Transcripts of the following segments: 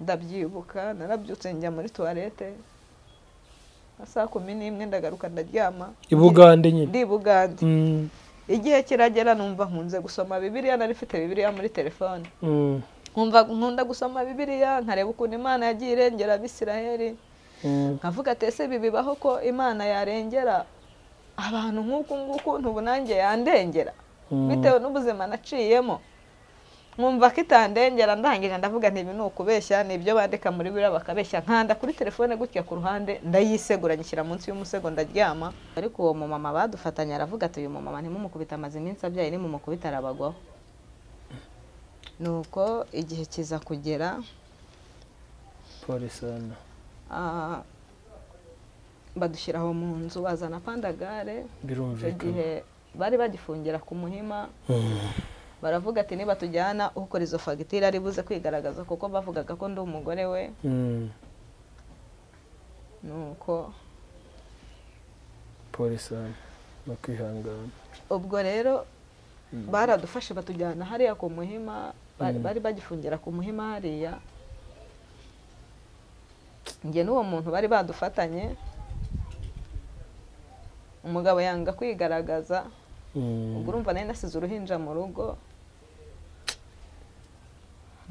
ndabyibuka narabyutse njya muri tuwarete saa kumi n'imwe ndagaruka ndaryama. I bugande nyine? Ndi i bugande. Mm, igihe kiragera numva nkunze gusoma bibiliya nari mfite bibiliya muri telefone. Mm, nkumva nkunda gusoma bibiliya nkareba ukuntu imana yagiye irengera abisiraheli mm, nkavuga ati ese ibi bibaho ko imana yarengera abantu nk'uku nguku ntubu nanjye yandengera. Bitewe n'ubuzima naciyemo. Nkumva ko itandengera ndangije ndavuga nti ibi ni ukubeshya ni ibyo bandika muri biriya bakabeshya. Nkanda kuri telefone gutya ku ruhande ndayisegura nyishyira munsi y'umusego ndaryama. Ariko uwo mumama badufatanya aravuga ati uyu mumama ntimumukubite amaze iminsi abyaye nimumukubite arabagwaho. Nuko igihe kiza kugera pole sana ah, badushyira aho mu nzu bazana pandagare icyo birumvikana. Gihe bari bagifungira ku muhima Mm, baravuga ati niba tujyana ukora izo fagitire ari buze kwigaragaza kuko bavugaga ko ndi umugore we. Mm, nuko no kwihangana ubwo rero baradufashe batujyana hariya ku muhima bari bari bagifungira ku muhima hariya. Njye n'uwo muntu bari badufatanye umugabo yanga kwigaragaza. Ubwo urumva nari nasize uruhinja mu rugo.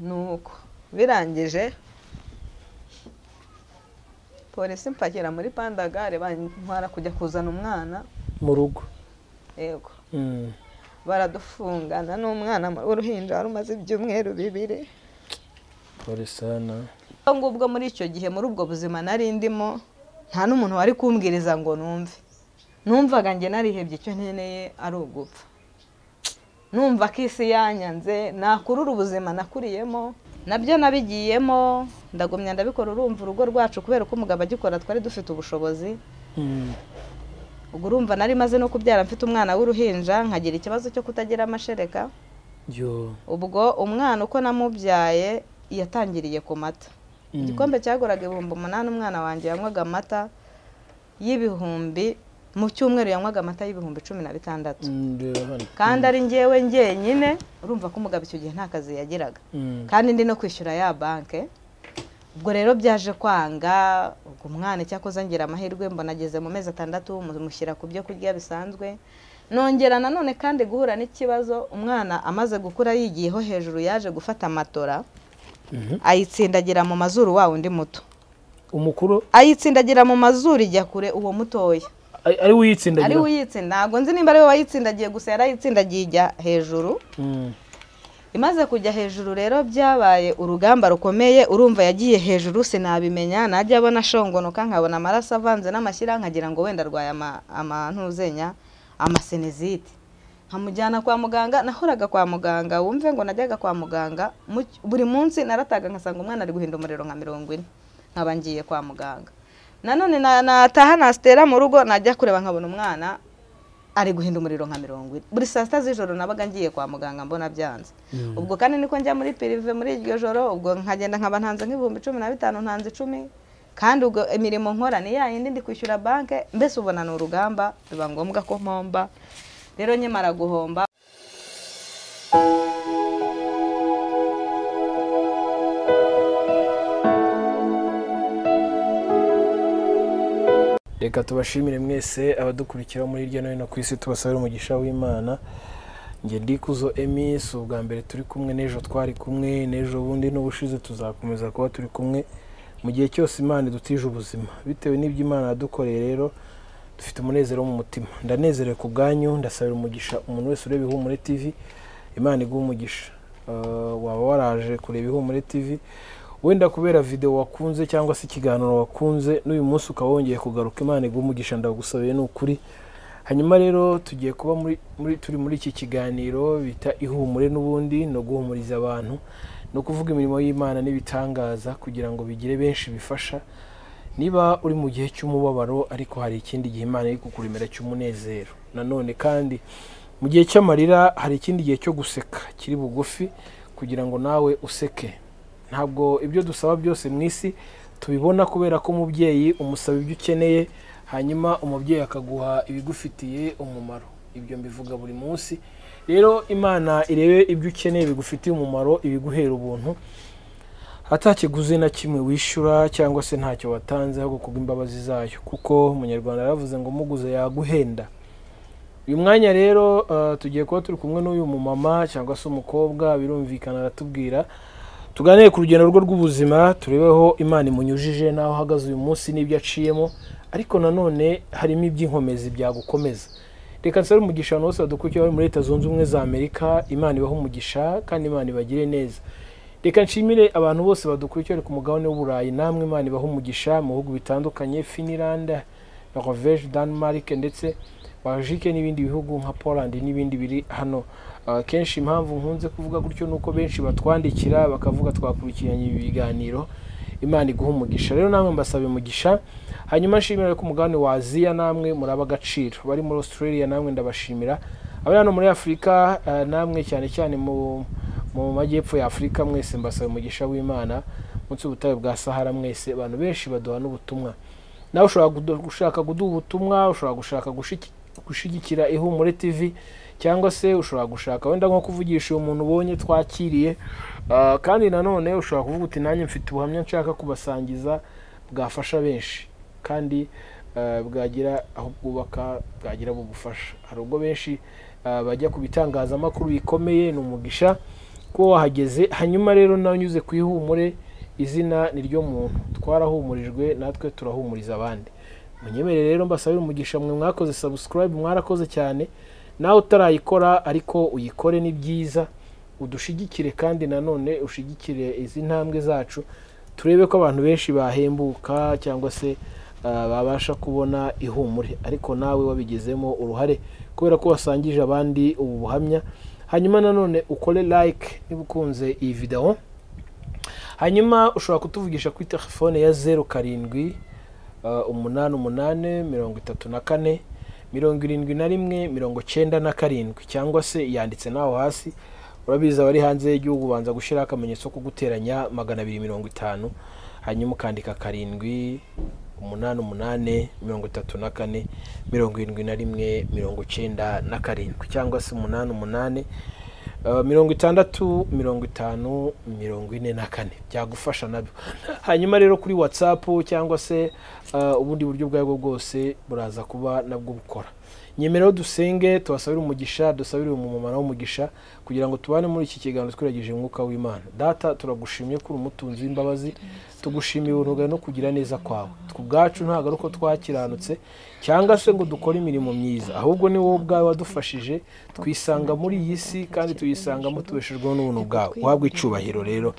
Nuko. Birangije. Polisi mpakira muri pandagare bantwara kujya kuzana umwana. Mu rugo. Yego. Mm, baradufungana n'umwana w'uruhinja wari umaze ibyumweru bibiri. Pole sana ubwo ngubwo muri icyo gihe muri ubwo buzima nari ndimo nta n'umuntu wari kumbwiriza ngo numve. Numvaga njye narihebye icyo nkeneye ari ugupfa. Numva ko isi yanyanze nakurura ubuzima nakuriyemo na byo nabigiyemo. Ndagumya ndabikora urumva urugo rwacu kubera ko umugabo agikora twari dufite ubushobozi. Mm, ubwo urumva nari maze no kubyara mfite umwana w'uruhinja nkagira ikibazo cyo kutagira amashereka. Ubwo umwana uko namubyaye yatangiriye ku mata. Mm. igikombe cyagoraga ibihumbi umunani umwana wanjye yanywaga amata y'ibihumbi mu cyumweru yanywaga amata y'ibihumbi cumi na bitandatu. Mm, kandi ari njyewe njyenyine urumva ko umugabo icyo gihe nta kazi yagiraga. Mm, kandi ndi no kwishyura ya banke. Ubwo rero byaje kwanga ubwo umwana icyakoze ngira amahirwe mbona ageze mu mezi atandatu mushyira ku byo kurya bisanzwe. Nongera nanone kandi guhura n'ikibazo umwana amaze gukura yigiyeho hejuru yaje gufata matora mhm. ayitsindagira mu mazuru wa undi muto. Umukuru? Ayitsindagira mu mazuru ijya kure uwo mutoya. Ari we uyitsindagira? Ari we uyitsinda. Ntabwo nzi nimba ari we wayitsindagiye gusa yarayitsindagiye ijya hejuru. Mm, imaze kujya hejuru rero byabaye urugamba rukomeye urumva yagiye hejuru sinabimenya najya abona ashongonoka nkabona amaraso avanze n'amashyira nkagira ngo wenda arwaye ama- amantuzenya amasenezite. Nkamujyana kwa muganga nahoraga kwa muganga wumve ngo najyaga kwa muganga mu- buri munsi narataga nkasanga umwana ari guhinda umuriro nka mirongo ine. Nkaba ngiye kwa muganga. Nanone na- nataha nasitera mu rugo najya kureba nkabona umwana ari guhinda umuriro nka mirongo ine. Buri saa sita z'ijoro nabaga ngiye kwa muganga mbona byanze. Mm. ubwo kandi niko njya muri pirive muri iryo joro ubwo nkagenda nkaba ntanze nk'ibihumbi cumi na bitanu ntanze icumi. Kandi ubwo imirimo nkora ni ya yindi ndi kwishyura banke mbese ubona ni urugamba biba ngombwa ko mpomba. Rero nkimara guhomba. Reka tubashimire mwese abadukurikira muri hirya no hino ku isi tubasabire umugisha w'imana. Njye ndikuzo emi si ubwa mbere turi kumwe n'ejo twari kumwe n'ejo bundi n'ubushize tuzakomeza kuba turi kumwe. Mu gihe cyose imana idutije ubuzima bitewe n'ibyo imana yadukoreye rero dufite umunezero mu mutima. Ndanezerewe ku bwanyu ndasabira umugisha umuntu wese ureba ihumure tv imana iguha umugisha. Uh, waba waraje kureba ihumure tv wenda kubera video wakunze cyangwa se ikiganiro wakunze n'uyu munsi ukaba wongeye kugaruka imana umugisha ndagusabiye ni ukuri hanyuma rero tugiye kuba muri turi muri iki kiganiro bita ihumure n'ubundi no guhumuriza abantu no kuvuga imirimo y'imana n'ibitangaza kugira ngo bigire benshi bifasha. Niba uri mu gihe cy'umubabaro ariko hari ikindi gihe imana iri kukuremera cy'umunezero. Nanone kandi mu gihe cy'amarira hari ikindi gihe cyo guseka. Kiri bugufi kugira ngo nawe useke. Ntabwo ibyo dusaba byose mu isi tubibona kubera ko umubyeyi umusaba ibyo ukeneye hanyuma umubyeyi akaguha ibigufitiye umumaro. Ibyo mbivuga buri munsi. Rero imana irebe ibyo ukeneye bigufitiye umumaro ibiguhera ubuntu atakiguzi na kimwe wishyura cyangwa se ntacyo watanze ahubwo kubw'imbabazi zayo. Kuko umunyarwanda yaravuze ngo muguze yaguhenda. Uyu mwanya rero uh, tugiye kuba turi kumwe n'uyu mumama cyangwa se umukobwa birumvikana aratubwira. Tuganire ku rugendo rwe rw'ubuzima turebeho imana imunyujije n'aho ahagaze uyu munsi n'ibyo aciyemo ariko nanone harimo iby'inkomezi byagukomeza. Reka nsare umugisha bose badukurikiye muri leta zunze ubumwe za amerika imana ibahe umugisha kandi imana ibagire neza. Reka nshimire abantu bose badukurikiye ku mugabane w'uburayi namwe imana ibahe umugisha mu bihugu bitandukanye finland norvege denmark ndetse belgique n'ibindi bihugu nka poland n'ibindi biri hano. Uh, kenshi impamvu nkunze kuvuga gutyo ni uko benshi batwandikira bakavuga twakurikiranye ibi biganiro. Imana iguha umugisha. Rero namwe mbasaba umugisha. Hanyuma nshimira ko umugabane wa aziya namwe muraba agaciro. Bari muri australia namwe ndabashimira. Abari hano muri afurika uh, namwe cyane cyane mu majyepfo ya afurika mwese mbasaba umugisha w'imana. Munsi y'ubutayu bwa sahara mwese abantu benshi baduha n'ubutumwa. Nawe ushobora gushaka kuduha ubutumwa ushobora gushaka gushyigikira ihumure tv cyangwa se ushobora gushaka wenda nko kuvugisha uwo muntu ubonye twakiriye Ah, kandi nanone ushobora kuvuga uti nanjye mfite ubuhamya nshaka kubasangiza bwafasha benshi. Kandi ah, bwagira aho bwubaka bwagira bugufasha hari ubwo benshi ah, bajya ku bitangazamakuru bikomeye ni umugisha kuba wahageze hanyuma rero nawe unyuze ku ihumure izina ni ryo muntu. Twarahumurijwe natwe turahumuriza abandi. Munyemerere rero mbasabire umugisha mwe mwakoze subscribe mwarakoze cyane nawe utarayikora ariko uyikore ni byiza udushigikire kandi nanone ushigikire izi ntambwe zacu turebe ko abantu benshi bahembuka cyangwa se ah, babasha kubona ihumure. Ariko nawe wabigizemo uruhare kubera ko wasangije abandi ubu buhamya. Hanyuma nanone ukore like niba ukunze iyi video. Hanyuma ushobora kutuvugisha kuri telefone ya zeru karindwi uh, umunani umunani mirongo itatu na kane. Mirongo irindwi na rimwe mirongo cyenda na karindwi. Cyangwa se yanditse naho hasi. Urabizi abari hanze y'igihugu ubanza gushyiraho akamenyetso ko guteranya magana abiri mirongo itanu hanyuma ukandika karindwi umunani umunani mirongo itatu na kane mirongo irindwi na rimwe mirongo cyenda na karindwi. Cyangwa se umunani umunani mirongo itandatu mirongo itanu mirongo ine na kane. Byagufasha na byo. Hanyuma rero kuri whatsapp cyangwa se uh, ubundi buryo ubwo ari bwo bwose buraza kuba nabwo bukora. Nyemereho dusenge tubasabire umugisha dusabire umumaro w'umugisha kugira ngo tubane muri iki kiganiro twiragije umwuka w'imana. Data turagushimye ko uri umutunzi w'imbabazi. Tugushimiye ubuntu no kugira neza kwawe. Twe ubwacu ntabwo ari uko twakiranutse cyangwa se ngo dukore imirimo myiza. Ahubwo ni wowe ubwawe wadufashije twisanga muri iyi si kandi tuyisangamo tubeshejweho n'ubuntu bwawe. Uhabwe icyubahiro rero.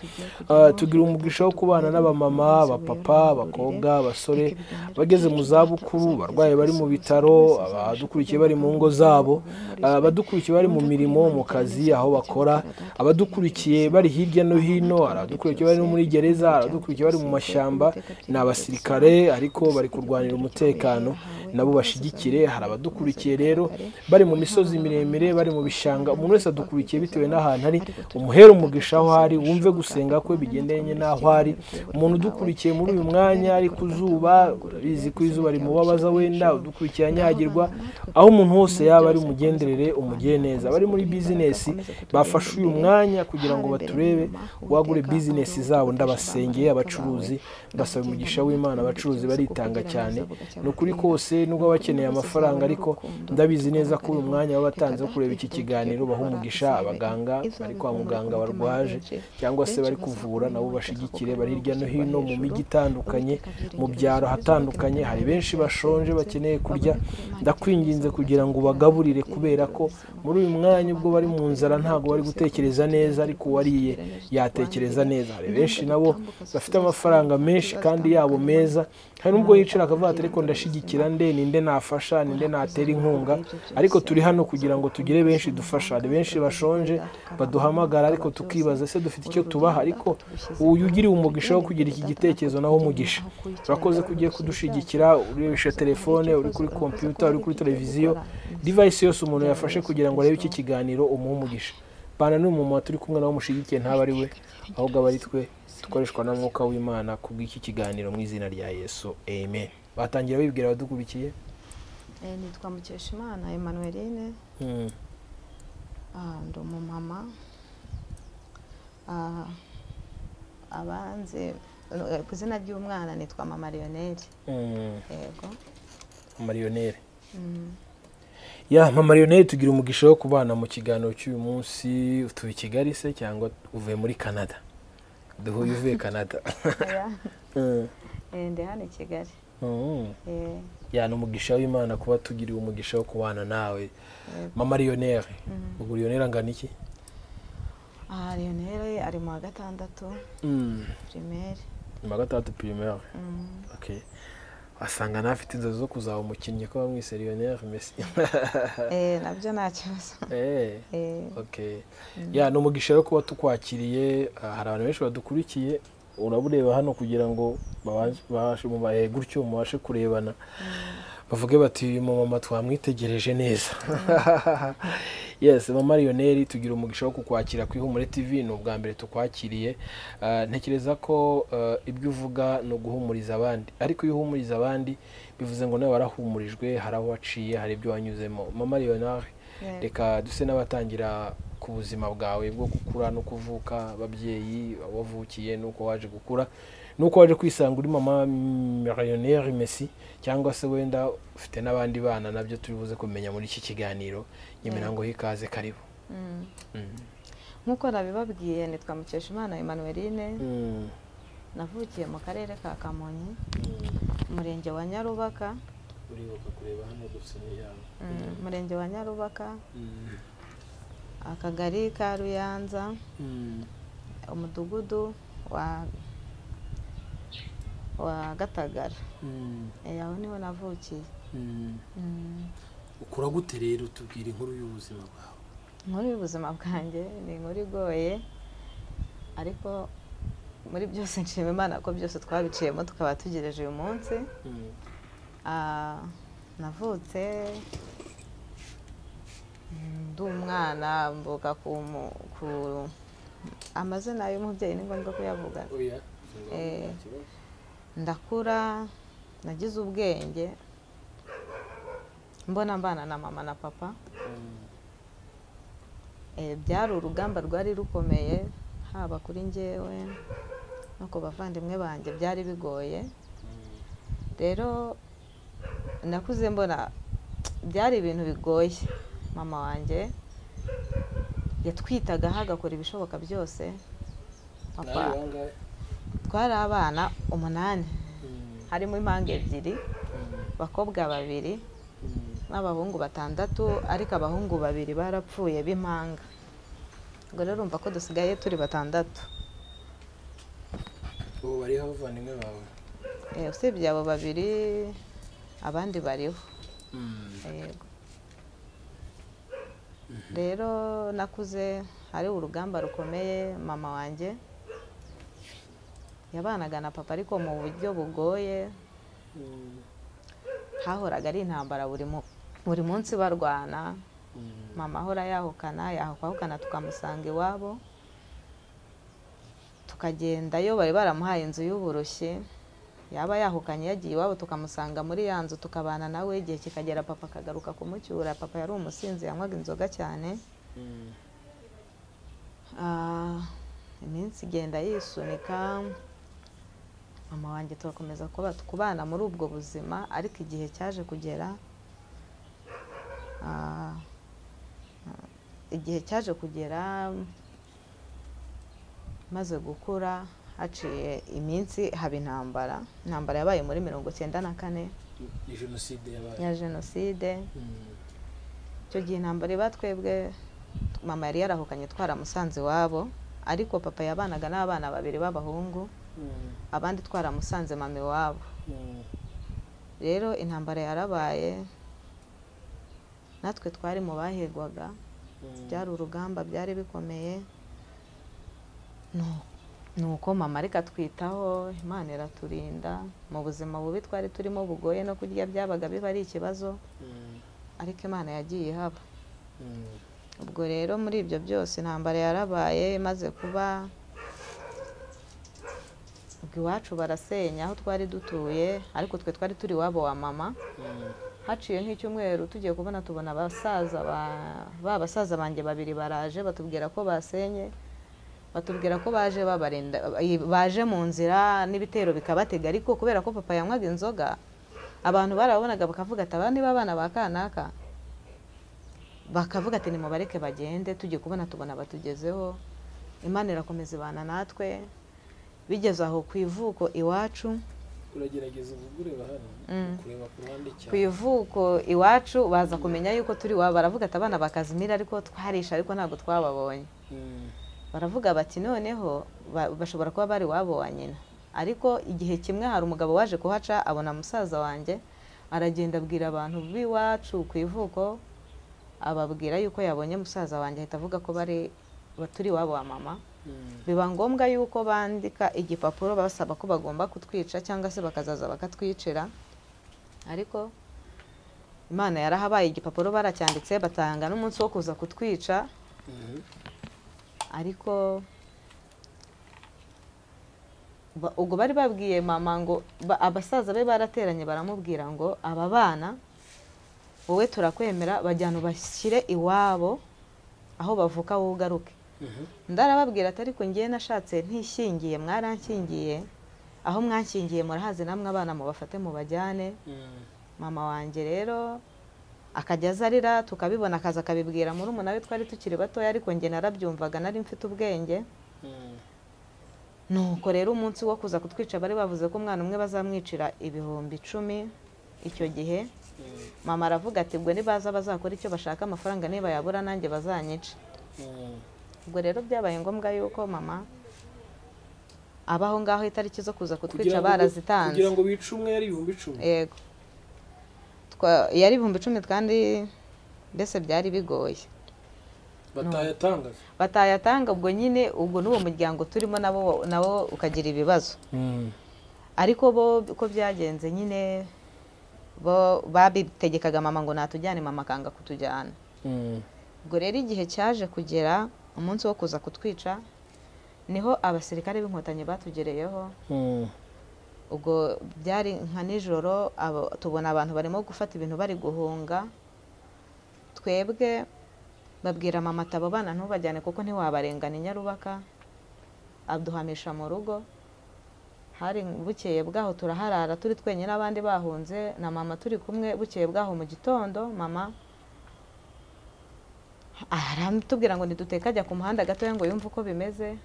Ah, tugira umugisha wo kubana n'abamama abapapa abakobwa abasore bageze mu zabukuru abarwayi bari mu bitaro abadukurikiye bari mu ngo zabo ah, abadukurikiye bari mu mirimo mu kazi aho bakora abadukurikiye bari hirya no hino hari abadukurikiye bari no muri gereza hari abadukurikiye bari mu mashyamba. Ni abasirikare ariko bari kurwanira umutekano. Nabo bashigikire hari abadukurikiye rero bari mu misozi miremire bari mu bishanga umuntu wese adukurikiye bitewe n'ahantu ari umuhere umugisha aho ari wumve gusenga kwe bigendanye n'aho ari umuntu udukurikiye muri uyu mwanya ari ku zuba urabizi ko izuba rimubabaza wenda udukurikiye anyagirwa aho umuntu hose yaba ari umugenderere umugire neza abari muri bizinesi bafashe uyu mwanya kugira ngo baturebe wagure bizinesi zabo ndabasengeye abacuruzi mbasaba umugisha w'imana abacuruzi baritanga cyane ni ukuri kose nubwo bakeneye amafaranga ariko ndabizi neza ko uyu mwanya batanze wo kureba iki kiganiro baha umugisha abaganga bari kwa muganga barwaje cyangwa se bari kuvura nabo bashigikire bari hirya no hino mu mijyi itandukanye mu byaro hatandukanye. Hari benshi bashonje bakeneye kurya. Ndakwinginze kugira ngo ubagaburire kubera ko muri uyu mwanya ubwo bari mu nzara ntabwo bari gutekereza neza ariko uwariye yatekereza neza. Hari benshi nabo bafite amafaranga menshi kandi yabo meza. Hari n'ubwo yicara akavuga ati ariko ndashyigikira nde ninde nafasha ninde natera inkunga? Ariko turi hano kugira ngo tugire benshi dufasha. Hari benshi bashonje baduhamagara ariko tukibaza se dufite icyo tubaha? Ariko uyu ugiriwe umugisha wo kugira iki gitekerezo nawe umugisha. Urakoze ko ugiye kudushigikira urebesha telefone uri kuri kompiyuta uri kuri televiziyo. Divayisi yose umuntu yafashe kugira ngo arebe iki kiganiro umuhe umugisha. Bana n'umumama turi kumwe nawe umushyigikiye ntaba ari we ahubwo aba ari twe. Dukoreshwa na mwuka w'imana ku bw'iki kiganiro mu izina rya yesu. Amen. Batangira bibwira abadukurikiye Eh, nitwa mukeshimana emanueline Mm. Ah, ndi umumama Ah, abanzi eh, ku izina ry'umwana nitwa mama Lionel. Mm, yego. Mariyoneri Mm. ya mama mariyoneri tugira umugisha wo kubana mu kiganiro cy'uyu munsi. Utuye i kigali se cyangwa uvuye muri canada? Duhuye uvuye canada ndi hano i kigali. Mm. Ya ni umugisha w'imana kuba tugiriwe umugisha wo kubana nawe. Mama mariyoneri Mm. ubwo mariyoneri angana iki? Aha Lionel ari mu wa gatandatu. Mm, primaire. Ni wa gatandatu pirimeri Mm. okay. Wasanga ntafite inzozi zo kuzaba umukinnyi ko bamwise Lionel Messi. Eh, na byo nta kibazo. Eh Eh, okay Mm. ya ni umugisha wo kuba tukwakiriye ah, hari abantu benshi badukurikiye urabureba hano kugira ngo babashe- gutyo mubashe kurebana. Bavuge bati uyu mumama twamwitegereje neza. Yes mama Lionel tugira umugisha wo kukwakira ku ihumure tv ni ubwa mbere tukwakiriye. Ah, ntekereza ko ah, ibyo uvuga ni uguhumuriza abandi. Ariko iyo uhumuriza abandi bivuze ngo nawe warahumurijwe hari aho waciye hari ibyo wanyuzemo. Mama yego. reka duse n'abatangira ku buzima bwawe bwo gukura no kuvuka. Ababyeyi wavukiye n'uko waje gukura. N'uko waje kwisanga uri mama mariyoneri Messi cyangwa se wenda ufite n'abandi bana na byo turi buze kumenya muri iki kiganiro nyemera ngo hikaze karibu. Mm. Mm. nk'uko nabibabwiye nitwa mukeshimana emmanueline. Mm. navukiye mu karere ka kamonyi umurenge wa nyarubaka. Umurenge wa nyarubaka. Akagari ka ruyanza. Umudugudu wa wa gatagara Mm. Eh, aho ni ho navukiye Mm. Mm. ukura gute rero tubwira inkuru y'ubuzima bwawe inkuru y'ubuzima bwanjye ni inkuru igoye ariko muri byose nshima imana ko byose twabiciyemo tukaba tugereje uyu munsi. Ah, navutse ndi umwana mvuga ku amazina y'umubyeyi ni ngombwa kuyavuga ndakura nagize ubwenge mbona mbana na mama na papa. Mm. Eh, byari urugamba rwari rukomeye haba kuri njyewe no ku bavandimwe banjye byari bigoye. Rero nakuze mbona byari ibintu bigoye. Mama wanjye yatwitagaho agakora ibishoboka byose. Papa? Twari abana umunani Mm. harimo impanga ebyiri Mm. abakobwa babiri Mm. n'abahungu batandatu ariko abahungu babiri barapfuye b'impanga ubwo rero urumva ko dusigaye turi batandatu ubu bariho abavandimwe bawe Eh, usibye abo babiri abandi bariho Mm. rero nakuze hari urugamba rukomeye mama wanjye yabanaga na papa ariko mu buryo bugoye hahoraga ari intambara buri mu- buri munsi barwana Mm. mama ahora yahukana yahukana tukamusanga iwabo tukagendayo bari baramuhaye inzu y'uburushyi yaba yahukanye yagiye iwabo tukamusanga muri ya nzu tukabana nawe igihe kikagera papa akagaruka kumucyura papa yari umusinzi yanywaga inzoga cyane Mm. Ah, iminsi igenda yisunika mama wanjye turakomeza kuba kubana muri ubwo buzima ariko igihe cyaje kugera ah, igihe cyaje kugera maze gukura haciye iminsi haba intambara. Intambara yabaye muri mirongo cyenda na kane. Ya jenoside Mm. icyo gihe intambara iba twebwe mama yari yarahukanye twaramusanze iwabo. Ariko papa yabanaga n'abana babiri b'abahungu. Abandi twaramusanze mama iwabo Mm. rero intambara yarabaye natwe twari mu bahigwaga Mm. byari urugamba byari bikomeye. Nu- nuko mama ariko atwitaho imana iraturinda. Mu buzima bubi twari turimo bugoye no kurya byabaga biba ari ikibazo. Ariko imana yagiye ihaba. Ubwo rero muri ibyo byose intambara yarabaye imaze kuba iwacu barasenya aho twari dutuye ariko twe twari turi iwabo wa mama. Mm. haciye nk'icyumweru tugiye kubona tubona abasaza ba ba basaza banjye babiri baraje batubwira ko basenye batubwira ko baje babarinda baje mu nzira n'ibitero bikabatega. Ariko kubera ko papa yanywaga inzoga abantu barabonaga bakavuga ati aba niba abana ba kanaka bakavuga ati nimubareke bagende tujye kubona tubona batugezeho. Imana irakomeza ibana natwe. Bigeze aho ku ivuko iwacu uragerageza uvuge ureba hano Mm. kureba ku ruhande ku ivuko iwacu baza kumenya yuko turi iwabo baravuga ati abana bakazimira ariko twarisha ariko ntabwo twababonye Mm. baravuga bati noneho ba- bashobora kuba bari iwabo wa nyina ariko igihe kimwe hari umugabo waje kuhaca abona musaza wanjye aragenda abwira abantu b'iwacu ku ivuko ababwira yuko yabonye musaza wanjye ahita avuga ko bari turi iwabo wa mama. Biba ngombwa yuko bandika igipapuro basaba ko bagomba kutwica cyangwa se bakazaza bakatwicira ariko imana yarahabaye igipapuro baracyanditse batanga n'umunsi wo kuza kutwica ariko ubwo bari babwiye mama ngo ba- abasaza be barateranye baramubwira ngo aba bana wowe turakwemera bajyana ubashyire iwabo aho bavuka wowe ugaruke. Ndarababwira ati ariko ngewe nashatse ntishingiye mwaranshingiye aho mwanshingiye murahazi namwe abana mubafate mubajyane Mm. mama wanjye rero akajya aza arira tukabibona akaza akabibwira muri we twari tukiri batoya ariko njye narabyumvaga nari mfite ubwenge Mm. nuko rero umunsi wo kuza kutwica bari bavuze ko umwana umwe bazamwicira ibihumbi icumi icyo gihe Mm. mama aravuga ati ubwo nibaza bazakora icyo bashaka amafaranga niba yabura nanjye bazanyice Mm. Ubwo rero byabaye ngombwa yuko mama aba aho ngaho itariki zo kuza kutwica barazitanze. kugira ngo bice umwe yari ibihumbi icumi. Yego. Yari ibihumbi icumi kandi mbese byari bigoye. Batayatangaza batayatanga ubwo nyine ubwo n'uwo muryango turimo nabo ukagira ibibazo. Mm. ariko bo uko byagenze nyine bo babitegekaga mama ngo natujyane mama akanga kutujyana. Mm. ubwo rero igihe cyaje kugera umunsi wo kuza kutwica ni ho abasirikare b'inkotanyi batugereyeho. Mm. ubwo byari nka nijoro tubona abantu barimo gufata ibintu bari guhunga. Twebwe babwira mama ati abo bana ntubajyane kuko ntiwabarengana i nyarubaka. Aduhamisha mu rugo. Hari bukeye bwaho turaharara turi twenyine abandi bahunze. Na mama turi kumwe bukeye bwaho mu gitondo mama aratubwira ngo niduteke ajya ku muhanda gatoya ngo yumve uko bimeze.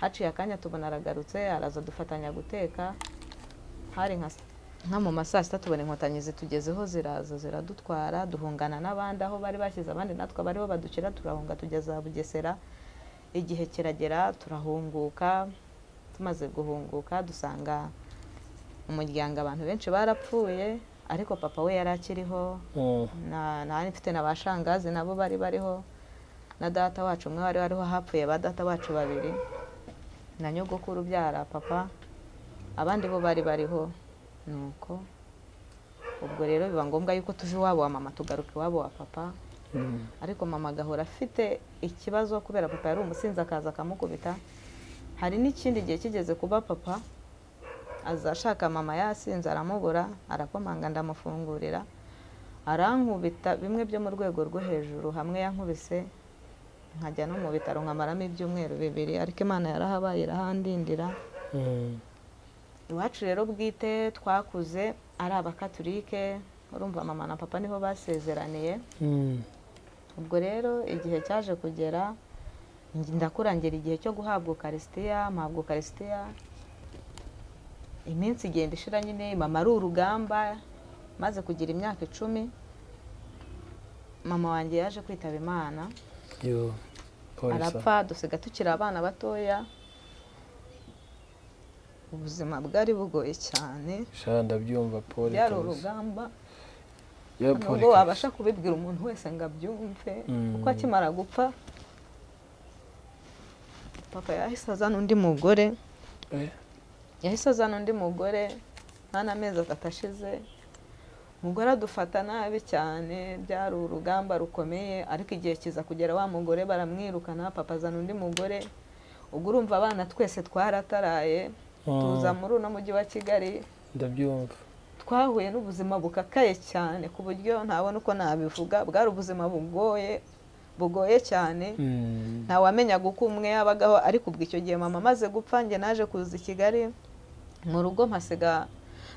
Haciye akanya tubona aragarutse araza dufatanya guteka. Hari nka mu ma saa sita tubona inkotanyi zitugezeho ziraza ziradutwara duhungana n'abandi aho bari bashyize abandi natwe abariho badukira turahunga tugeza bugesera. Igihe kiragera turahunguka tumaze guhunguka dusanga umuryango abantu benshi barapfuye. Ariko papa we yari akiriho Mm. na nari mfite na ba shangazi nabo bari bariho na data wacu umwe wari wariho hapfuye ba data bacu babiri na nyogokuru ubyara papa abandi bo bari bariho nuko ubwo rero biba ngombwa yuko tuva iwabo wa mama tugaruka iwabo wa papa Mm. ariko mama agahora afite ikibazo kubera papa yari umusinzi akaza akamukubita hari n'ikindi gihe kigeze kuba papa aza ashaka mama yasinze aramubura arakomanga ndamufungurira arankubita bimwe byo mu rwego rwo hejuru hamwe yankubise nkajya no mu bitaro nkamaramo ibyumweru bibiri ariko imana yarahabaye irahandindira Mm. iwacu rero bwite twakuze ari abakaturike urumva mama na papa ni ho basezeraniye Mm. ubwo rero igihe cyaje kugera ngi- ndakura ngera igihe cyo guhabwa ukarisitiya mpabwa ukarisitiya iminsi igenda ishira nyine mama ari urugamba maze kugira imyaka icumi mama wanjye yaje kwitaba imana. Arapfa dusiga tukiri abana batoya. Ubuzima bwari bugoye cyane. Byari urugamba. Nubwo wabasha kubibwira umuntu wese ngo abyumve Mm. kuko akimara gupfa papa yahise azana undi mugore. Eh. Yahise azana undi mugore nta n'amezi atatu ashize. Umugore adufata nabi cyane byari urugamba rukomeye ariko igihe kiza kugera wa mugore baramwirukana papa azana undi mugore. Ubwo urumva abana twese twarataraye Mm. tuza muri uno mujyi wa kigali. Ndabyumva. Twahuye n'ubuzima bukakaye cyane ku buryo ntabona uko nabivuga bwari ubuzima bugoye bugoye cyane. Mm. ntawamenyaga uko umwe yabagaho ariko ubwo icyo gihe mama amaze gupfa njye naje kuza i kigali. Mu rugo mpasiga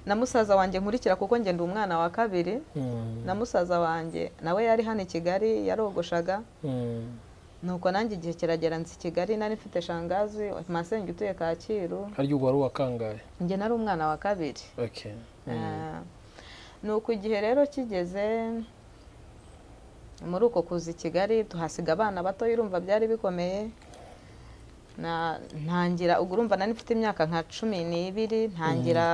na musaza wanjye nkurikira kuko njye ndi umwana wa kabiri. Mm. na musaza wanjye nawe yari hano i kigali yarogoshaga. Mm. nuko nanjye igihe kiragera nzi kigali nari mfite shangazi masenge utuye kacyiru. Harya ubwo wari uwa kangahe njye nari umwana wa kabiri. Okay Mm. Ah, nuko igihe rero kigeze muri uko kuza i kigali tuhasiga abana bato urumva byari bikomeye. Ntangira ubwo urumva nari mfite imyaka nka cumi n'ibiri ntangira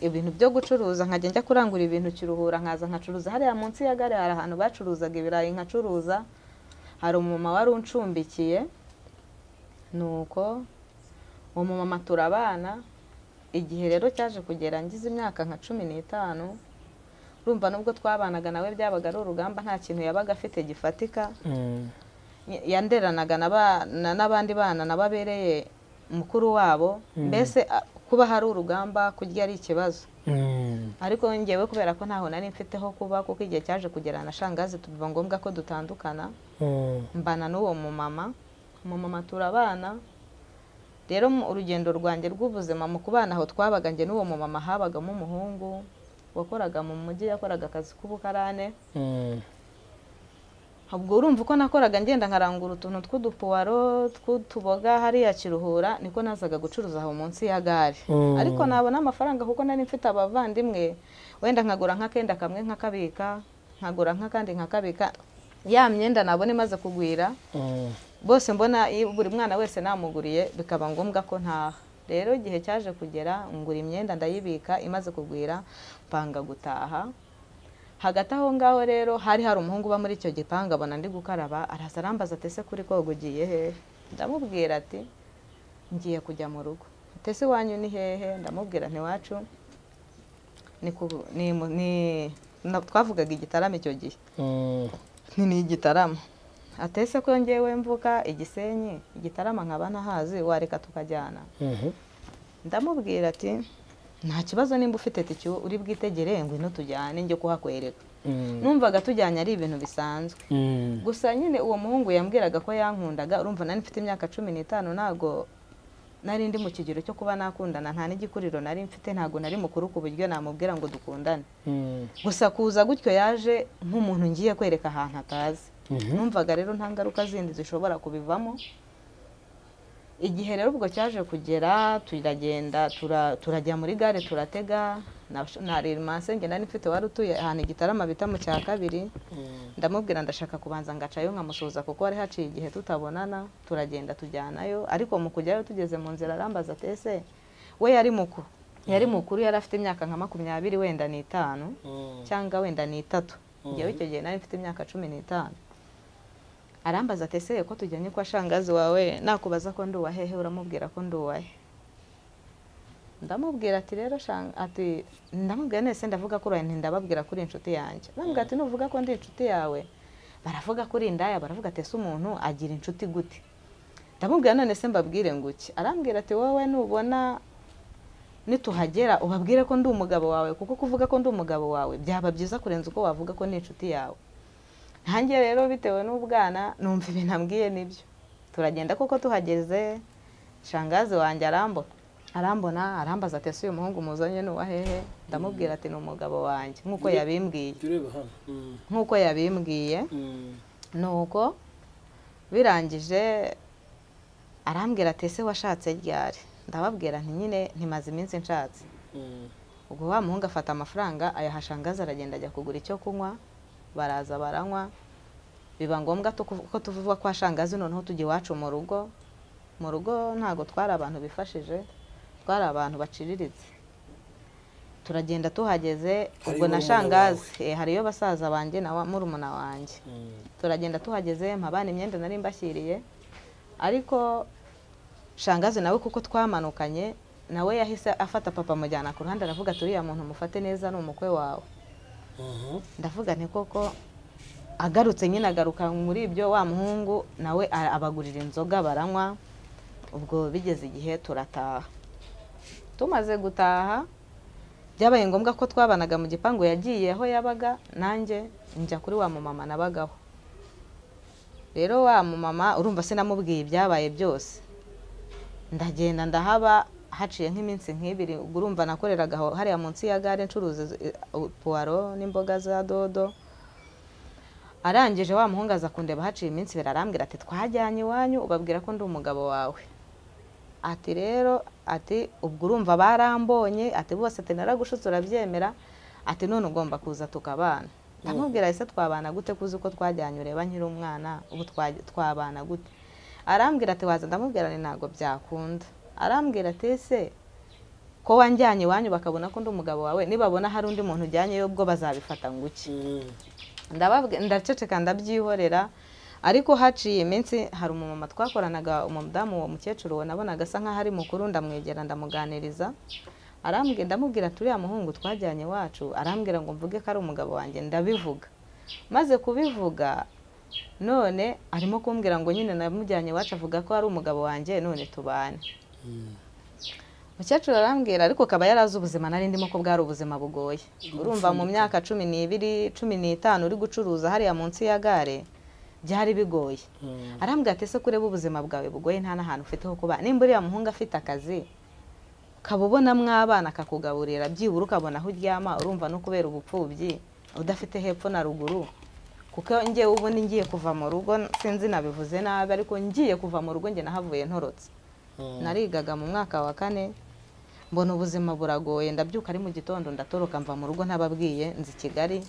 ibintu byo gucuruza nkajya njya kurangura ibintu kiruhura nkaza nkacuruza. Hariya munsi ya gare hari ahantu bacuruzaga ibirayi nkacuruza. Hari umumama wari uncumbikiye nuko uwo mumama turabana igihe rero cyaje kugera ngize imyaka nka cumi n'itanu urumva nubwo twabanaga nawe byabaga ari urugamba nta kintu yabaga afite gifatika. Mm. Yanderanaga n'aba- na- n'abandi bana nababereye mukuru wabo mbese a- kuba hari urugamba kurya ari ikibazo Mm. ariko ngewe kubera ko ntaho nari mfiteho kuba kuko igihe cyaje kugera na shangazi tubiva ngombwa ko dutandukana Mm. mbana n'uwo mumama umumama turabana rero urugendo rwanjye rw'ubuzima mu kubana aho twabaga njye n'uwo mumama habagamo umuhungu wakoraga mu mujyi yakoraga akazi k'ubukarane. Ubwo urumva uko nakoraga ngenda nkarangura utuntu tw'udupuwaro tw'utuboga hariya kiruhura niko nazaga gucuruza aho munsi ya gare. Mm. ariko nabona amafaranga kuko nari mfite abavandimwe. Wenda nkagura nk'akenda kamwe nkakabika nkagura nk'akandi nkakabika. Ya myenda nabona imaze kugwira. Mm. bose mbona buri mwana wese namuguriye bikaba ngombwa ko ntaha. Rero igihe cyaje kugera ngura imyenda ndayibika imaze kugwira mpanga gutaha. Hagati aho ngaho rero hari hari umuhungu uba muri icyo gipangu abona ndi gukaraba araza arambaza ati ese kuri koga ugiye hehe ndamubwira ati ngiye kujya mu rugo. Ati ese iwanyu ni hehe? Ndamubwira ntiwacu twavugaga igitaramo icyo gihe. Mm. ni igitaramo. Atese ko ngewe mvuka igisenyi? Igitarama nkaba ntahazi wareka tukajyana. Mhm. ndamubwira ati nta kibazo nimba ufite tiki uri bwitegere ngwino tujyane njye kuhakwereka Mm. numvaga tujyanye ari ibintu bisanzwe Mm. gusa nyine uwo muhungu yambwiraga ko yankundaga urumva nari mfite imyaka cumi n'itanu ntago nari ndi mu kigero cyo kuba nakundana nta n'igikuriro nari mfite ntago nari mukuru ku buryo namubwira ngo dukundane Mm. gusa kuza gutyo yaje nk'umuntu ngiye kwereka ahantu atazi Mhm. numvaga rero nta ngaruka zindi zishobora kubivamo igihe rero ubwo cyaje kugera turagenda tura- turajya muri gare turatega. Na- na masenge nari mfite wari utuye ahantu igitarama bita mu cya kabiri. Mm. ndamubwira ndashaka kubanza ngacayo nkamusuhuza kuko hari haciye igihe tutabonana turagenda tujyanayo. Ariko mu kujyayo tugeze mu nzira arambaza ati ese we yari mukuru yari mukuru yari afite imyaka nka makumyabiri wenda n'itanu Mm. cyangwa wenda n'itatu ngewe icyo gihe nari mfite imyaka cumi n'itanu. Arambaza ati ese ko tujyanye kwa shangazi wawe? Nakubaza ko ndi uwahehe uramubwira ko ndi uwahe ndamubwira ati rero ati ndamubwira nese ndavuga ko uraye ndababwira ko uri inshuti yanjye. Bambwira ati nuvuga ko ndi inshuti yawe? Baravuga ko uri indaya baravuga ati ese umuntu agira inshuti gute? Ndamubwira none se mbabwire ngo iki arambwira ati wowe nubona nituhagera ubabwire ko ndi umugabo wawe? Kuko kuvuga ko ndi umugabo wawe byaba byiza kurenza uko wavuga ko ni inshuti yawe. Ntange rero bitewe n'ubwana numva ibintu ambwiye ni byo. Turagenda kuko tuhageze. Shangazi wanjye arambona. Arambona arambaza ati ese uyu muhungu muzanye ni uwa hehe? Ndamubwira ati ni umugabo wanjye. Nk'uko yabimbwiye. Mm. nk'uko yabimbwiye. Mm. nuko birangije arambwira ati ese washatse ryari? Ndababwira nti nyine ntimaze iminsi nshatse. Mm. ubwo wa muhungu afata amafaranga ayahashangaza aragenda ajya kugura icyo kunywa. Baraza baranywa. Biba ngombwa ko tuvuga kwa shangazi noneho tujya iwacu mu rugo. Mu rugo ntabwo twari abantu bifashije twari abantu baciriritse. Turagenda tuhageze ubwo na shangazi. eh, hariyo basaza banjye na murumuna wanjye. Mm. turagenda tuhageze mpabana imyenda nari mbashyiriye. Ariko shangazi nawe kuko twamanukanye nawe yahise afata papa amujyana ku ruhande aravuga ati uriya muntu mufate neza ni umukwe wawe. Ndavuga nti koko agarutse nyine agaruka muri ibyo wa muhungu nawe abagurira inzoga baranywa ubwo bigeze igihe turataha. Tumaze gutaha byabaye ngombwa ko twabanaga mu gipangu yagiye aho yabaga nanjye njya kuri wa mumama nabagaho. Rero wa mumama urumva sinamubwiye ibyabaye byose? Ndagenda ndahaba haciye nk'iminsi nk'ibiri urumva nakoreraga aho hariya munsi ya gare ncuruza eh, puwaro n'imboga za dodo. Arangije wa muhungu aza kundeba haciye iminsi ibiri arambwira ati twajyanye iwanyu? Ubabwira ko ndi umugabo wawe. Ati rero ati ubwo urumva barambonye ati bose ati naragushutse urabyemera. Ati none ugomba kuza tukabana ndamubwira ese twabana gute kuzi ko twajyanye ureba nkiri umwana ubu twa- twabana gute? Arambwira ati waza ndamubwira ni ntabwo byakunda. Arambwira ati ese ko wanjyanye iwanyu? bakabona ko ndi umugabo wawe. Nibabona hari undi muntu ujyanyeyo ubwo bazabifata ngo iki ndababwi- ndaceceka ndabyihorera ariko haciye iminsi hari umumama twakoranaga umudamu uwo mukecuru nabonaga asa nk'aho ari mukuru ndamwegera ndamuganiriza. Arambwira ndamubwira ati uriya muhungu twajyanye iwacu. Arambwira ngo mvuge ko ari umugabo wanjye. Ndabivuga. Maze kubivuga none arimo kumbwira ngo nyine namujyanye iwacu avuga ko ari umugabo wanjye none tubane. Umukecuru arambwira ariko akaba yari azi ubuzima nari ndimo ko bwari ubuzima bugoye. Urumva mu myaka cumi n'ibiri cumi n'itanu uri gucuruza hariya munsi ya gare byari bigoye. Arambwira ati ese kureba ubuzima bwawe bugoye nta n'ahantu ufite ho kuba? Nimba uriya muhungu afite akazi ukaba ubonamo abana akakugaburira byibura ukabona aho uryama urumva no kubera ubupfubyi udafite hepfo na ruguru. Kuko ngewe ubundi ngiye kuva mu rugo sinzi nabivuze nabi ariko ngiye kuva mu rugo njye nahavuye ntorotse. Narigaga mu mwaka wa kane. Mbona ubuzima buragoye ndabyuka ari mu gitondo ndatoroka mva mu rugo ntababwiye nzi kigali.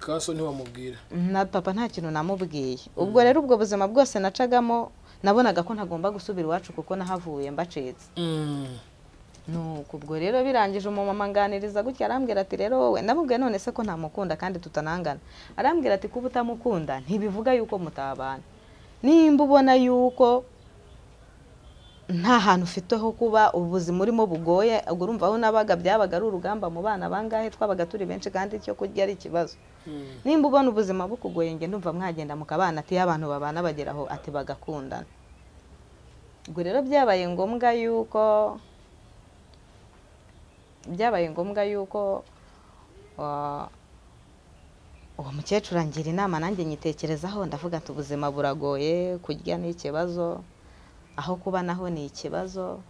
Kaso ntiwamubwira? Na papa nta kintu namubwiye. Ubwo rero ubwo buzima bwose nacagamo nabonaga ko ntagomba gusubira iwacu kuko nahavuye mbacitse. Nuko ubwo rero birangije umumama anganiriza gutya arambwira ati rero wowe ndamubwiye none se ko ntamukunda kandi tutanangana. Arambwira ati kuba utamukunda ntibivuga yuko mutabana. Nimba ubona yuko nta hantu ufite ho kuba ubuzima urimo bugoye ubwo urumva aho nabaga byabaga ari urugamba mu bana bangahe twabaga turi benshi kandi icyo kurya ari ikibazo. Nimba ubona ubuzima bukugoye njye ndumva mwagenda mukabana ati iyo abantu babana bageraho ati bagakundana. Ubwo rero byabaye ngombwa yuko byabaye ngombwa yuko uwo mukecuru angira inama nanjye nyitekerezaho ndavuga ati ubuzima buragoye kurya ni ikibazo. Aho kuba naho ni ikibazo.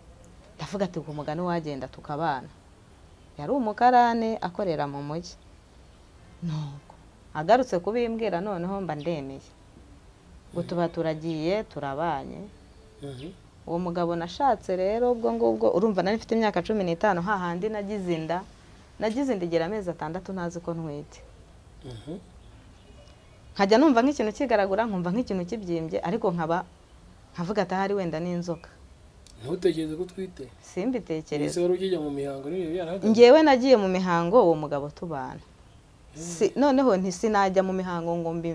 Ndavuga ati umugani wagenda tukabana. Yari umukarane akorera mu mujyi nuko agarutse kubimbwira noneho mba ndemeye. Ngo tuba turagiye turabanye. Uwo mugabo nashatse rero ubwo ngubwo urumva nari mfite imyaka cumi n'itanu hahandi nagize inda. Nagize inda igera amezi atandatu ntazi ko ntwite. Nkajya numva nk'ikintu kigaragura nkumva nk'ikintu kibyimbye ariko nkaba nkavuga ati ahari wenda n'inzoka. Ntutekereze ko utwite simbitekereze wari ukijya mu mihango n'ibihe byarahagaze? Ngewe nagiye mu mihango uwo mugabo tubana. Si- noneho ntisinajya mu mihango ngo mbi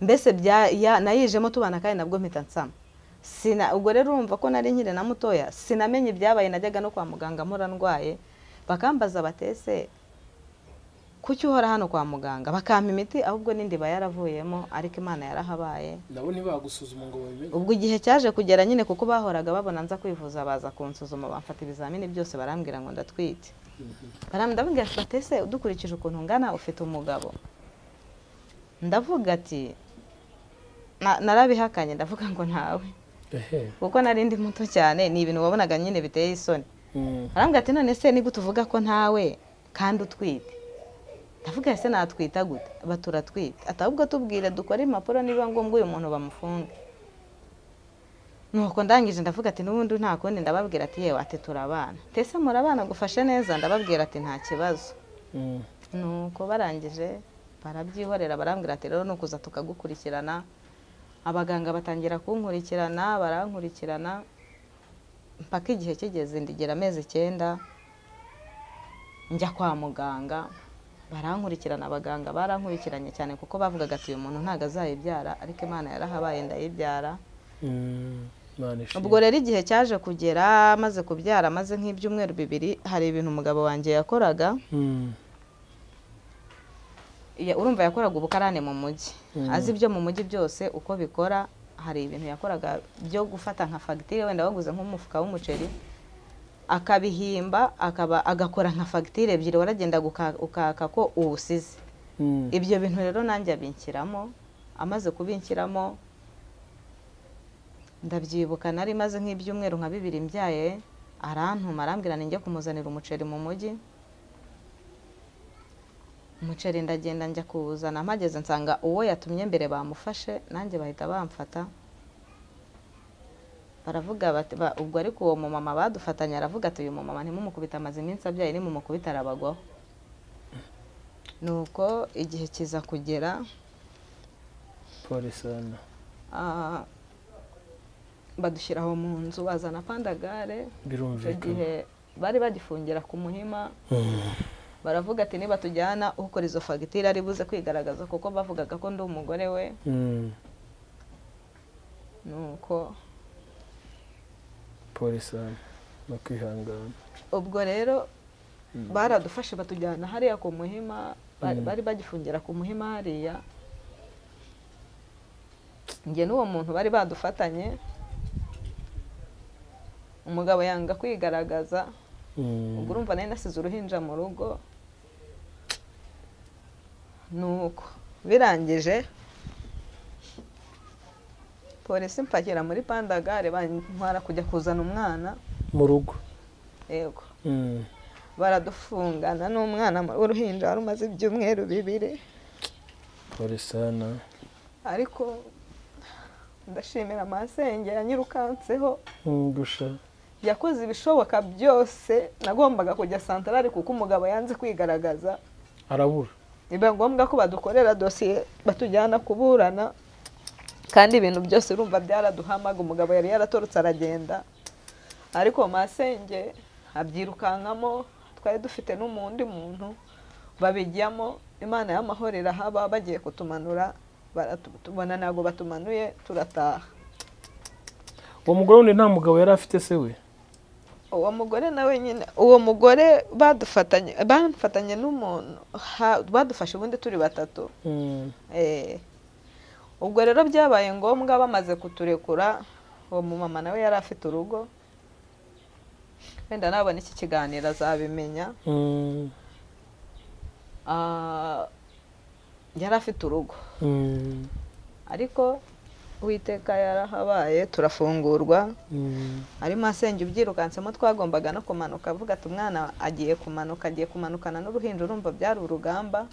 mbese nayijemo tubana kandi nabwo mpita nsama. Sina- ubwo rero urumva ko nari nkiri na mutoya sinamenye ibyabaye najyaga no kwa muganga mpora ndwaye bakambaza batese kuki uhora hano kwa muganga? Bakampa imiti ahubwo n'indiba yaravuyemo ariko imana yarahabaye. Nabo ntibagusuzuma ngo babimenye ubwo igihe cyaje kugera nyine kuko bahoraga babona nza kwivuza baza kunsuzuma bamfata ibizamini byose barambwira ngo ndatwite. Barambwira ati batese dukurikije ukuntu ungana ufite umugabo? Ndavuga ati "Na- narabihakanye ndavuga ngo ntawe kuko nari ndi muto cyane ni ibintu wabonaga nyine biteye isoni. Mm. arambwira ati none se nigute uvuga ko ntawe kandi utwite? Ndavuga ese natwita gute? Baturatwite. Ati ahubwo tubwire dukore impapuro niba ngombwa uyu muntu bamufunge. Nuko ndangije ndavuga ati n'ubundi nta kundi? Ndababwira ati yewe ati turabana tese murabana gufashe neza? Ndababwira ati nta kibazo. Mm. nuko barangije barabyihorera barambwira ati rero nukuza tukagukurikirana. Abaganga batangira kunkurikirana barankurikirana mpaka igihe kigeze ndigera amezi icyenda njya kwa muganga. Barankurikirana abaganga barankurikiranye cyane kuko bavugaga ati uyu muntu ntabwo azayibyara ariko imana yarahabaye ndayibyara Mm. Ubwo rero igihe cyaje kugera maze kubyara maze nk'ibyumweru bibiri hari ibintu umugabo wanjye yakoraga Mm. Ya- urumva yakoraga ubukarane mu mujyi Mm. azi ibyo mu mujyi byose uko bikora hari ibintu yakoraga byo gufata nka fagitire wenda waguze nk'umufuka w'umuceri akabihimba akaba agakora nka fagitire ebyiri waragenda ukaka ko uwusize. Mm. ibyo bintu rero nanjye abinshyiramo amaze kubinshyiramo ndabyibuka. Nari maze nk'ibyumweru nka bibiri mbyaye arantuma arambwira ninjye kumuzanira umuceri mu mujyi umuceri ndagenda njya kuwuzana mpageze nsanga uwo yatumye mbere bamufashe nanjye bahita bamfata. Baravuga bati ba- ubwo ariko uwo mumama badufatanye aravuga ati uyu mumama ntimumukubite amaze iminsi abyaye nimumukubite arabagwaho nuko igihe kiza kugera pole sana ah, badushyira aho mu nzu bazana pandagare. Icyo birumvikana. gihe bari bagifungira ku muhima baravuga ati niba tujyana ukora izo fagitire ari buze kwigaragaza kuko bavugaga ko ndi umugore we. Mm. nuko pole sana no kwihangana. Ubwo rero baradufashe batujyana hariya ku muhima bari Mm. bari bagifungira ku muhima hariya. Njye n'uwo muntu bari badufatanye. Umugabo yanga kwigaragaza. Mm. ubwo urumva nari nasize uruhinja mu rugo. Nuko birangije polisi mpakira muri pandagare bantwara kujya kuzana umwana. Mu rugo. Yego. Mm. baradufungana n'umwana w'uruhinja wari umaze ibyumweru bibiri. Pole sana ariko ndashimira amasenge yanyirukanseho. Ngusha yakoze ibishoboka byose nagombaga kujya santarari kuko umugabo yanze kwigaragaza. Arabura. Biba ngombwa ko badukorera dosiye batujyana kuburana. Kandi ibintu byose urumva byaraduhamaga umugabo yari yaratorotse aragenda. Ariko masenge abyirukankamo twari dufite n'umundi muntu babijyamo. Imana y'amahoro irahaba bagiye kutumanura tubona ntabwo batumanuye turataha. Uwo mugore wundi nta mugabo yari afite se we? Uwo mugore nawe nyine uwo mugore badufatanye n'umuntu badufashe ubundi turi batatu. Mm. Eh, ubwo rero byabaye ngombwa bamaze kuturekura uwo mumama nawe yari afite urugo wenda nabona iki kiganiro azabimenya Mm. Ah, yari afite urugo Mm. ariko uwiteka yarahabaye turafungurwa Mm. arimo asenge ubyirukansemo twagombaga no kumanuka avuga ati umwana agiye kumanuka agiye kumanukana n'uruhinja urumva byari urugamba.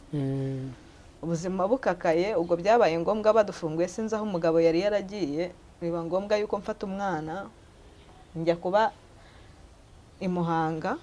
Ubuzima bukakaye ubwo byabaye ngombwa badufunguye sinzi aho umugabo yari yaragiye. Biba ngombwa yuko mfata umwana njya kuba i Muhanga.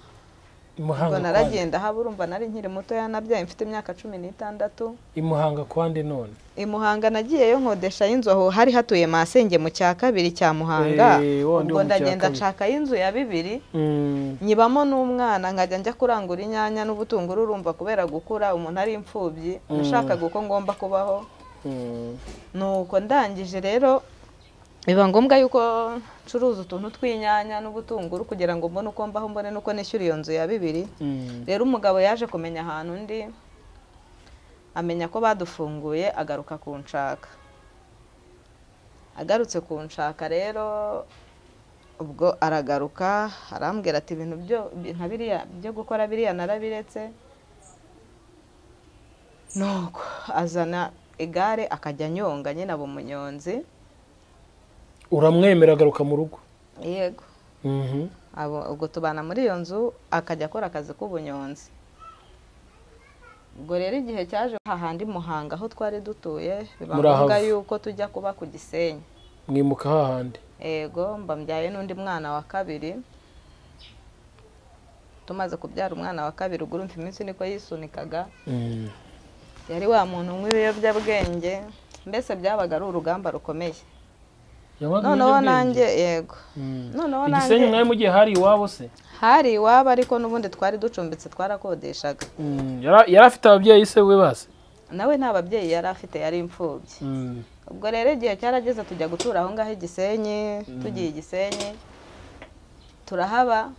I ubwo muhanga kwande naragenda haba urumva nari nkiri muto yanabyaye mfite imyaka cumi n'itandatu i muhanga kwande none i Muhanga nagiyeyo nkodeshayo inzu aho hari hatuye masenge mu cya kabiri cya Muhanga ubwo ndagenda kabiri. nshakayo inzu ya bibiri Mm. nyibamo n'umwana nkajya njya kurangura inyanya n'ubutunguru urumva kubera gukura umuntu ari imfubyi Mm. nashakaga uko ngomba kubaho Mm. nuko ndangije rero biba ngombwa yuko ncuruza utuntu tw'inyanya n'ubutunguru kugira ngo mbone uko mbaho mbone n'uko nishyura iyo nzu ya bibiri. Mm. rero umugabo yaje kumenya ahantu undi amenya ko badufunguye agaruka kunshaka. Agarutse kunshaka rero ubwo aragaruka arambwira ati ibintu byo gukora biriya narabiretse. Nuko azana igare akajya anyonga nyine aba umunyonzi. Uramwemera agaruka mu rugo. Yego. Mhm. ubwo tubana muri iyo nzu akajya akora akazi k'ubunyonzi. Ubwo rero igihe cyaje hahandi muhanga aho twari dutuye biba ngombwa yuko tujya kuba ku gisenyi. Mwimuka hahandi ego mbambyaye n'undi mwana wa kabiri. Tumaze kubyara umwana wa kabiri ubwo urumva iminsi niko yisunikaga. Mm. yari wa muntu unywa ibiyobyabwenge mbese byabaga ari urugamba rukomeye. Noneho nanjye yego. Mm. noneho igisenyi nanjye mwari mugiye hari iwabo se? Hari iwabo ariko n'ubundi twari ducumbitse twarakodeshaga. Mm. Yara- yari afite ababyeyi se we base nawe nta babyeyi yari afite yari imfubyi. Mm. ubwo rero igihe cyarageze tujya gutura aho ngaho i gisenyi tugiye i gisenyi turahaba.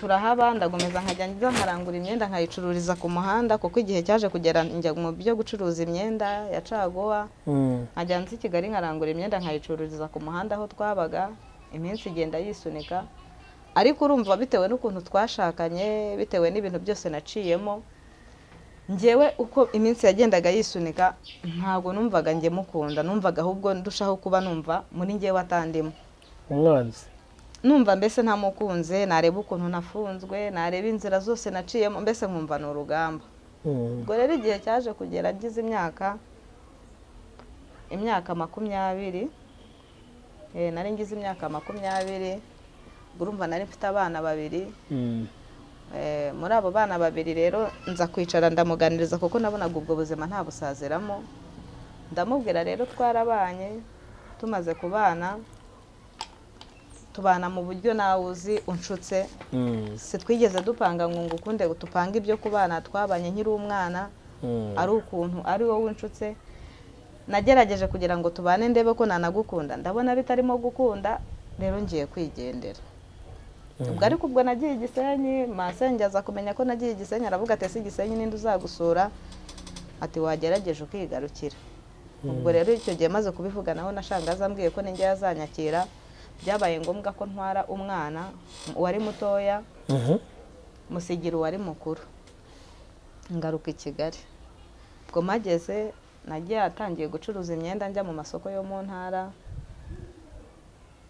Turahaba ndagomeza nkajya nza nkarangura imyenda nkayicururiza ku muhanda kuko igihe cyaje kugera njya mu byo gucuruza imyenda ya caguwa Mm. nkajya nza i kigali nkarangura imyenda nkayicururiza ku muhanda aho twabaga iminsi igenda yisunika. Ariko urumva bitewe n'ukuntu twashakanye bitewe n'ibintu byose naciyemo ngewe uko iminsi yagendaga yisunika ntabwo numvaga njye mukunda numvaga ahubwo ndushaho kuba numva muri ngewe atandimo umwanzi. Numva mbese ntamukunze nareba ukuntu nafunzwe nareba inzira zose naciyemo mbese nkumva ni urugamba. Ubwo rero igihe cyaje kugera agize imyaka imyaka makumyabiri eh, nari ngize imyaka makumyabiri urumva nari mfite abana babiri. Mm. Eh, muri abo bana babiri rero nza kwicara ndamuganiriza kuko nabonaga ubwo buzima nta busaziramo ndamubwira rero twarabanye tumaze kubana tubana mu buryo nawe uzi unshutse. Mm. si twigeze dupanga ngo ngukunde dupange ibyo kubana twabanye nkiri umwana Mm. ari ukuntu ari wowe unshutse. Nagerageje kugira ngo tubane ndebe ko nanagukunda. Ndabona bitarimo gukunda rero ngiye kwigendera. Ubwo ariko ubwo nagiye igisenyi masenge aza kumenya ko nagiye igisenyi aravuga ati ese igisenyi ninde uzagusura? Ati wagerageje ukigarukira ubwo rero icyo gihe maze kubivuga naho nashangaza ambwiye ko ninjye yazanyakira. Byabaye ngombwa ko ntwara umwana uwari mutoya Mhm. musigira uwari mukuru ngaruka i kigali ubwo mageze nagiye atangiye gucuruza imyenda njya mu masoko yo mu ntara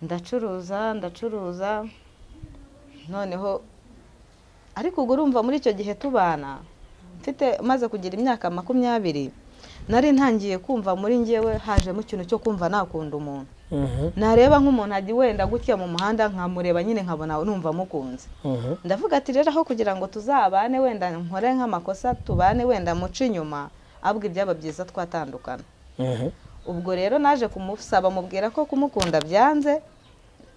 ndacuruza ndacuruza noneho ariko ubwo urumva muri icyo gihe tubana mfite maze kugira imyaka makumyabiri nari ntangiye kumva muri ngewe hajemo ikintu cyo kumva nakunda umuntu. Nareba nk'umuntu ajya wenda gutya mu muhanda nkamureba nyine nkabona numva mukunze. Mhm. ndavuga ati rero aho kugira ngo tuzabane wenda nkore nk'amakosa tubane wenda muce inyuma ahubwo ibyaba byiza twatandukana. Mhm. ubwo rero naje kumusaba mubwira ko kumukunda byanze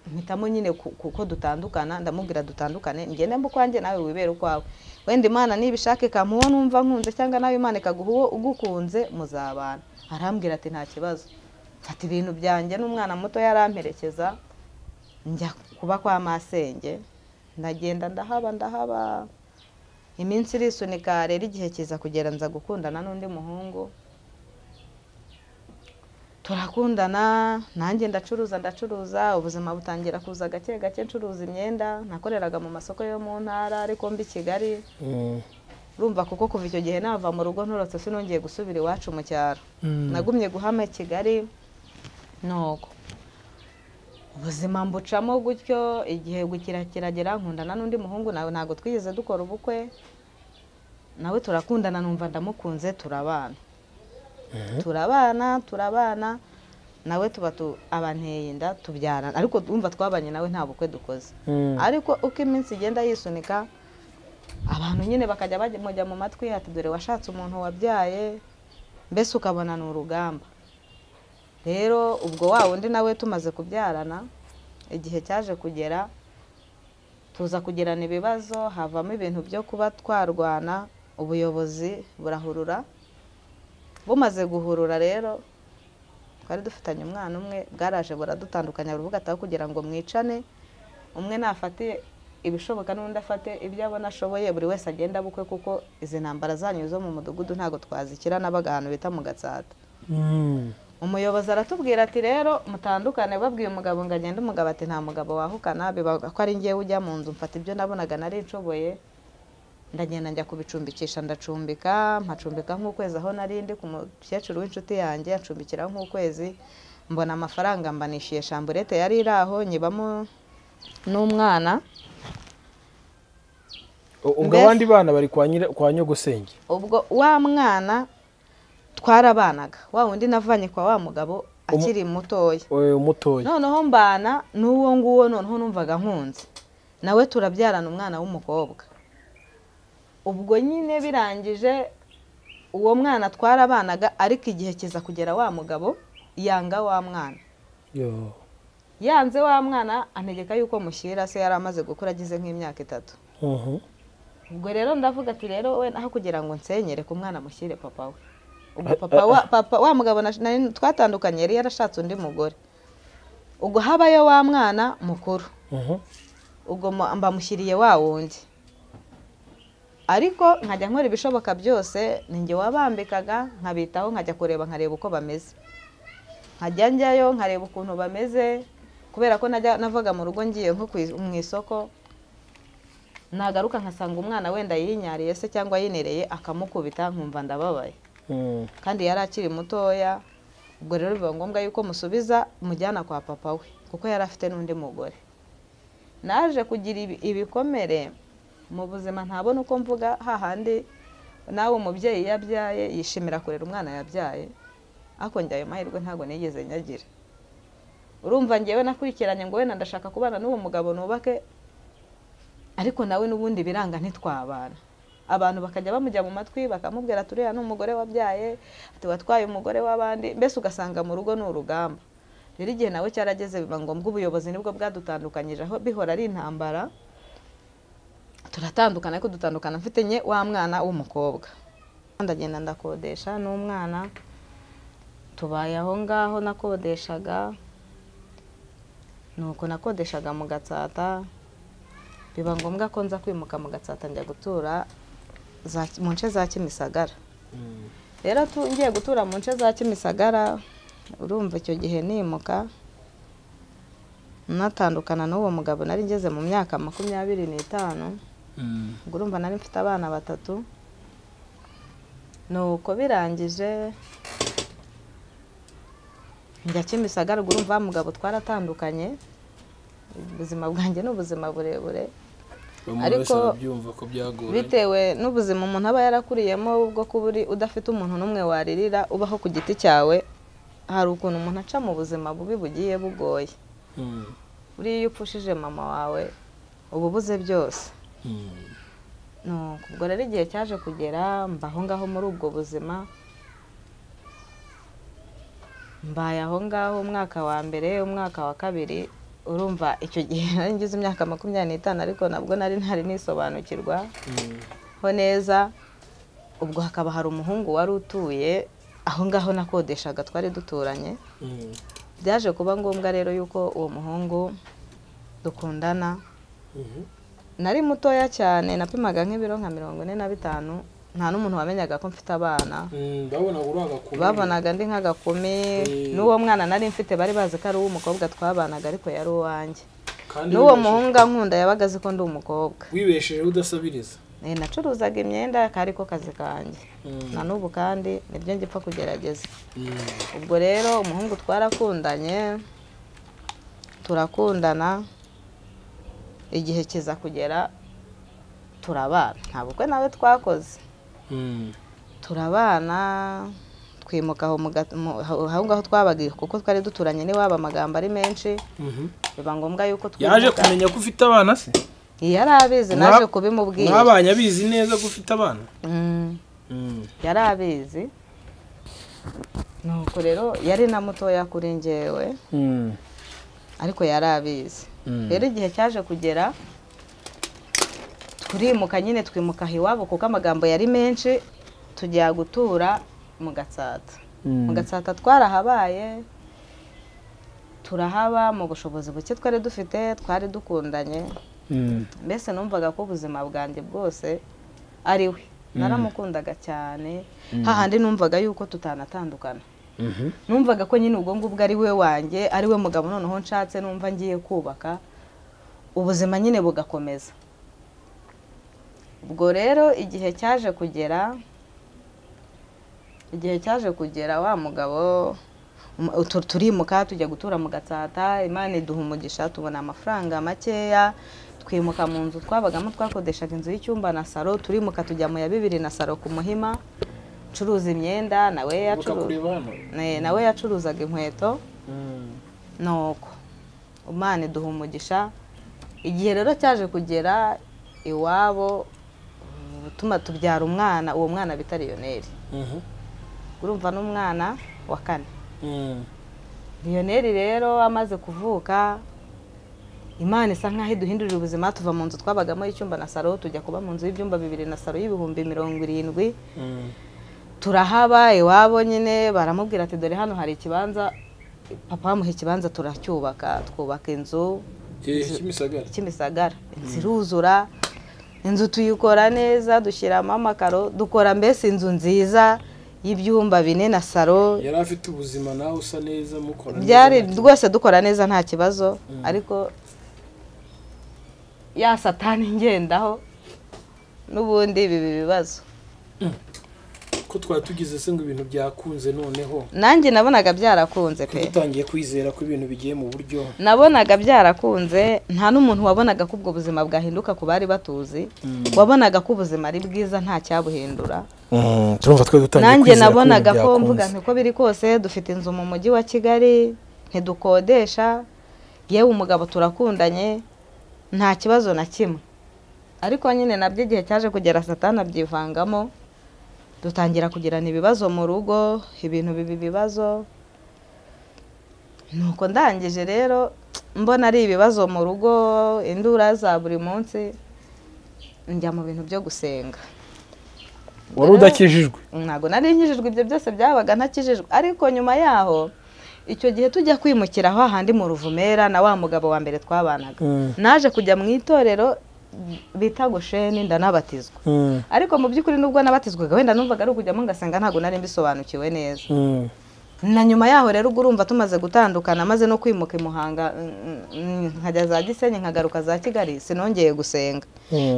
mpitamo nyine ku- kuko dutandukana ndamubwira dutandukane ngende mba ukwanjye nawe wibere ukwawe wenda imana nibishaka ikamuha uwo numva nkunze cyangwa nawe imana ikaguha uwo ugukunze muzabana. Arambwira ati nta kibazo. Mfata ibintu byanjye n'umwana muto yaramperekeza njya kuba kwa masenge ndagenda ndahaba ndahaba. Iminsi irisunika rero igihe kiza kugera nza gukundana n'undi muhungu. Turakundana nanjye ndacuruza ndacuruza ubuzima butangira kuza gake gake ncuruza imyenda nakoreraga mu masoko yo mu ntara ariko mbi kigali. Mm. urumva kuko kuva icyo gihe nava mu rugo nturotse sinongeye gusubira iwacu mu cyaro. Mm. nagumye guhama kigali. Nuko. Ubuzima mbucamo gutyo igihe gukira kiragera nkundana n'undi muhungu nawe ntabwo twigeze dukora ubukwe. Nawe turakundana numva ndamukunze turabana turabana turabana nawe tuba tu abanteye inda tubyarana. Ariko twumva twabanye nawe nta bukwe dukoze. Mm. ariko uko iminsi igenda yisunika abantu nyine bakajya bamujya mu matwi ati dore washatse umuntu wabyaye mbese ukabona ni urugamba. Rero ubwo wa wundi nawe tumaze kubyarana igihe cyaje kugera tuza kugirana ibibazo havamo ibintu byo kuba twarwana ubuyobozi burahurura bumaze guhurura rero twari dufitanye umwana umwe bwaraje buradutandukanya buri ataho kugira ngo mwicane umwe nafate ibishoboka n'undi afate ibyo abona ashoboye buri wese agenda bukwe kuko izi ntambara zanyu zo mu mudugudu ntabwo twazikira n'abaga ahantu bita mu gatsata Mm. Umuyobozi aratubwira ati rero mutandukane. Babwiye umugabo ngo agende umugabo ati nta mugabo wahukana biba ko ari ngewe ujya mu nzu mfata ibyo nabonaga nari nshoboye. Ndagenda njya kubicumbikisha ndacumbika mpacumbika nk'ukwezi aho nari ndi ku mukecuru w'inshuti yanjye acumbikira nk'ukwezi. Mbona amafaranga mbanishiye shamburete yari iri aho nyibamo n'umwana. Ubwo abandi bana bari kwa nyogosenge? Ubwo wa mwana twarabanaga wa wundi navanye kwa wa mugabo akiri mutoya. umutoya. Noneho mbana n'uwo nguwo noneho numvaga nkunze. Nawe turabyarana umwana w'umukobwa. Ubwo nyine birangije uwo mwana twarabanaga ariko igihe kiza kugera wa mugabo yanga wa mwana. Yanze wa mwana antegeka yuko mushyira se yari amaze gukura agize nk'imyaka itatu. Ubwo rero ndavuga ati rero we aho kugira ngo nsenyere ku mwana mushyire papa we. Papa wa, papa, wa mugabo twatandukanye yari yarashatse undi mugore ubwo habayo wa mwana mukuru Mhm. ubwo mu- mbamushyiriye wa wundi ariko nkajya nkora ibishoboka byose ninjye wabambikaga nkabitaho nkajya kureba nkareba uko bameze nkajya njyayo nkareba ukuntu bameze kubera ko najya navaga mu rugo ngiye nko mu isoko nagaruka nkasanga umwana wenda yinyariye se cyangwa yinereye akamukubita nkumva ndababaye. Kandi yari akiri mutoya ubwo rero biba ngombwa yuko musubiza mujyana kwa papa we kuko yari afite n'undi mugore. Naje kugira ibi- ibikomere mu buzima ntabona uko mvuga hahandi nawe umubyeyi iyo yabyaye yishimira kurera umwana yabyaye njye ayo mahirwe ntabwo nigeze nyagira. Urumva ngewe nakurikiranye ngo wenda ndashaka kubana n'uwo mugabo nubake ariko nawe n'ubundi biranga ntitwabana. Abantu bakajya bamujya mu matwi bakamubwira turiya ni umugore wabyaye ati watwaye umugore w'abandi. Mbese ugasanga mu rugo ni urugamba. Rero igihe nawe cyarageze biba ngombwa ubuyobozi ni bwo bwadutandukanyije. Aho bihora ari intambara turatandukana ariko dutandukana. Mfite nye wa mwana w'umukobwa. Ndagenda ndakodesha n'umwana tubaye aho ngaho nakodeshaga. Nuko nakodeshaga mu gatsata. Biba ngombwa ko nza kwimuka mu gatsata njya gutura mu nce za kimisagara. Mm. rero ngiye gutura mu nce za kimisagara urumva icyo gihe nimuka natandukana n'uwo mugabo nari ngeze mu myaka makumyabiri n'itanu. Ubwo urumva nari mfite abana batatu. Nuko birangije njya kimisagara urumva mugabo twaratandukanye. Ubuzima bwanjye ni ubuzima burebure. Ariko bitewe n'ubuzima umuntu aba yarakuriyemo bwo kuba uri udafite umuntu n'umwe waririra ubaho ku giti cyawe hari ukuntu umuntu aca mu buzima bubi bugiye bugoye Mm. buriya iyo upfushije mama wawe uba ubuze byose Mm. nuko ubwo rero igihe cyaje kugera mba aho ngaho muri ubwo buzima mbaye aho ngaho umwaka wa mbere umwaka wa kabiri urumva icyo gihe. Nari ngize imyaka makumyabiri n'itanu ariko nabwo nari ntari nisobanukirwa. Ho neza ubwo hakaba hari umuhungu wari utuye aho ngaho nakodeshaga twari duturanye. Byaje kuba ngombwa rero yuko uwo muhungu dukundana. Mhm. nari mutoya cyane napimaga nk'ibiro nka mirongo ine na bitanu nta n'umuntu wamenyaga ko mfite abana. Mm, babonaga ndi nk'agakumi Eh. n'uwo mwana nari mfite bari bazi ko ari uw'umukobwa twabanaga ariko yari uwanjye. N'uwo muhungu ankunda yabaga azi ko ndi umukobwa. Wibeshejeho udasabiriza. Eh, nacuruzaga imyenda kari ko kazi kanjye. Mm. na n'ubu kandi ni byo ngipfa kugerageza. Mm. ubwo rero umuhungu twarakundanye turakundana igihe kiza kugera turabana. Nta bukwe nawe twakoze. Mm. Turabana twimuka aho ngaho twabaga kuko twari duturanye n'iwabo amagambo ari menshi. Mhm. biba ngombwa yuko yaje twimuka kumenya ko ufite abana se? Yari abizi naje kubimubwira. mwabanye abizi neza ko ufite abana? Mm. Mm. yari abizi. Nuko rero yari na mutoya kuri njyewe. Mm. ariko yari abizi. Rero igihe cyaje kugera turimuka nyine twimuka iwabo kuko amagambo yari menshi tujya gutura mu gatsata. Mm. mu gatsata twarahabaye turahaba mu bushobozi buke twari dufite twari dukundanye. Mm. mbese numvaga ko ubuzima bwanjye bwose ari we. Naramukundaga cyane. Hahandi numvaga yuko tutanatandukana. Mhm. numvaga ko nyine ubwo ngubwo ari we wanjye ari we mugabo noneho nshatse numva ngiye kubaka. Ubuzima nyine bugakomeza. Ubwo rero igihe cyaje kugera igihe cyaje kugera wa mugabo tu- turimuka tujya gutura mu gatsata imana iduha umugisha tubona amafaranga makeya twimuka mu nzu twabagamo twakodeshaga inzu y'icyumba na saro turimuka tujya mu ya bibiri na saro ku muhima curuza imyenda nawe yacuruzaga inkweto. Mm. nuko imana iduha umugisha. Igihe rero cyaje kugera iwabo utuma tubyara umwana uwo mwana bita liyoneri Mhm. urumva n'umwana wa kane Mm. liyoneri rero amaze kuvuka imana isa nk'aho iduhindurira ubuzima tuva mu nzu twabagamo y'icyumba na saro tujya kuba mu nzu y'ibyumba bibiri na saro y'ibihumbi mirongo irindwi Mm. turahaba iwabo nyine baramubwira ati dore hano hari ikibanza papa bamuha ikibanza turacyubaka twubaka inzu kimisagara inzu iruzura inzu tuyikora neza dushyiramo amakaro dukora mbese inzu nziza y'ibyumba bine na saro yari afite ubuzima nawe usa neza mukora byari rwose dukora neza nta kibazo. Ariko ya satani ngendaho n'ubundi biba ibibazo ko twari tugize se ngo ibintu byakunze noneho? Nanjye nabonaga byarakunze pe. Dutangiye kwizera ko ibintu bigiye mu buryo. Nabonaga byarakunze nta n'umuntu wabonaga ko ubwo buzima bwahinduka ku bari batuzi. Wabonaga ko ubuzima ari bwiza nta cyabuhindura. Dutangiye nanjye nabonaga ko mvuga byakunze nti uko biri kose dufite inzu mu mujyi wa kigali ntidukodesha yewe umugabo turakundanye nta kibazo na kimwe. Ariko nyine na byo igihe cyaje kugera satani abyivangamo dutangira kugirana ibibazo mu rugo ibintu biba ibibazo nuko ndangije rero mbona ari ibibazo mu rugo indura za buri munsi njya mu bintu byo gusenga. Wari udakijijwe? ntabwo nari nkijijwe ibyo byose byabaga ntakijijwe ariko nyuma yaho icyo gihe tujya kwimukira aho handi mu ruvumera na wa mugabo wa mbere twabanaga. Naje kujya mu itorero bita gosheni ndanabatizwa ariko mu by'ukuri nubwo nabatizwaga wenda numvaga ari ukujyamo ngasenga ntabwo nari mbisobanukiwe neza. Na nyuma yaho rero ubwo urumva tumaze gutandukana maze no kwimuka i muhanga mm, mm, nkajya za gisenyi nkagaruka za kigali sinongeye gusenga.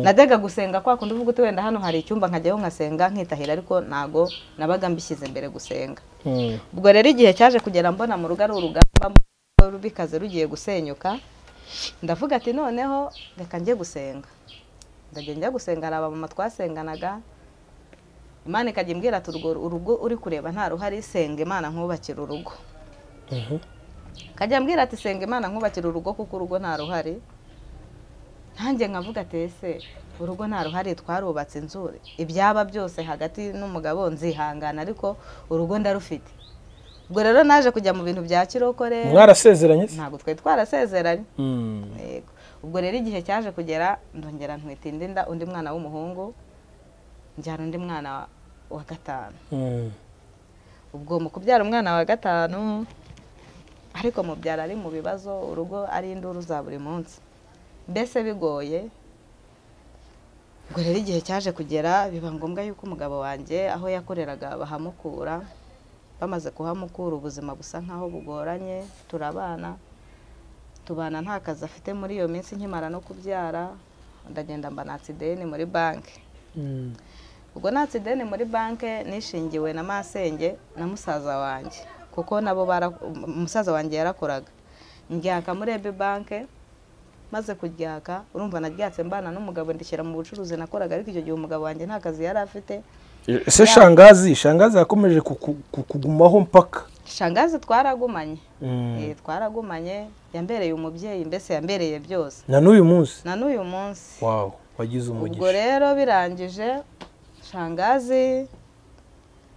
Najyaga gusenga kwa kundi uvuga uti wenda hano hari icyumba nkajyayo nkasenga nkitahira ariko ntago nabaga mbishyize imbere gusenga. Ubwo rero igihe cyaje kugera mbona mu rugo ari urugamba bikaze rugiye gusenyuka ndavuga ati noneho reka njye gusenga. Ndajya njya gusenga hari abamama twasenganaga. Imana ikajya imbwira ati urwo urugo uri kureba nta ruhari senga imana nkubakira urugo. Kajya ambwira ati senga imana nkubakira urugo kuko urugo nta ruhari ntanjye nkavuga ati ese urugo nta ruhari twarubatse inzu? Ibyaba byose hagati n'umugabo nzihangana ariko urugo ndarufite. Ubwo rero naje kujya mu bintu bya kirokore mwarasezeranye se ntabwo twari twarasezeranye Mm. Yego. ubwo rero igihe cyaje kugera ndongera ntwita indi nda undi mwana w'umuhungu njyana undi mwana wa gatanu Mm. ubwo mu kubyara umwana wa gatanu ariko mubyara ari mu bibazo urugo ari induru za buri munsi mbese bigoye ubwo rero igihe cyaje kugera biba ngombwa yuko umugabo wanjye aho yakoreraga bahamukura bamaze kuhamukura ubuzima busa nkaho bugoranye turabana tubana nta kazi afite muri iyo minsi nkimara no kubyara ndagenda mba natsideni muri banki. Mm. ubwo natse ideni muri banki nishingiwe na masenge na musaza wanjye. Kuko nabo umusaza wanjye yarakoraga njyaka muri ebe banki maze kuryaka urumva naryatse mbana n'umugabo ndishyira mu bucuruzi nakoraga ariko icyo gihe umugabo wanjye nta kazi yari afite. Ese shangazi shangazi yakomeje kukugumaho mpaka. Shangazi twaragumanye. Mm. Eh, twaragumanye yambereye umubyeyi mbese yambereye byose. Na n'uyu munsi? Na n'uyu munsi. Wawu wagize ubwo umugisha rero birangije shangazi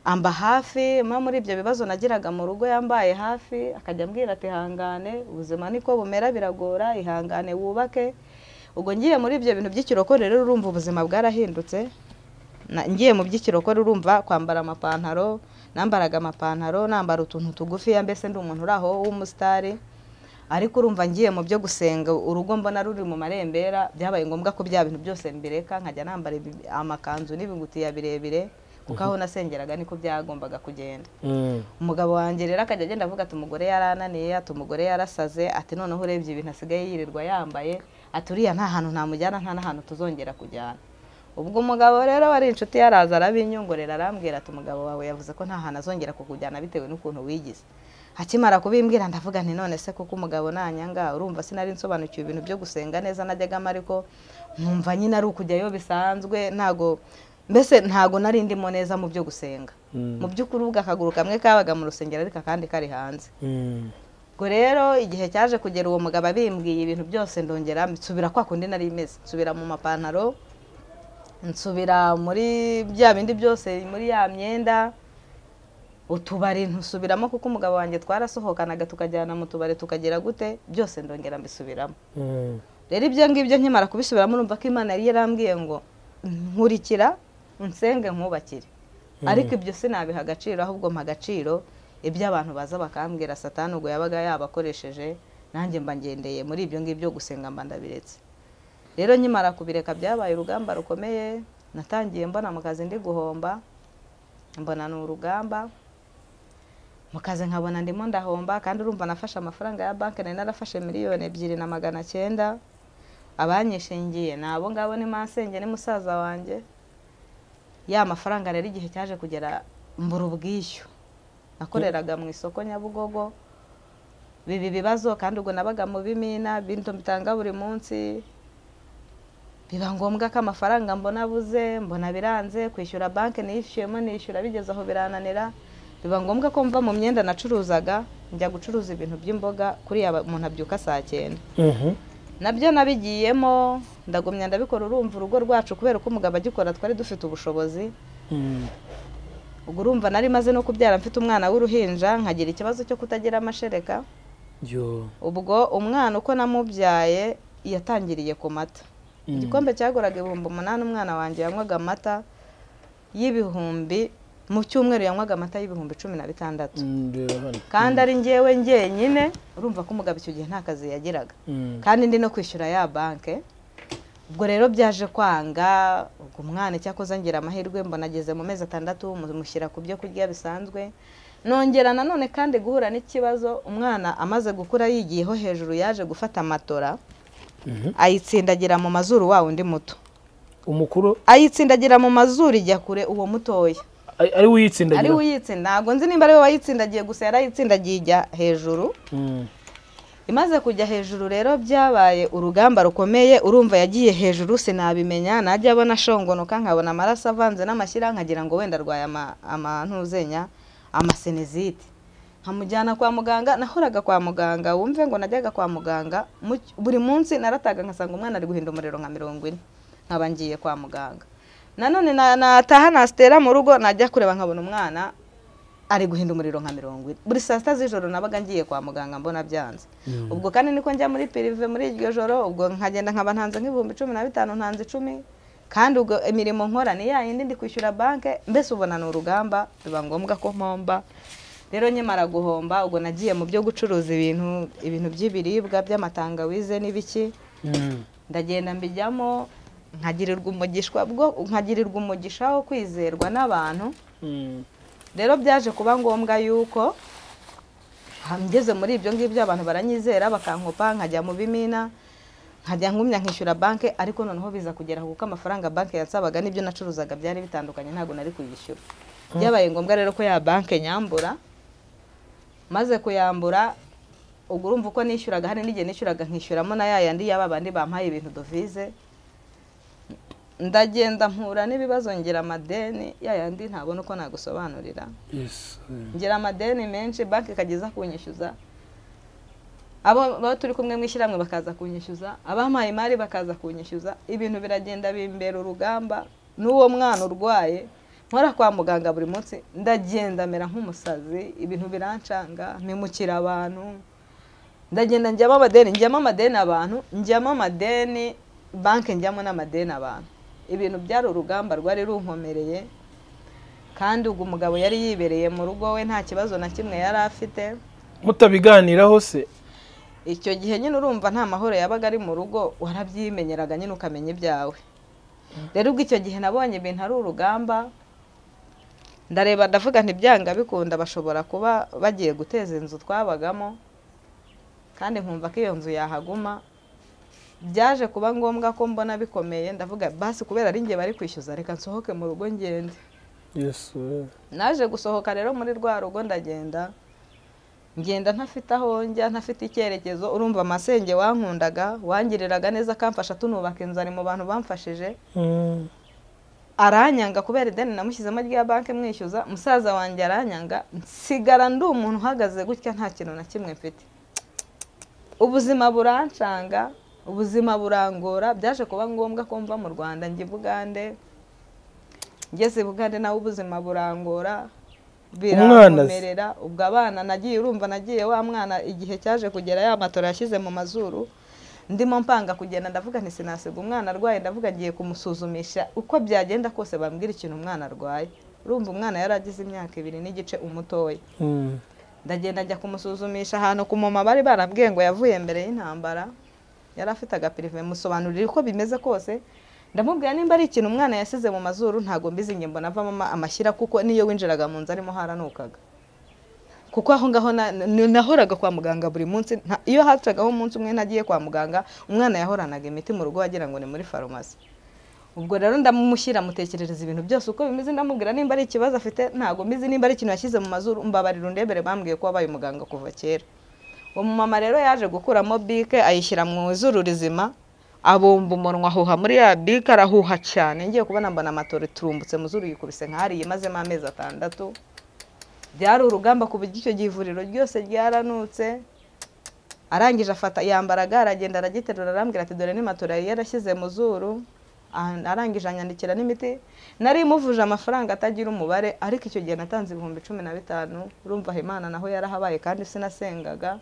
amba hafi mpa muri ibyo bibazo nagiraga mu rugo yambaye hafi akajya ambwira ati ihangane ubuzima niko bumera biragora ihangane wubake. Ubwo ngiye muri ibyo bintu by'ikirokore rero urumva ubuzima bwarahindutse. Ngiye mu by'ikirokore urumva kwambara amapantaro nambaraga amapantaro nambara utuntu tugufiya mbese ndi umuntu uri aho w'umusitari. Ariko urumva ngiye mu byo gusenga urugo mbona ruri mu marembera byabaye ngombwa ko bya bintu byose mbireka nkajya nambara amakanzu n'ibingutiya birebire kuko aho nasengeraga niko byagombaga kugenda. Mm. umugabo wanjye rero akajya agenda avuga ati umugore yarananiye ati umugore yarasaze ati noneho urebye ibintu asigaye yirirwa yambaye ati uriya nta hantu ntamujyana nta n'ahantu tuzongera kujyana. Ubwo umugabo rero wari inshuti yaraza arabinyongorera arambwira ati umugabo wawe yavuze ko nta hantu azongera kukujyana bitewe n'ukuntu wigize. Akimara kubimbwira ndavuga nti none se kuko umugabo nanyanga urumva sinari nsobanukiwe ibintu byo gusenga neza najyagamo ariko nkumva nyine ari ukujyayo bisanzwe ntago mbese ntago nari ndimo neza mu byo gusenga. Mm. mu by'ukuri ubwo akaguru kamwe kabaga mu rusengero ariko akandi kari hanze. Mm. ubwo rero igihe cyaje kugera uwo mugabo abimbwiye ibintu byose ndongera nsubira kwa kundi nari imeze nsubira mu mapantaro nsubira muri bya bindi byose muri ya myenda utubari ntusubiramo kuko umugabo wanjye twarasohokanaga tukajyana mu tubari tukagira gute byose ndongera mbisubiramo. Mm. rero ibyo ngibyo nkimara kubisubiramo urumva ko imana yari yarambwiye ngo nkurikira unsenge nkubakire. Ariko ibyo sinabiha agaciro ahubwo mpa agaciro ibyo abantu baza bakambwira satani ubwo yabaga yabakoresheje nanjye mba ngendeye muri ibyo ngibyo gusenga mba ndabiretse. Rero nkimara kubireka byabaye urugamba rukomeye natangiye mbona mu kazi ndi guhomba mbona ni urugamba mu kazi nkabona ndimo ndahomba kandi urumva nafashe amafaranga ya banki nari narafashe miliyoni ebyiri na magana cyenda abanyishingiye ni abo ngabo ni masenge ni musaza wanjye. Ya mafaranga rero igihe cyaje kugera mbura ubwishyu. Nakoreraga mu isoko nyabugogo biba ibibazo kandi ubwo nabaga mu bimina bintu bitanga buri munsi. Biba ngombwa ko amafaranga mbona abuze mbona biranze kwishyura banki nishyuyemo nishyura bigeze aho birananira. Biba ngombwa ko mva mu myenda nacuruzaga njya gucuruza ibintu by'imboga kuriya umuntu abyuka saa cyenda. Nabyo nabigiyemo ndagumya ndabikora urumva urugo rwacu kubera ko umugabo agikora twari dufite ubushobozi. Ubwo urumva nari maze no kubyara mfite umwana w'uruhinja nkagira ikibazo cyo kutagira amashereka. Ubwo umwana uko namubyaye yatangiriye ku mata. Igikombe cyagoraga ibihumbi umunani umwana wanjye yanywaga amata y'ibihumbi mu cyumweru yanywaga amata y'ibihumbi cumi na bitandatu. Kandi ari ngewe ngenyine urumva ko umugabo icyo gihe nta kazi yagiraga. Kandi ndi no kwishyura ya banki ubwo rero byaje kwanga ubwo umwana icyakoze ngira amahirwe mbona ageze mu mezi atandatu mushyira ku byo kurya bisanzwe. Nongera nanone kandi guhura n'ikibazo umwana amaze gukura yigiyeho hejuru yaje gufata matora. Ayitsindagira mu mazuru wa undi muto. Umukuru? Ayitsindagira mu mazuru ijya kure uwo mutoya. Ari uyitsindagira? Ari uyitsinda. Ntabwo nzi nimba ari we wayitsindagiye gusa yarayitsindagiye ijya hejuru. Imaze kujya hejuru rero byabaye urugamba rukomeye urumva yagiye hejuru sinabimenya najya abona ashongonoka nkabona amaraso avanze n'amashyira nkagira ngo wenda arwaye amantuzenya amasenezite. Nkamujyana kwa muganga nahoraga kwa muganga wumve ngo najyaga kwa muganga buri munsi narataga nkasanga umwana ari guhinda umuriro nka mirongo ine nkaba ngiye kwa muganga. Nanone nataha nasitera mu rugo najya kureba nkabona umwana ari guhinda umuriro nka mirongo ine. Buri saa sita z'ijoro nabaga ngiye kwa muganga mbona byanze. Ubwo kandi niko njya muri pirive muri iryo joro ubwo nkagenda nkaba ntanze nk'ibihumbi cumi na bitanu ntanze icumi. Kandi ubwo imirimo nkora ni ya yindi ndi kwishyura banki mbese ubona ni urugamba biba ngombwa ko mpomba. Rero nyamara guhomba ubwo nagiye mu byo gucuruza ibintu ibintu by'ibiribwa by'amatangawize n'ibiki ndagenda mbijyamo nkagirirwa umugisha bwo nkagirirwa umugisha wo kwizerwa n'abantu. Rero byaje kuba ngombwa yuko ngeze muri ibyo ngibyo abantu baranyizera bakankopa nkajya mu bimina nkajya ngumya nkishyura banki ariko noneho biza kugera kuko amafaranga banki yasabaga n'ibyo nacuruzaga byari bitandukanye ntabwo nari kuyishyura. Byabaye ngombwa rero ko ya banki nyambura maze kuyambura ubwo urumva uko nishyuraga hari n'igihe nishyuraga nkishyuramo na ya yandi y'aba bandi bampaye ibintu dovize ndagenda mpura n'ibibazo ngira amadeni ya yandi ntabona uko nagusobanurira. Ngira amadeni menshi banki ikageza kunyishyuza abo turi kumwe mu ishyirahamwe bakaza kunyishyuza abampaye imari bakaza kunyishyuza. Ibintu biragenda bimbera urugamba n'uwo mwana urwaye nkora kwa muganga buri munsi ndagenda mera nk'umusazi ibintu birancanga mpimukira abantu. Ndagenda njyamo amadeni njyamo amadeni abantu njyamo amadeni banki njyamo n'amadeni abantu. Ibintu byari urugamba rwari runkomereye kandi ubwo umugabo yari yibereye mu rugo we nta kibazo na kimwe yari afite. Mutabiganiraho se? Icyo gihe nyine urumva nta mahoro yabaga ari mu rugo warabyimenyeraga nyine ukamenya ibyawe. Rero ubwo icyo gihe nabonye ibintu ari urugamba ndareba ndavuga ntibyanga bikunda bashobora kuba bagiye guteza inzu twabagamo kandi nkumva ko iyo nzu yahaguma. Byaje kuba ngombwa ko mbona bikomeye. Ndavuga basi kubera ari njye bari kwishyuza reka nsohoke mu rugo ngende. Naje gusohoka rero muri rwa rugo ndagenda. Ngenda ntafite aho njya ntafite icyerekezo. Urumva amasenge wankundaga wangiriraga neza akamfasha tunubaka inzu ari mu bantu bamfashije. Aranyanga kubera ideni namushyizemo rya banki mwishyuza musaza wanjye aranyanga nsigara ndi umuntu uhagaze gutya nta kintu na kimwe mfite. Ubuzima burancanga ubuzima burangora byaje kuba ngombwa ko mva mu rwanda njye bugande ngeze bugande nawe ubuzima burangora birakomerera ubwo abana nagiye urumva nagiye wa mwana igihe cyaje kugera ya matora yashyize mu mazuru ndimo mpanga kugenda ndavuga nti sinasiga umwana arwaye ndavuga ngiye kumusuzumisha uko byagenda kose bambwira ikintu umwana arwaye. Urumva umwana yari agize imyaka ibiri n'igice umutoya. Ndagenda njya kumusuzumisha ahantu ku mama bari barambwiye ngo yavuye mbere y'intambara. Yari afite agapirive musobanurira uko bimeze kose. Ndamubwira nimba ari ikintu umwana yasize mu mazuru ntabwo mbizi mbona avamo amashyira kuko niyo winjiraga mu nzu arimo haranukaga kuko aho ngaho na- na- nahoraga kwa muganga buri munsi iyo hacagaho umunsi umwe ntagiye kwa muganga umwana yahoranaga imiti mu rugo wagira ngo ni muri farumasi. Ubwo rero ndamushyira mutekerereza ibintu byose uko bimeze ndamubwira nimba ari ikibazo afite ntabwo mbizi nimba ari ikintu yashyize mu mazuru mbabarira undebere bambwiye ko wabaye umuganga kuva kera. Uwo mumama rero yaje gukuramo bike ayishyira mu izuru rizima abumba umunwa ahuha muri ya bike arahuha cyane. Ngiye kubona mbona amatora iturumbutse mu zuru yikubise nk'ahariye imazemo amezi atandatu byari urugamba ku buryo icyo gihe ivuriro ryose ryaranutse. Arangije afata yambara ga aragenda aragiterura arambwira ati dore ni matora yari yarashyize mu zuru. Arangije anyandikira n'imiti. Nari imuvuje amafaranga atagira umubare ariko icyo gihe natanze ibihumbi cumi na bitanu urumva imana naho yarahabaye kandi sinasengaga.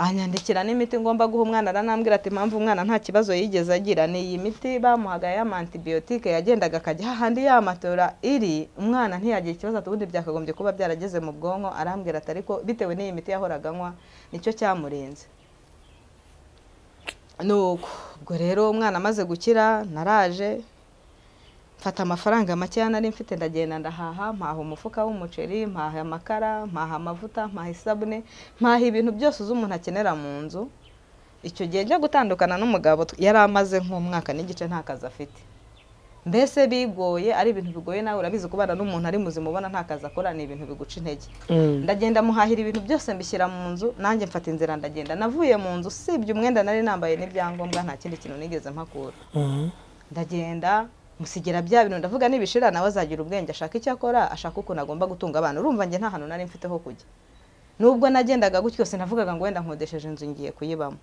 Anyandikira n'imiti ngomba guha umwana aranambwira ati impamvu umwana nta kibazo yigeze agira. Ni iyi miti bamuhaga y'amantibiyotike yagendaga akajya ya matora iri umwana ntiyagira ikibazo ubundi byakagombye kuba byarageze mu bwonko. Arambwira ati ariko bitewe n'iyi miti yahoraga anywa ni cyo cyamurenze nuko ubwo rero umwana amaze gukira naraje mfata amafaranga makeya nari mfite ndagenda ndahaha mpaha umufuka w'umuceri mpaha amakara mpaha amavuta mpaha isabune mpaha ibintu byose uzi umuntu akenera mu nzu. Icyo gihe njya gutandukana n'umugabo yari amaze nk'umwaka n'igice nta kazi afite. Mbese bigoye ari ibintu bigoye nawe urabizi kubana n'umuntu ari muzima ubona nta kazi akora ni ibintu biguca intege. Ndagenda muhahira ibintu byose mbishyira mu nzu nanjye mfata inzira ndagenda. Navuye mu nzu usibye umwenda nari nambaye n'ibyangombwa nta kindi kintu nigeze mpakura. Ndagenda musigira bya bintu ndavuga nibishira nawe azagira ubwenge. Ashaka icyo akora ashaka ukuntu agomba gutunga abana. Urumva njye nta hantu nari mfite ho kujya. Nubwo nagendaga gutyo sinavugaga ngo wenda nkodesheje inzu ngiye kuyibamo.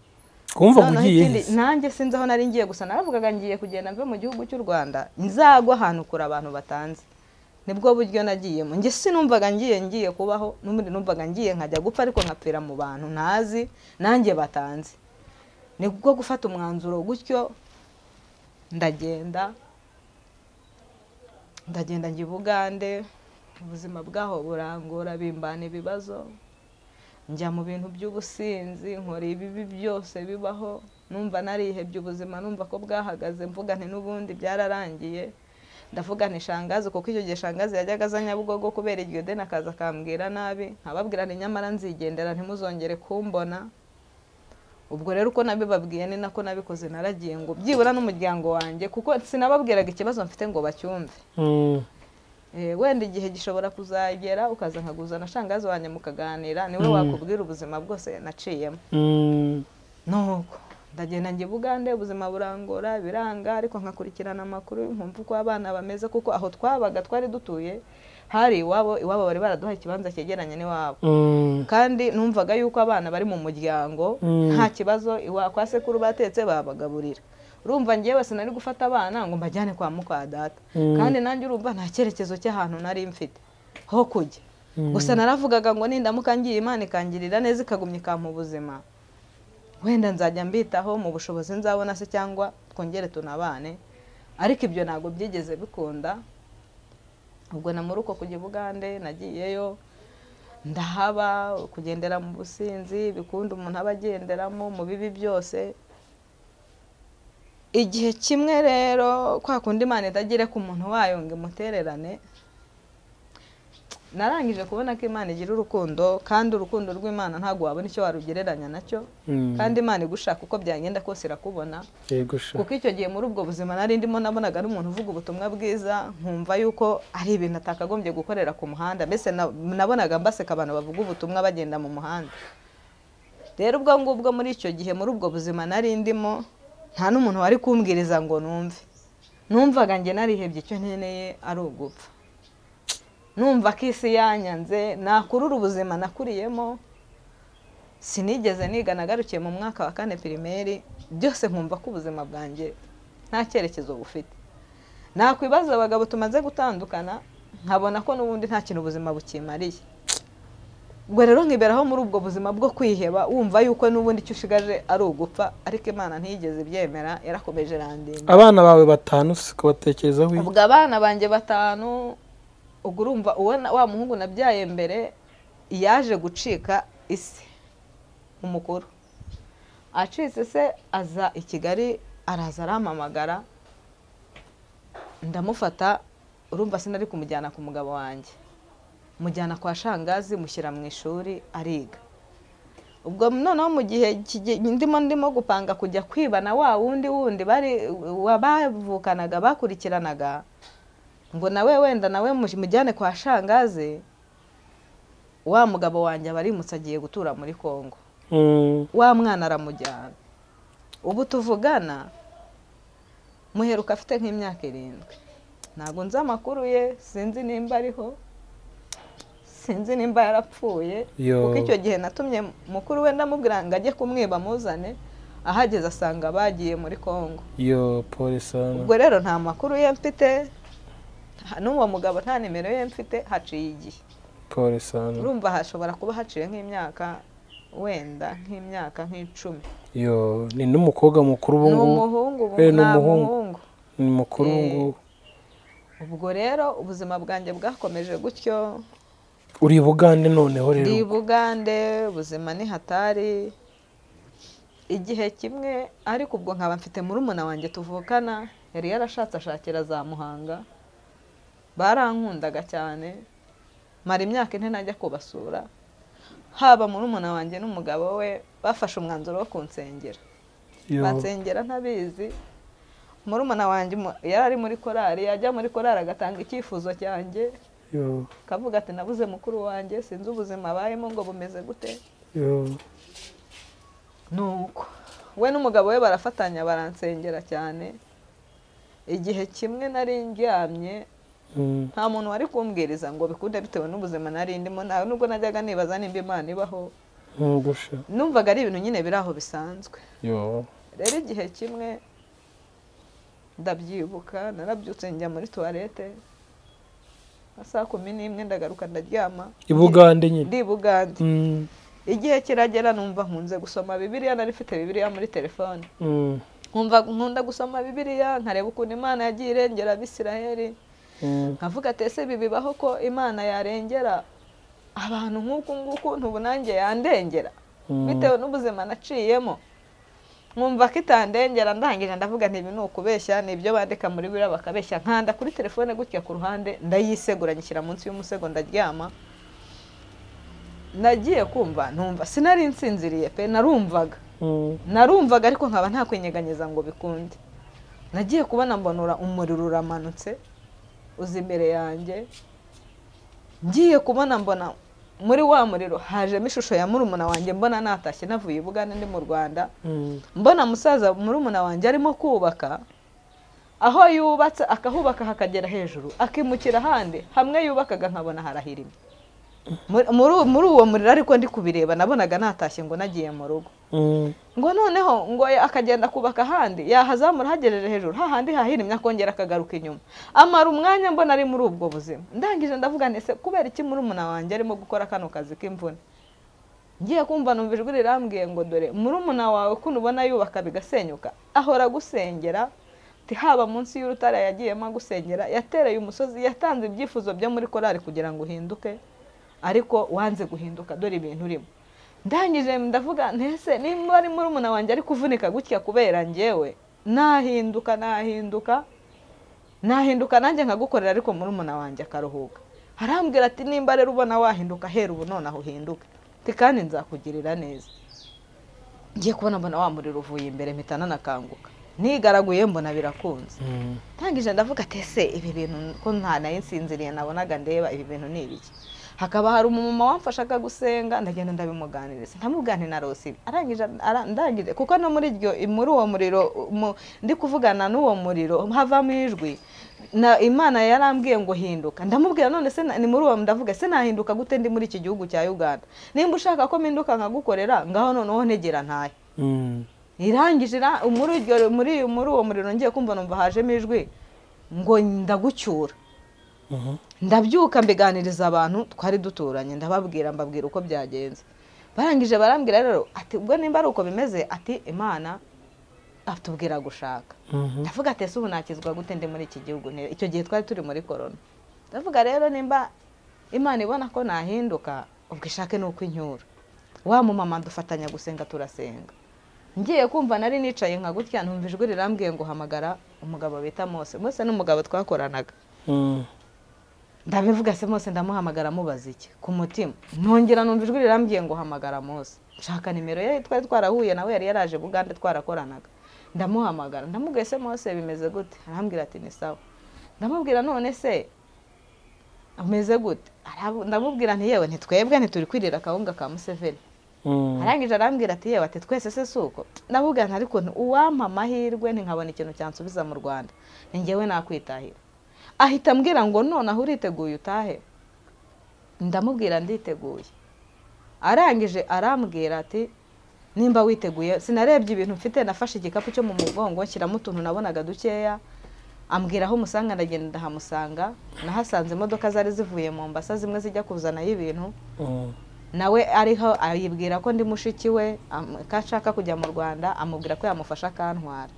Kumva ugiye nanjye sinzi aho nari ngiye gusa naravugaga ngiye kugenda mve mu gihugu cy'u rwanda nzagwa ahantu kure abantu batanze. Nibwo buryo nagiyemo. Njye sinumvaga ngiye ngiye kubaho n'ubundi numvaga ngiye nkajya gupfa ariko nkapfira mu bantu ntazi nanjye batanze. Nibwo gufata umwanzuro gutyo ndagenda ndagenda njya i bugande ubuzima bwaho burangora bimbana ibibazo. Njya mu bintu by'ubusinzi nkora ibibi byose bibaho numva narihebye ubuzima numva ko bwahagaze mvuga nti n'ubundi byararangiye. Ndavuga nti shangazi kuko icyo gihe shangazi yajyaga aza nyabugogo kubera iryo deni akaza akambwira nabi. Nkababwira nti nyamara nzigendera ntimuzongere kumbona ubwo rero uko nabibabwiye ni nako nabikoze naragiye ngo byibura n'umuryango wanjye kuko sinababwiraga ikibazo mfite ngo bacyumve Mm. Eh, wenda igihe gishobora kuzagera ukaza nkaguza na shangazi wanjye mukaganira ni we wakubwira ubuzima bwose naciyemo Mm. nuko ndagenda njye bugande ubuzima burangora biranga ariko nkakurikirana amakuru nkumva uko abana bameze kuko aho twabaga twari dutuye hari iwabo iwabo bari baraduhaye ikibanza cyegeranye n'iwabo. Mm. kandi numvaga yuko abana bari mu muryango Mm. nta kibazo iwa kwa sekuru batetse babagaburira. Urumva ngewe sinari gufata abana ngo mbajyane kwa muka data. Mm. kandi nanjye urumva nta cyerekezo cy'ahantu nari mfite. Ho kujya. Gusa naravugaga ngo nindamuka ngiye imana ikangirira neza ikagumya ikampa ubuzima wenda nzajya mbitaho mu bushobozi nzabona se cyangwa twongere tunabane. Ariko ibyo ntabwo byigeze bikunda. Ubwo na muri uko kujya i bugande nagiyeyo ndahaba kugendera mu businzi bikunda umuntu aba agenderamo mu bibi byose. Igihe kimwe rero kwa kundi imana itagire ku muntu wayo ngo imutererane narangije kubona ko imana igira urukundo kandi urukundo rw'imana ntabwo wabona icyo warugereranya na cyo. Mm. kandi imana igushaka uko byagenda kose irakubona. Kuko icyo gihe muri ubwo buzima nari ndimo nabonaga n'umuntu uvuga ubutumwa bwiza nkumva yuko ari ibintu atakagombye gukorera ku muhanda. Mbese na- nabonaga mbaseka abantu bavuga ubutumwa bagenda mu muhanda. Rero ubwo ngubwo muri icyo gihe muri ubwo buzima nari ndimo nta n'umuntu wari kumbwiriza ngo numve. Numvaga njye narihebye icyo nkeneye ari ugupfa. Numva ko isi yanyanze nakurura ubuzima nakuriyemo sinigeze niga nagarukiye mu mwaka wa kane pirimeri byose nkumva ko ubuzima bwanjye nta cyerekezo bufite. Nakwibaza abagabo tumaze gutandukana nkabona ko n'ubundi nta kintu ubuzima bukimariye. Ubwo rero nkiberaho muri ubwo buzima bwo kwiheba wumva yuko n'ubundi icyo ushigaje ari ugupfa ariko imana ntiyigeze ibyemera yarakomeje irandinda. Abana bawe batanu si kubatekerezaho ubwo abana banjye batanu ubwo urumva wa muhungu nabyaye mbere yaje gucika isi umukuru acitse se aza i kigali araza arampamagara ndamufata urumva sinari kumujyana ku mugabo wanjye. Mujyana kwa shangazi mushyira mu ishuri ariga. Ubwo noneho mu gihe ndimo ndimo gupanga kujya kwiba na wa wundi wundi bari bavukanaga bakurikiranaga ngo nawe wenda nawe mu- mujyane kwa shangazi wa mugabo wanjye aba arimutse agiye gutura muri kongo. Mm. wa mwana aramujyana. Ubu tuvugana muheruka afite nk'imyaka irindwi. Ntabwo nzi amakuru ye sinzi nimba ariho sinzi nimba yarapfuye kuko icyo gihe natumye mukuru we ndamubwira ngo ajye kumwiba muzane ahageze asanga bagiye muri kongo. Yo pole sana. Ubwo rero nta makuru ye mfite n'uwo mugabo nta nimero ye mfite haciye igihe. Urumva hashobora kuba haciye nk'imyaka wenda nk'imyaka nk'icumi. Yo ni n'umukobwa mukuru ubu ni ngubu Eh, ni umuhungu. ni mukuru ubu Eh. ngubu ubwo rero ubuzima bwanjye bwakomeje gutyo. Uri bugande noneho rero. Ndi i bugande ubuzima ni hatari. Igihe kimwe ariko ubwo nkaba mfite murumuna wanjye tuvukana yari yarashatse ashakira za muhanga. Barankundaga cyane. Mara imyaka ine najya kubasura. Haba murumuna wanjye n'umugabo we bafashe umwanzuro wo kunsengera. Bansengera ntabizi. Murumuna wanjye yari ari muri korari yajya muri korari agatanga icyifuzo cyanjye. Yo. Akavuga ati nabuze mukuru wanjye sinzi ubuzima abayemo ngo bumeze gute? Nuko. We n'umugabo we barafatanya baransengera cyane. Igihe kimwe nari ndyamye. Nta muntu wari kumbwiriza ngo bikunde bitewe n'ubuzima nari ndimo. Nawe nubwo najyaga nibaza nimba imana ibaho. Mm, numvaga ari ibintu nyine biri aho bisanzwe. Rero igihe kimwe ndabyibuka narabyutse njya muri tuwarete saa kumi n'imwe ndagaruka ndaryama. I bugande nyine? Ndi i bugande. Mm. igihe kiragera numva nkunze gusoma bibiliya nari mfite bibiliya muri telefone. Mm. nkumva nkunda gusoma bibiliya nkareba ukuntu imana yagiye irengera abisiraheli Mm. Nkavuga ati ese ibi bibaho ko imana yarengera abantu nk'uku nguku? Ntubu nanjye yandengera. Mm. bitewe n'ubuzima naciyemo. Nkumva ko itandengera ndangije ndavuga nti ibi ni ukubeshya ni ibyo bandika muri biriya bakabeshya. Nkanda kuri telefone gutya ku ruhande ndayisegura nyishyira munsi y'umusego ndaryama. Nagiye kumva numva sinari nsinziriye pe narumvaga. Mm. narumvaga ariko nkaba nta kwinyeganyeza ngo bikunde. Nagiye kubona mbonura umuriro uramanutse uza imbere yanjye. Ngiye kubona mbona muri wa muriro hajemo ishusho ya murumuna wanjye mbona natashye navuye i ndi mu rwanda. Mm. mbona musaza murumuna wanjye arimo kubaka aho yubatse akahubaka hakagera hejuru akimukira ahandi. Hamwe yubakaga nkabona harahirimye Muri- muri muri uwo muriro ariko ndi kubireba nabonaga natashye ngo nagiye mu rugo. Mm. Ngo noneho ngo akagenda kubaka ahandi. Yahazamura hagejeje hejuru. Hahandi hahirimye akongera akagaruka inyuma. Amara umwanya mbona ari muri ubwo buzima. Ndangije ndavuga nti se kubera iki murumuna wanjye arimo gukora kano kazi k'imvune? Ngiye kumva numva ijwi rirambwiye ngo dore murumuna wawe kuno ubona yubaka bigasenyuka. Ahora agusengera ati haba munsi y'urutare yagiyemo agusengera yatereye umusozi yatanze ibyifuzo byo muri korari kugira ngo uhinduke. Ariko wanze guhinduka dore ibintu urimo. Ndangije ndavuga ntese nimba ari murumuna wanjye ari kuvunika gutya kubera njyewe? Nahinduka nahinduka nahinduka nanjye nkagukorera ariko murumuna wanjye akaruhuka. Arambwira ati nimba rero ubona wahinduka hera ubu nonaho uhinduke. Ati kandi nzakugirira neza. Ngiye kubona mbona wa muriro uvuye imbere mpita nanakanguka. Nigaraguye mbona birakunze. Mm. ntangije ndavuga ati ese ibi bintu ko nta na yo nsinziriye nabonaga ndeba ibi bintu ni ibiki? Hakaba hari umumama wamfashaga gusenga ndagenda ndabimuganiriza. Ntamubwira nti narose ibi arangije kuko no muri iryo muri uwo muriro mu- ndi kuvugana n'uwo muriro havamo ijwi. Na imana yarambwiye ngo hinduka. Ndamubwira none se na- ni muri uwo ndavuga se nahinduka gute ndi muri iki gihugu cya uganda? Nimba ushaka ko mpinduka nkagukorera ngaho noneho ntegera ntayo Mm. irangije ira- muri uwo muriro ngiye kumva numva hajemo ijwi ngo ndagucyura. Ndabyuka mbiganiriza abantu twari duturanye ndababwira mbabwira uko byagenze. Barangije barambwira rero ati ubwo nimba ari uko bimeze? Ati imana atubwira gushaka. Mhm. ndavuga ati ese ubu nakizwa gute ndi muri iki gihugu? Icyo gihe twari turi muri korona ndavuga rero nimba imana ibona ko nahinduka ubwo ishake ni uko inyura wa mumama dufatanya gusenga turasenga. Ngiye kumva nari nicaye nka gutya numva ijwi rirambwiye ngo hamagara umugabo bita mose. Mose ni umugabo twakoranaga. Mm. Ndabivuga se mose ndamuhamagara mubaza iki? Ku mutima. Ntongera numva ijwi rirambwiye ngo hamagara mose. Nshaka nimero ye twari twarahuye nawe yari yaraje bugande twarakoranaga. Ndamuhamagara. Ndamubwiye se mose bimeze gute? Arambwira ati ni sawa. Ndamubwira none se ameze gute? Ndamubwira nti yewe ntitwebwe ntituri kwirira akawunga ka museveni. Mm. arangije arambwira ati yewe ati twese se si uko? Ndamubwira nti ariko uwampa amahirwe ntinkabona ikintu cyansubiza mu rwanda. Ni njyewe nakwitahira. Ahita ambwira ngo nonaho uriteguye utahe? Ndamubwira nditeguye. Arangije arambwira ati nimba witeguye sinarebye ibintu mfite nafashe igikapu cyo mu mugongo nshyiramo utuntu nabonaga dukeya. Ambwira aho umusanga ndagenda ndahamusanga nahasanze imodoka zari zivuye mu mbasa zimwe zijya kuzanayo ibintu. Mm. nawe ariho ayibwira ko ndi mushiki we ko ashaka kujya mu rwanda amubwira ko yamufasha akantwara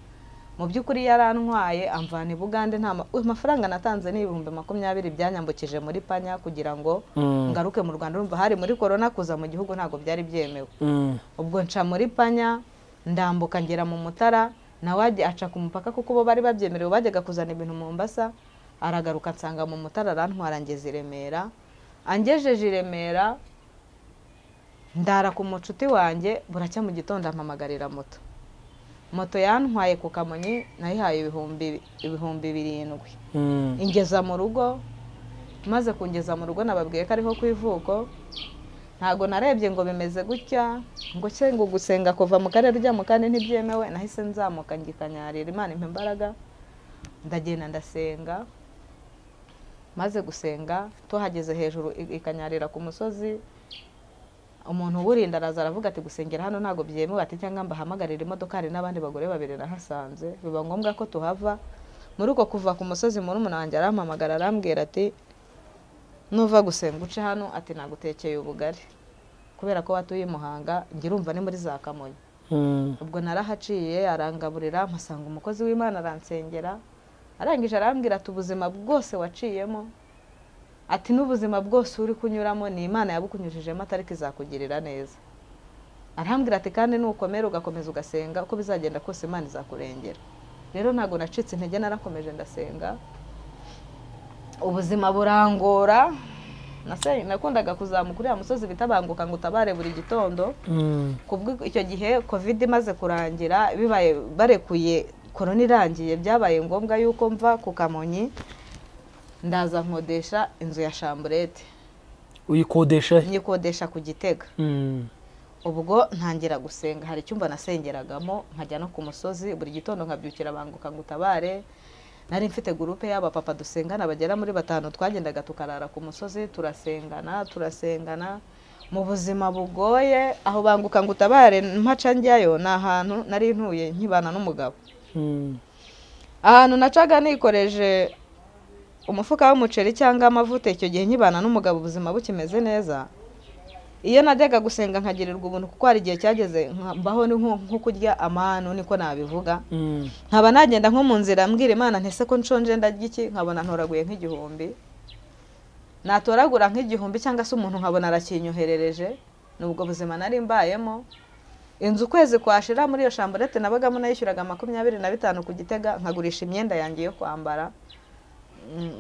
mu by'ukuri yarantwaye amvana i bugande nta ma- amafaranga natanze ni ibihumbi makumyabiri byanyambukije muri panya kugira ngo Mm. ngaruke mu rwanda urumva hari muri korona kuza mu gihugu ntabwo byari byemewe Mm. ubwo nca muri panya ndambuka ngera mu mutara nawe aca ku mupaka kuko bo bari babyemerewe bajyaga kuzana ibintu mu mbasa aragaruka nsanga mu mutara arantwara ngeze i remera angejeje i remera ndara ku mucuti wanjye buracya mu gitondo ampamagarira moto moto yantwaye ku kamonyi nayihaye ibihumbi birindwi Mm. ingeza mu rugo maze kungeza mu rugo nababwiye ko ariho ku ivuko ntabwo narebye ngo bimeze gutya ngo cye ngo gusenga kuva mu karere ujya mu kandi ntibyemewe nahise nzamuka ngikanyarira imana impa imbaraga ndagenda ndasenga maze gusenga tuhageze hejuru ikanyarira ku musozi umuntu uwurinda araza aravuga ati gusengera hano ntabwo byemewe ati cyangwa mbahamagarire imodoka hari n'abandi bagore babiri nahasanze. Biba ngombwa ko tuhava muri uko kuva ku musozi murumuna wanjye arampamagara arambwira ati nuva gusenga uce hano. Ati nagutekeye ubugari. Kubera ko watuye i muhanga urumva ni muri za kamonyi. Mm. ubwo narahaciye arangaburira mpasanga umukozi w'imana aransengera. Arangije arambwira ati ubuzima bwose waciyemo. Ati n'ubuzima bwose uri kunyuramo ni imana yabukunyujijemo atariko izakugirira neza. Arambwira ati kandi nukomera ugakomeza ugasenga uko bizagenda kose imana izakurengera. Rero ntabwo nacitse intege narakomeje ndasenga. Ubuzima burangora. Nakundaga kuzamuka uriya musozi bita banguka ngo utabare buri gitondo. Mm. kubwo icyo gihe covid imaze kurangira bibaye barekuye korona irangiye byabaye ngombwa yuko mva ku kamonyi. Ndaza nkodesha inzu ya shamburete uyikodesha nyikodesha ku gitega. Mm. ubwo ntangira gusenga. Hari icyumba nasengeragamo nkajya no ku musozi buri gitondo nkabyukira banguka ngo utabare nari mfite gurupe y'abapapa dusengana bagera muri batanu twagendaga tukarara ku musozi turasengana turasengana. Mu buzima bugoye aho banguka ngo utabare mpaca njyayo ni ahantu nari ntuye nkibana n'umugabo. Mm. ahantu nacaga nikoreje umufuka w'umuceri cyangwa amavuta icyo gihe nkibana n'umugabo ubuzima bukimeze neza. Iyo najyaga gusenga nkagirirwa ubuntu kuko hari igihe cyageze mbaho ni nko kurya amahanu niko nabivuga. Mm. nkaba nagenda nko mu nzira mbwira imana ntese ko nshonje ndarya iki? Nkabona ntoraguye nk'igihumbi. Natoragura nk'igihumbi cyangwa se umuntu nkabona arakinyoherereje ni ubwo buzima nari mbayemo. Inzu ukwezi kwashira muri iyo shamburete nabagamo nayishyuraga makumyabiri na bitanu ku gitega nkagurisha imyenda yanjye yo kwambara.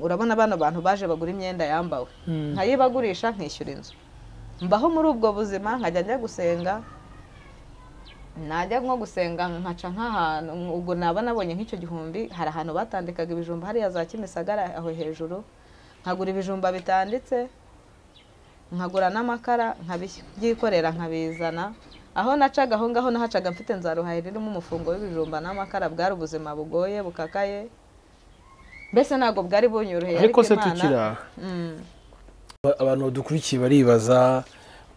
Urabona bano bantu baje bagura imyenda yambawe. Mm. nkayibagurisha nkishyura inzu. Mbaho muri ubwo buzima nkajya njya gusenga. Najya nko gusenga nkaca nk'ahantu ubwo naba nabonye nk'icyo gihumbi hari ahantu batandikaga ibijumba hariya za kimisagara aho hejuru. Nkagura ibijumba bitanditse nkagura n'amakara nkabyikorera nkabizana. Aho nacaga aho ngaho nahacaga mfite nzaruhaye ririmo umufungo w'ibijumba n'amakara bwari ubuzima bugoye bukakaye. Mbese ntabwo bwari bunyoroheye ariko se aha Mm. abantu badukurikiye baribaza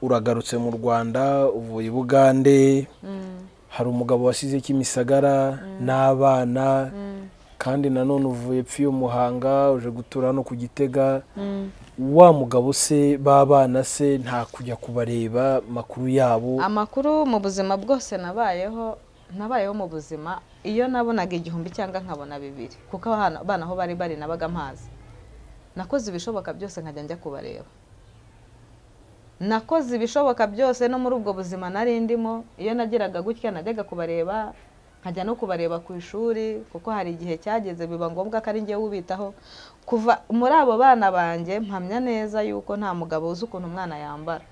uragarutse mu rwanda uvuye i bugande Mm. hari umugabo wasize kimisagara n'abana Mm. kandi nanone uvuye epfo muhanga uje gutura hano ku gitega Mm. wa mugabo se b'abana se nta kujya kubareba makuru yabo amakuru mu buzima bwose nabayeho nabayeho mu buzima iyo nabonaga igihumbi cyangwa nkabona bibiri kuko abana aho bari bari nabaga mpazi nakoze ibishoboka byose nkajya njya kubareba. Nakoze ibishoboka byose no muri ubwo buzima nari ndimo iyo nageraga gutya najyaga kubareba nkajya no kubareba ku ishuri kuko hari igihe cyageze biba ngombwa ko ari njyewe ubitaho kuva muri abo bana banjye mpamya neza yuko nta mugabo uzi ukuntu umwana yambara.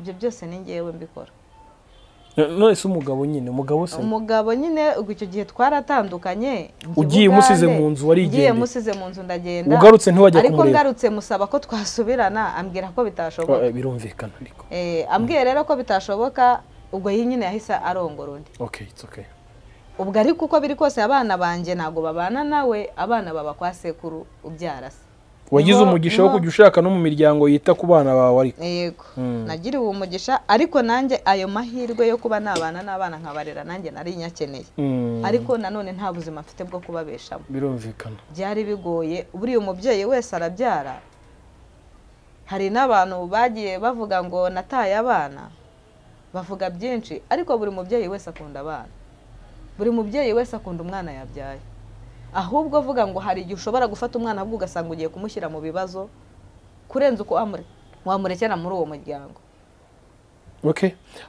Ibyo byose ni njyewe mbikora. None se umugabo nyine umugabo se? Umugabo nyine ubwo icyo gihe twaratandukanye Ugiye umusize mu nzu warigendeye? ngiye musize mu nzu ndagenda. Ugarutse ntiwajya ariko kumureba. ngarutse musaba ko twasubirana ambwira ko bitashoboka. Eh, birumvikana ariko. Eh, ambwiye rero ko bitashoboka ubwo iyi nyine yahise arongora undi. Okay it's okay ubwo ariko uko biri kose abana banjye ntabwo babana nawe abana baba kwa sekuru ubyara se. Wagize umugisha wo kujya ushaka no mu miryango yita ku bana bawe ariko. Yego. Mm. nagiriwe umugisha ariko nanjye ayo mahirwe yo kuba nabana n'abana nkabarera nanjye nari nyakeneye. Mm, ariko nanone nta buzima mfite bwo kubabeshamo. Birumvikana. Byari bigoye. Buriya umubyeyi wese arabyara. Hari n'abantu bagiye bavuga ngo nataye abana bavuga byinshi ariko buri mubyeyi wese akunda abana. Buri mubyeyi wese akunda umwana yabyaye. Ahubwo avuga ngo hari igihe ushobora gufata umwana ahubwo ugasanga ugiye kumushyira mu bibazo kurenza uko wamure- wamurekera muri uwo muryango.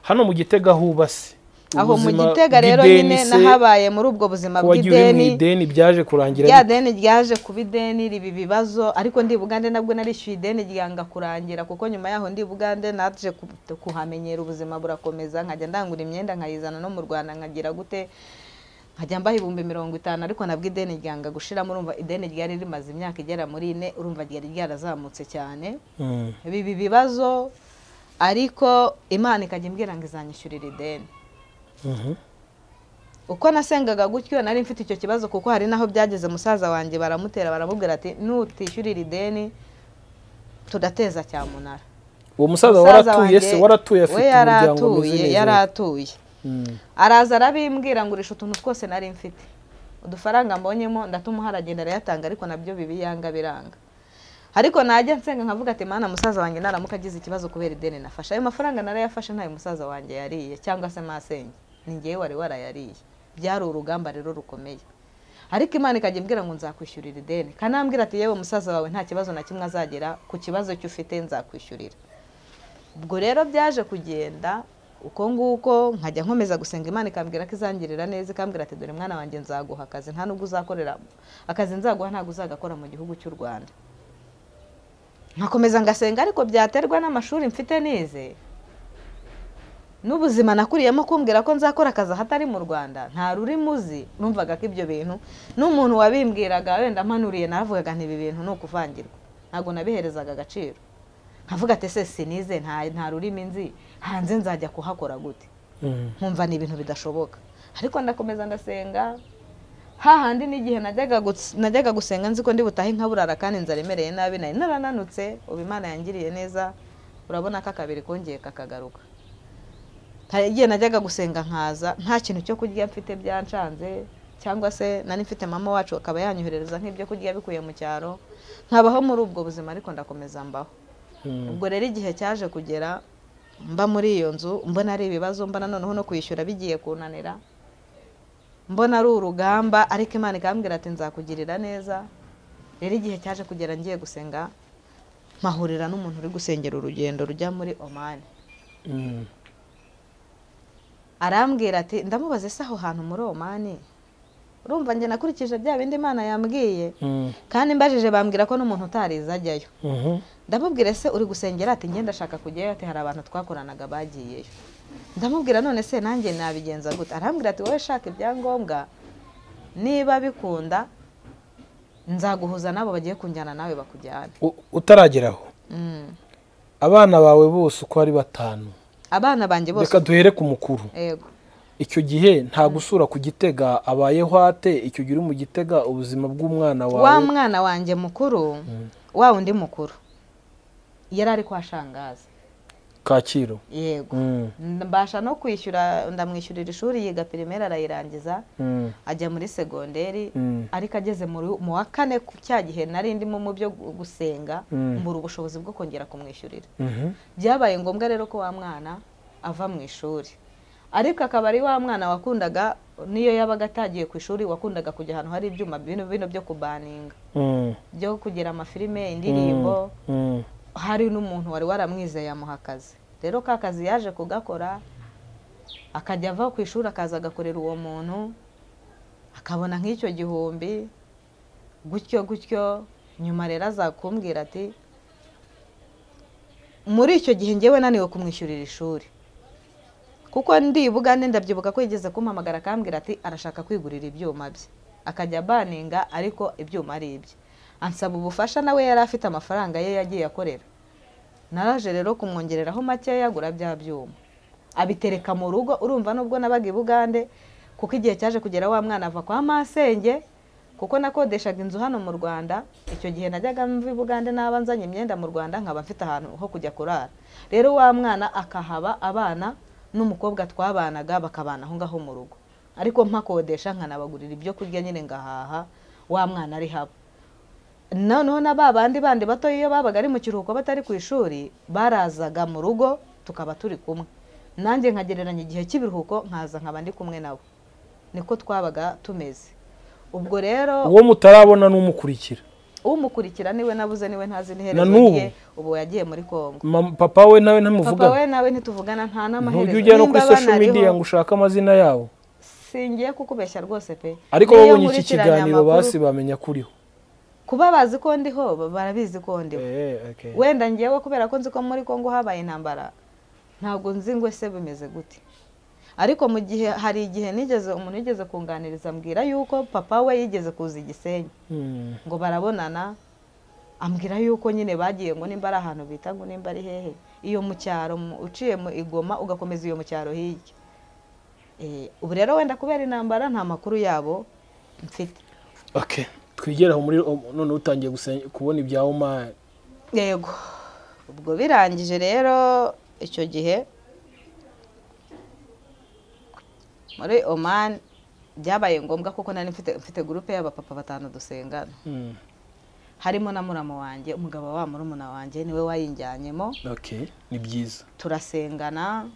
Hano mu gitega hubase. Aho mu gitega rero nyine nahabaye muri ubwo buzima bw'ideni. ideni byaje kurangira rya deni ryaje kuba ideni riba ibibazo. Ariko ndi bugande nabwo narishyuye ideni ryanga kurangira kuko nyuma yaho ndi bugande naje ku- kuhamenyera ubuzima burakomeza nkajya ndangura imyenda nkayizana no mu rwanda nkagira gute? Nkajya mbaha ibihumbi mirongo itanu ariko nabwo ideni ryanga gushiramo urumva ideni ryari rimaze imyaka igera muri ine urumva ryari ryarazamutse cyane. Mm, biba ibibazo ariko imana ikajya imbwira ngo izanyishyurira ideni. Mhm. uko nasengaga gutyo nari mfite icyo kibazo kuko hari n'aho byageze musaza wanjye baramutera baramubwira ati nutishyurira ideni tudateza cyamunara. Uwo musaza waratuye se waratuye afite umuryango umeze neza. yari atuye Mm, araza arabimbwira ngurisha utuntu twose nari mfite. Udufaranga mbonyemo ndatuma aragenda arayatanga ariko na byo bibiyanga biranga ariko najya nsenga nkavuga ati mana musaza wanjye naramuka agize ikibazo kubera ideni nafashe. Ayo mafaranga narayafashe ntayo musaza wanjye yariye cyangwa se masenge ni ngewe wari warayariye. Byari urugamba rero rukomeye. Ariko imana ikajya imbwira ngo nzakwishyurira ideni. Kanambwira ati yewe musaza wawe nta kibazo na kimwe azagera ku kibazo cyo ufite nzakwishyurira. Ubwo rero byaje kugenda uko nguko nkajya nkomeza gusenga imana ikambwira ko izangirira neza ikambwira ati dore mwana wanjye nzaguha akazi nta nubwo uzakorera akazi nzaguha ntabwo uzagakora mu gihugu cy'u rwanda. Nkakomeza ngasenga ariko byaterwa n'amashuri mfite nize. N'ubuzima nakuriyemo kumbwira ko nzakora akazi ahatari mu rwanda nta rurimi uzi numvaga ko ibyo bintu n'umuntu wabimbwiraga wenda mpanuriye naravugaga nti ibi bintu ni ukuvangirwa. Ntabwo nabiherezaga agaciro. Nkavuga ati ese sinize nta rurimi nzi. Hanze nzajya kuhakora gute mm. nkumva ni ibintu bidashoboka ariko ndakomeza ndasenga hahandi n'igihe najyaga gus- najyaga gusenga nzi ko ndi butahe nkaburara kandi nzaremereye nabi nari narananutse ubu imana yangiriye neza urabona ko akabiri kongeye kakagaruka igihe najyaga gusenga nkaza nta kintu cyo kurya mfite byancanze cyangwa se nari mfite mama wacu akaba yanyoherereza nk'ibyo kurya bikuye mu cyaro nkabaho muri ubwo buzima ariko ndakomeza mbaho Mm. ubwo rero igihe cyaje kugera mba muri iyo nzu mbona ari ibibazo mbona noneho no kwishyura bigiye kunanira. Mbona ari urugamba ariko imana ikambwira ati nzakugirira neza. Rero igihe cyaje kugera ngiye gusenga mpahurira n'umuntu uri gusengera urugendo rujya muri omani Mm. arambwira ati ndamubaza ese aho hantu muri omani urumva njye nakurikije bya bindi imana yambwiye. Mm. kandi mbajije bambwira ko n'umuntu utarize ajyayo. Mhm. ndamubwira ese uri gusengera ati ngenda ashaka kujyayo ati hari abantu twakoranaga bagiyeyo. Ndamubwira none se nanjye nabigenza gute? Arambwira ati wowe shaka ibyangombwa niba bikunda nzaguhuza n'abo bagiye kunjyana nawe bakujyane. Utarageraho Mm. abana bawe bose uko ari batanu. Abana banjye bose. Reka duhere ku mukuru. Yego icyo gihe nta gusura ku gitega abayeho ate icyo gihe uri mu gitega ubuzima bw'umwana wa wawe mwana wanjye mukuru wa undi mukuru. Yari ari kwa shangazi. Kacyiru. Yego. Mm, mbasha no kwishyura ndamwishyurira ishuri yiga pirimeri arayirangiza mm, ajya muri segonderi mm, ariko ageze mu wa kane ku cya gihe nari ndimo mu byo gu- gusenga Mm. mbura ubushobozi bwo kongera kumwishyurira. Mhm, byabaye ngombwa rero ko wa mwana ava mu ishuri. Ariko akaba ari wa mwana wakundaga niyo yabaga atagiye ku ishuri wakundaga kujya ahantu hari ibyuma bino bino byo kubaninga. Mm, byo kugira amafilime indirimbo. Mm, hari n'umuntu wari waramwizeye amuha akazi. Rero ka kazi yaje kugakora akajya ava ku ishuri akaza agakorera uwo muntu akabona nk'icyo gihumbi gutyo gutyo nyuma rero azakumbwira ati muri icyo gihe ngewe naniwe kumwishyurira ishuri. Kuko ndi bugande ndabyibuka ko yigeze kumpamagara akambwira ati arashaka kwigurira ibyuma bye. Akajya baninga ariko ibyuma ari ibye. Ansaba ubufasha nawe yari afite amafaranga ye yagiye akorera. Naraje rero kumwongereraho makeya agura bya byuma. Abitereka mu rugo urumva nubwo nabaga i bugande kuko igihe cyaje kugera wa mwana ava kwa masenge kuko nakodeshaga inzu hano mu rwanda icyo gihe najyaga mva i bugande n'aba nzanye imyenda mu rwanda nkaba mfite ahantu ho kujya kurara. Rero wa mwana akahaba abana n'umukobwa twabanaga bakabana aho ngaho mu rugo. Ariko mpakodesha nkanabagurira ibyo kurya nyine ngahaha wa mwana ari haba noneho na ba bandi bandi bato iyo babaga ari mu kiruhuko batari ku ishuri barazaga mu rugo tukaba turi kumwe. Nanjye nkagereranya igihe cy'ibiruhuko nkaza nkaba ndi kumwe nabo. Niko twabaga tumeze. Ubwo rero uwo mutarabona n'umukurikira. Umukurikira ni we nabuze ni we ntazi n'iherezo rye. Ubu yagiye muri kongo papa we nawe papa ntamuvugana we nawe ntituvugana nta n'amaherezo. Ntujya ujya no kuri social media ngo ushake amazina yabo singiye kukubeshya rwose pe. Ariko babonye iki kiganiro basi bamenya kuriho kuba bazi ko ndiho barabizi ko ndiho Eh, okay. wenda ngewe kubera ko nzi ko muri kongo habaye intambara ntabwo nzi ngo ese bimeze gute. Ariko mu gihe hari igihe nigeze umuntu yigeze kunganiriza ambwira yuko papa we yigeze kuza igisenyi. Hmm. ngo barabonana ambwira yuko nyine bagiye ngo nimba ari ahantu bita ngo nimba ari hehe. Iyo mu cyaro uciye mu igoma ugakomeza iyo mu cyaro hirya. Eh, ubu rero wenda kubera intambara nta makuru yabo mfite. Okay twigere aho muri none utangiye kubona ibya omari yego ubwo birangije rero icyo gihe muri oman byabaye ngombwa kuko nari mfite mfite gurupe y'abapapa batanu dusengana. Hmm. harimo na murama wanjye umugabo wa murumuna wanjye ni we wayinjyanyemo. Okay ni byiza. Turasengana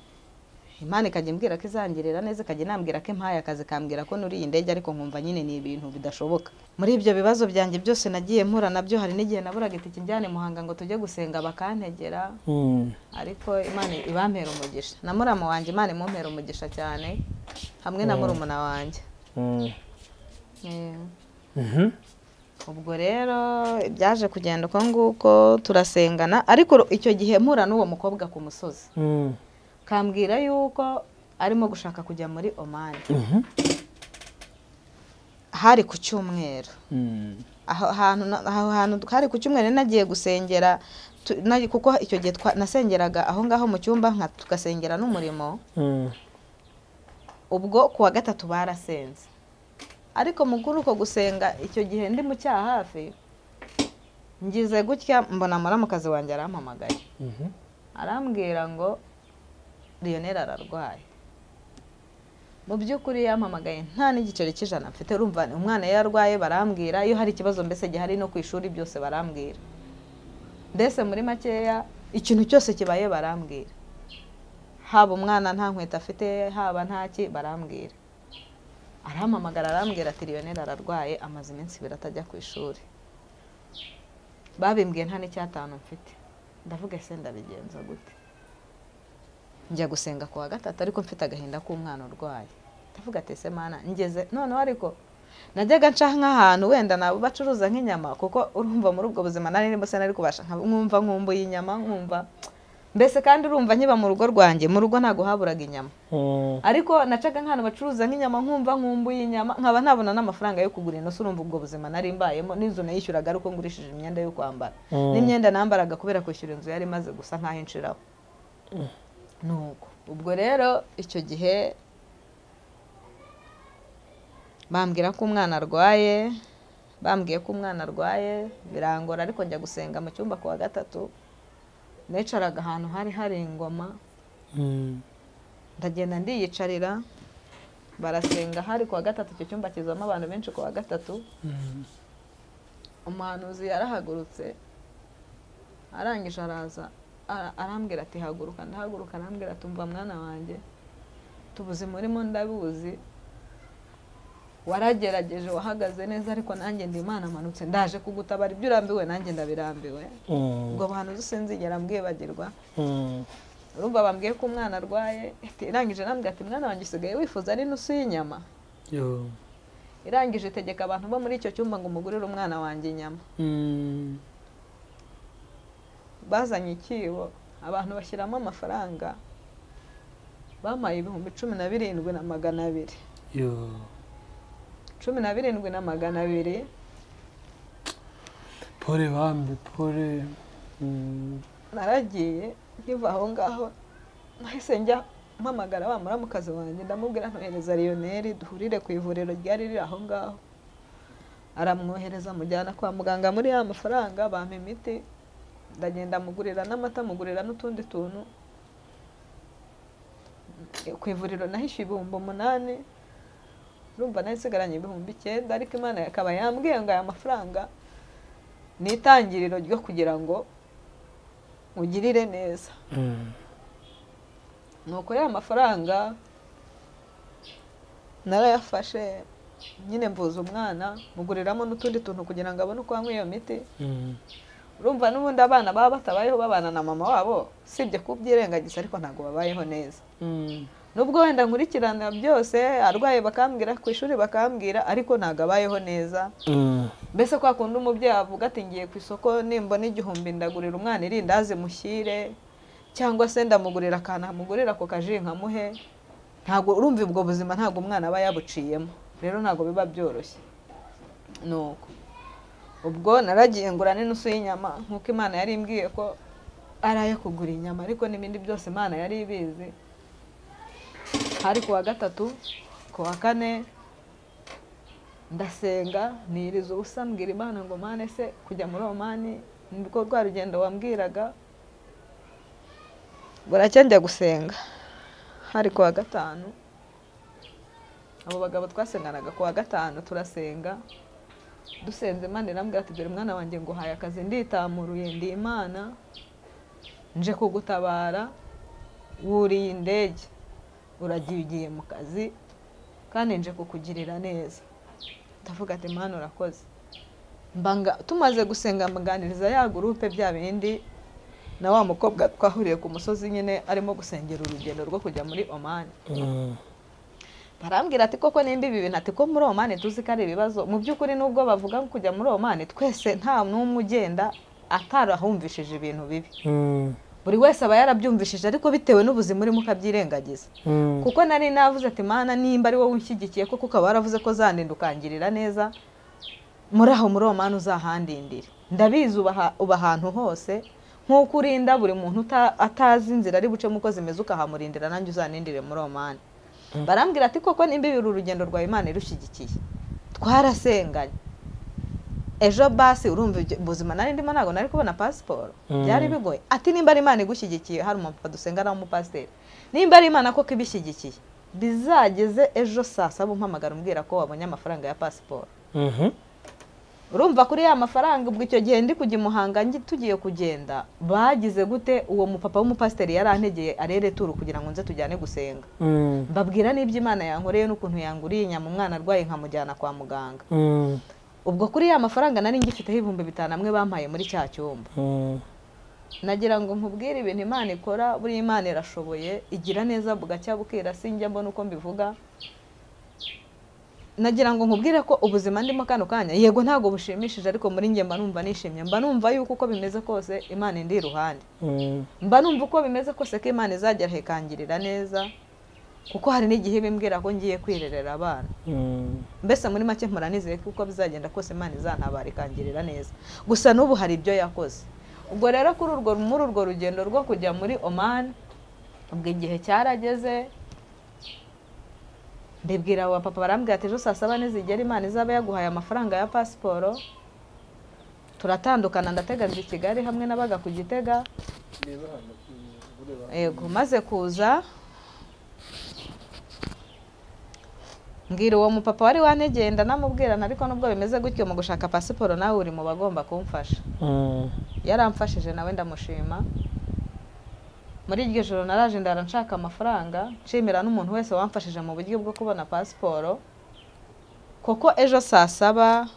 imana ikajya imbwira ko izangirira neza ikajya inambwira ko impaye akazi kambwira ko nuriye indege ariko nkumva nyine ni ibintu bidashoboka. Muri ibyo bibazo byanjye byose nagiye mpura na byo hari n'igihe naburaga itike njyane muhanga ngo tujye gusenga bakantegera. Hmm. ariko imana ibampera umugisha. Na murama wanjye imana imumpera umugisha cyane hamwe na murumuna wanjye. Hmm. Mhm. ubwo rero byaje kugenda uko nguko turasengana ariko icyo gihe mpura n'uwo mukobwa ku musozi. Hmm. kambwira yuko arimo gushaka kujya muri omani Mhm. hari ku cyumweru Hmm. aho hantu hari ku cyumweru nagiye gusengera kuko icyo gihe nasengeraga aho ngaho mu cyumba nka tugasengera n'umurimo Hmm. ubwo ku wa gatatu barasenze ariko mukuru uko gusenga icyo gihe ndi mu cyaha hafi ngize gutya mbona muramukazi wanjye arampamagaye Mhm. arambwira ngo Lionel ararwaye. Mu by'ukuri yampamagaye nta n'igiceri cy'ijana mfite urumva ni umwana iyo arwaye barambwira iyo hari ikibazo mbese gihari no ku ishuri byose barambwira. Mbese muri makeya ikintu cyose kibaye barambwira. Haba umwana nta nkweto afite haba ntaki barambwira. Arampamagara arambwira ati Lionel ararwaye amaze iminsi ibiri atajya ku ishuri. Babimbwiye nta n'icyatanu mfite. Ndavuga ese ndabigenza gute? Njya gusenga ku wa gatatu ariko mfite agahinda k'umwana urwaye. Ndavuga ati ese mana ngeze noneho ariko najyaga nca nk'ahantu wenda nabo bacuruza nk'inyama kuko urumva muri ubwo buzima nari ndimo se nari kubasha nkumva nkumbuye inyama nkumva mbese kandi urumva nkiba mu rugo rwanjye mu rugo ntabwo haburaga inyama. Hmm. ariko nacaga nk'ahantu bacuruza nk'inyama nkumva nkumbuye inyama nkaba ntabona n'amafaranga yo kugura ino urumva ubwo buzima nari mbayemo n'inzu nayishyuraga ari uko ngurishije imyenda yo kwambara. Mm. n'imyenda nambaraga kubera kwishyura inzu yari imaze gusa nk'aho inshiraho. Nuko. Ubwo rero icyo gihe bambwira ko umwana arwaye bambwiye ko umwana arwaye birangora ariko njya gusenga mu cyumba ku wa gatatu. Nicaraga ahantu hari hari ingoma. Hmm. ndagenda ndiyicarira barasenga hari ku wa gatatu icyo cyumba kizamo abantu benshi ku wa gatatu. Hmm. umuhanuzi yarahagurutse arangije araza. ara- arambwira ati haguruka ndahaguruka arambwira ati umva mwana wanjye. Tubuze murimo ndabuzi waragerageje wahagaze neza ariko nanjye ndi imana amanutse. Ndaje kugutabara ibyo urambiwe nanjye ndabirambiwe. Ubwo buhanuzi sinzigera mbwibagirwa. Hmm. urumva bambwiye ko umwana arwaye irangije nambwira ati mwana wanjye usigaye wifuza n'inusu y'inyama irangije itegeka abantu bo muri icyo cyumba ngo umugurire umwana wanjye inyama. Mm. Bazanye ikibo abantu bashyiramo amafaranga. Bampaye ibihumbi cumi na birindwi na magana abiri. Cumi na birindwi na magana abiri. Pole bambi pole Mm. naragiye nkiva aho ngaho nahise njya mpamagara wa muramukazi wanjye ndamubwira ntohereza riyoneri duhurire ku ivuriro ryari riri aho ngaho. Aramwohereza amujyana kwa muganga muri ya mafaranga bampa imiti. Ndagenda mugurira n'amata mugurira n'utundi tuntu ku ivuriro nahishyuye ibihumbi umunani urumva na yo isigaranye ibihumbi icyenda ariko imana akaba yambwiye ngo aya mafaranga ni itangiriro ryo kugira ngo ugirire neza Mm. nuko ya mafaranga narayafashe nyine mvuza umwana muguriramo n'utundi tuntu kugira ngo abone uko anywa iyo miti Mm. Urumva n'ubundi abana baba batabayeho babana na mama wabo usibye kubyirengagiza ariko ntabwo babayeho neza. Mm. nubwo wenda nkurikirana byose arwaye bakambwira ku ishuri bakambwira ariko ntabwo abayeho neza. Mm. mbese kwa kundi umubyeyi avuga ati ngiye ku isoko nimbona igihumbi ndagurira umwana irindazi mushyire cyangwa se ndamugurira akantu amugurira ako kaji nkamuhe. Ntabwo urumva ubwo buzima ntabwo umwana aba yabuciyemo. Rero ntabwo biba byoroshye. Nuko. Ubwo naragiye ngura n'inusu y'inyama nk'uko imana yari imbwiye ko ari ayo kugura inyama ariko n'ibindi byose imana yari ibizi. Hari ku wa gatatu ku wa kane ndasenga niriza ubusa mbwira imana ngo mane se kujya muri omani ni bwo rwa rugendo wambwiraga buracya njya gusenga. Hari ku wa gatanu abo bagabo twasenganaga ku wa gatanu turasenga. Dusenze imana irambwira ati dore mwana wanjye nguhaye akazi nditamuruye ndi imana nje kugutabara wuriye indege uragiye ugiye mu kazi kandi nje kukugirira neza. Ndavuga ati mwana urakoze. Mbanga tumaze gusenga mbaganiriza ya gurupe bya bindi na wa mukobwa twahuriye ku musozi nyine arimo gusengera urugendo rwo kujya muri omani Mm. Barambwira ati koko nimba ibi bintu ati ko muri omani tuzi ko ari ibibazo? Mu by'ukuri nubwo bavuga kujya muri omani twese nta n'umwe ugenda atarahumvishije ibintu bibi. Mm. buri wese aba yarabyumvishije ariko bitewe n'ubuzima urimo ukabyirengagiza Mm. kuko nari navuze ati mana nimba ari wowe unshyigikiye koko ukaba waravuze ko zandinda ukangirira neza muri aho muri omani uzahandindire ndabizi uba ahantu hose nk'uko urinda buri muntu atazi inzira ari bucemo uko zimeze ukahamurindira nanjye uzanindire muri omani barambwira ati koko nimba uru rugendo rwa imana irushyigikiye twarasenganye ejo basi urumva ubuzima nari ndimo ntabwo nari kubona pasiporo. Mm. byari bigoye. Ati nimba ari imana igushyigikiye hari umupapa dusenga nawe umupasiteri nimba ari imana koko ibishyigikiye bizageze ejo saa saba umpamagara umbwira ko wabonye amafaranga ya pasiporo. Mhm. Urumva kuri ya mafaranga ubwo icyo gihe ndi kujya i muhanga ngi- tugiye kugenda bagize gute uwo mupapa w'umupasiteri yarantegeye arere turu kugira ngo nze tujyane gusenga Mm. mbabwira n'ibyo imana yankoreye n'ukuntu yanguriye inyama umwana arwaye nkamujyana kwa muganga Mm. ubwo kuri ya mafaranga nari ngifiteho ibihumbi bitanu amwe bampaye muri cya cyumba Mm. nagira ngo nkubwire ibintu imana ikora buriya imana irashoboye igira neza bugacya bukira sinjya mbona uko mbivuga nagira ngo nkubwire ko ubuzima ndimo kano kanya. Yego ntabwo bushimishije ariko muri njye mba numva nishimye. Mba numva yuko uko bimeze kose imana indi iruhande. Mm. mba numva uko bimeze kose ko imana izagera ikangirira neza kuko hari n'igihe bimbwira ko ngiye kwirerera abana. Mm. mbese muri make mpora nizeye ko uko bizagenda kose imana izantabara ikangirira neza. Gusa n'ubu hari ibyo yakoze. Ubwo rero kuri urwo muri urwo rugendo rwo kujya muri oman ubwo igihe cyarageze mbibwira wa papa barambwira ati ejo saa saba nizigera imana izaba yaguhaye amafaranga ya pasiporo. Turatandukana ndatega nzi i kigali hamwe n'abaga ku gitega. Yego maze kuza mbwira uwo mupapa wari wanegenda namubwirana ariko nubwo bimeze gutyo mu gushaka pasiporo nawe uri mu bagomba kumfasha. Mm. yaramfashije nawe ndamushima. Muri iryo joro naraje ndara nshaka amafaranga nshimira n'umuntu wese wamfashije mu buryo bwo kubona pasiporo kuko ejo saa saba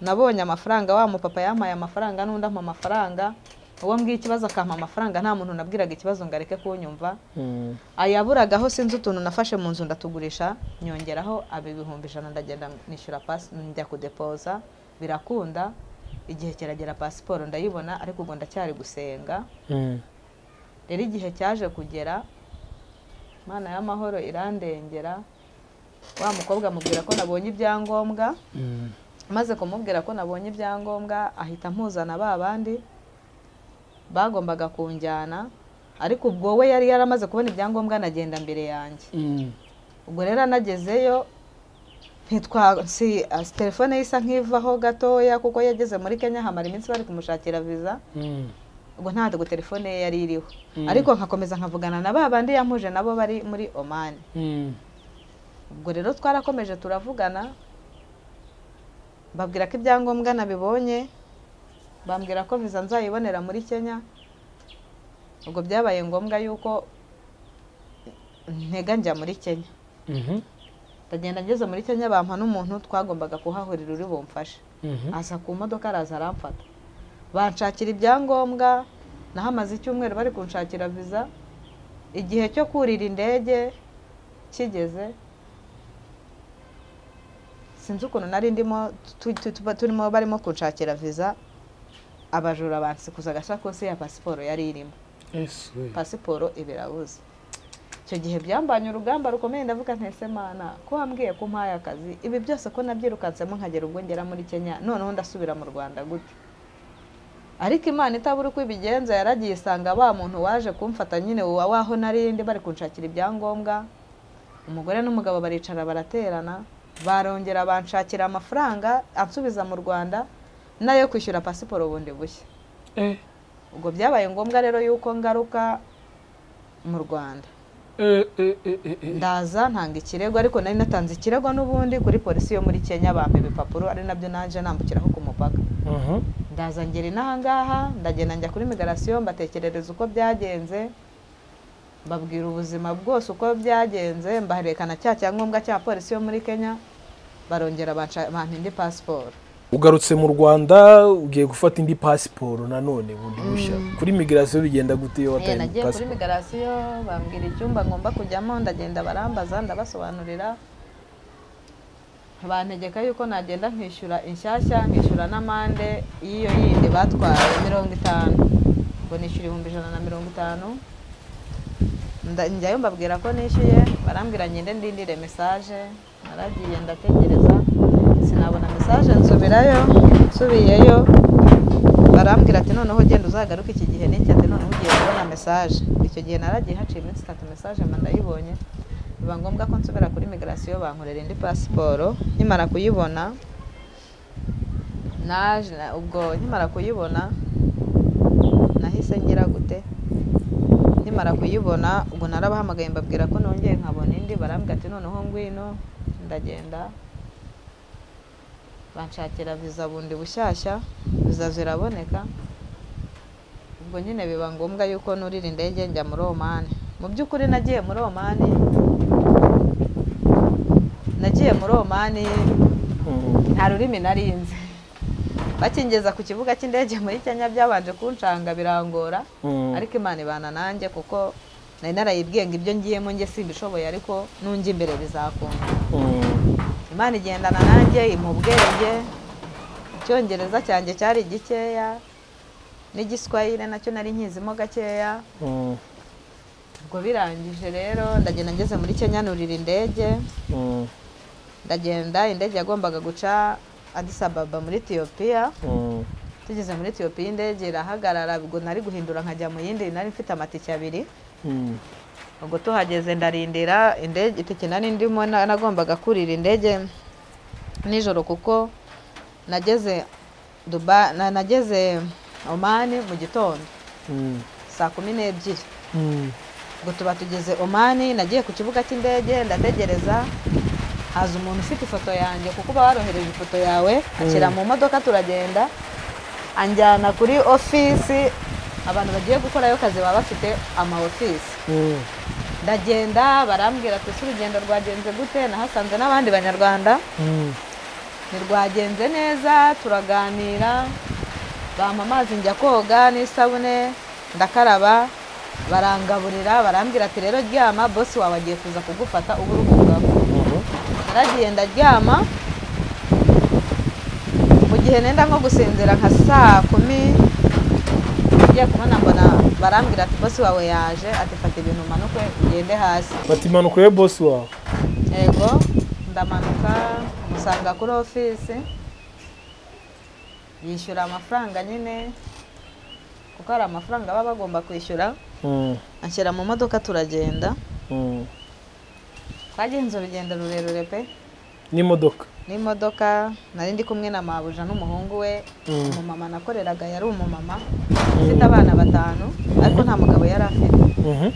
nabonye amafaranga wa mupapa yampaye amafaranga n'undi ampa amafaranga uwo mbwiye ikibazo akampa amafaranga nta muntu nabwiraga ikibazo ngo areke kunyumva Mm. ayaburagaho sinzi utuntu nafashe mu nzu ndatugurisha nyongeraho aba ibihumbi ijana ndagenda nishyura pasi njya kudepoza birakunda igihe kiragera pasiporo ndayibona ariko ubwo ndacyari gusenga Mm. Rero igihe cyaje kugera imana y'amahoro irandengera wa mukobwa amubwira ko nabonye ibyangombwa Mm. maze kumubwira ko nabonye ibyangombwa ahita mpuzana ba bandi bagombaga kunjyana ariko ubwo we yari yaramaze kubona ibyangombwa anagenda mbere yanjye Mm. ubwo rero anagezeyo telefone ye isa nk'ivaho gatoya kuko yageze muri kenya hamara iminsi bari kumushakira viza Mm. Ubwo ntabwo telefone ye yari iriho Mm. ariko nkakomeza nkavugana na ba bandi yampuje nabo bari muri omani Mm. ubwo rero twarakomeje turavugana babwira ko ibyangombwa nabibonye bambwira ko viza nzayibonera muri kenya ubwo byabaye ngombwa yuko ntega njya muri kenya Mhm. ndagenda ngeze muri kenya bampa n'umuntu twagombaga kuhahurira uri bumfashe Mhm. aza ku modoka araza aramfata banshakira ibyangombwa nahamaze icyumweru bari kunshakira viza igihe cyo kurira indege kigeze sinzi ukuntu nari ndimo turimo barimo kunshakira viza abajura bansikuza agasakosi ya pasiporo yari irimo. Pasiporo ibirabuze. Icyo gihe byambanye urugamba rukomeye ndavuga mana ko wambwiye ko mpaye akazi? Ibi byose ko nabyirukansemo nkagera ubwo ngera muri kenya noneho ndasubira mu rwanda gute ariko imana itabura uko ibigenza yaragiye isanga wa muntu waje kumfata nyine wa waho narindi bari kunshakira ibyangombwa umugore n'umugabo baricara baraterana barongera banshakira amafaranga ansubiza mu rwanda n'ayo kwishyura pasiporo bundi bushya Eh. ubwo byabaye ngombwa rero yuko ngaruka mu rwanda Eh, eh, ndaza ntanga ikirego ariko nari natanze ikirego n'ubundi kuri polisi yo muri kenya bampa ibipapuro ari na byo naje nambukiraho ku mupaka. Ndaza ngera inaha ngaha ndagenda njya kuri migarasiyo mbatekerereza uko byagenze mbabwira ubuzima bwose uko byagenze mbaherekana cya cyangombwa cya polisi yo muri kenya barongera bampa indi pasiporo. Ugarutse mu rwanda ugiye gufata indi pasiporo nanone bundi bushya. Kuri migirasiyo bigenda gute iyo wataye nagiye kuri pasiporo? migarasiyo bambwira icyumba ngomba kujyamo ndagenda barambaza ndabasobanurira. Bantegeka yuko nagenda nkishyura inshyashya nkishyura n'amande. Y'iyo yindi batwaye mirongo itanu. Ngo nishyura ibihumbi ijana na mirongo itanu. Njyayo mbabwira ko nishyuye barambwira ngende ndindire mesaje. Naragiye ndategereza. Sinabona mesaje nsubirayo nsubiyeyo. Barambwira ati noneho genda uzagaruke iki gihe n'iki ati noneho ugiye kubona mesaje. Icyo gihe naragiye haciye iminsi itatu mesaje mba ndayibonye. Biba ngombwa ko nsubira kuri migarasiyo bankorera indi pasiporo nkimara kuyibona naje na- ubwo nkimara kuyibona nahise ngira gute? Nkimara kuyibona ubwo narabahamagaye mbabwira ko nongeye nkabona indi barambwira ati noneho ngwino ndagenda. Banshakira viza bundi bushyashya viza ziraboneka. Ubwo nyine biba ngombwa yuko nurira indege njya muri omani mu by'ukuri nagiye muri omani nagiye muri omani Mhm. nta rurimi narinzi bakingeza ku kibuga cy'indege muri kenya byabanje kunshanga birangora Mhm. ariko imana ibana nanjye kuko nari narayibwiye ngo ibyo ngiyemo njye simbishoboye ariko nunjya imbere bizakunda Mhm. imana igendana nanjye impa ubwenge icyongereza cyanjye cyari gikeya n'igiswahili na cyo nari nkizimo gakeya ubwo birangije rero ndagenda ngeze muri kenya nurira indege. Ndagenda indege yagombaga guca Addis Ababa muri etiyopiya Mhm. tugeze muri etiyopiya indege irahagarara ubwo nari guhindura nkajya mu yindi nari mfite amatike abiri Mhm. ubwo tuhageze ndarindira indege itike nari ndimo na- nagombaga kurira indege nijoro kuko nageze duba na- nageze omani mu gitondo Mhm. saa kumi n'ebyiri ubwo tuba tugeze omani nagiye ku kibuga cy'indege ndategereza haza umuntu ufite ifoto yanjye kuko uba warohereje ifoto yawe. Ashyira mu modoka turagenda. Anjyana kuri ofisi abantu bagiye gukorayo akazi baba bafite ama ofisi Mhm. ndagenda barambwira ati ese urugendo rwagenze gute? Nahasanze n'abandi banyarwanda. Mhm. ntirwagenze neza turaganira. Bampa amazi njya koga n'isabune ndakaraba. Barangaburira barambwira ati rero ryama bosi wawe agiye kuza kugufata uba uri naragiye ndaryama. Mu gihe nenda nko gusinzira nka saa kumi ngiye kubona mbona barambwira ati bosi wawe yaje ati fata ibintu umanuke ugende hasi. Bati impanuka ya bosi wawe? Yego ndamanuka musanga kuri ofisi yishyura amafaranga nyine kuko hari amafaranga baba bagomba kwishyura. Mm, anshyira mu modoka turagenda. Mm. Twagenze urugendo rurerure pe n'imodoka n'imodoka nari ndi kumwe na mabuja n'umuhungu we. Mm. umumama nakoreraga yari umumama. Ufite abana batanu ariko nta mugabo yari afite. Mhm.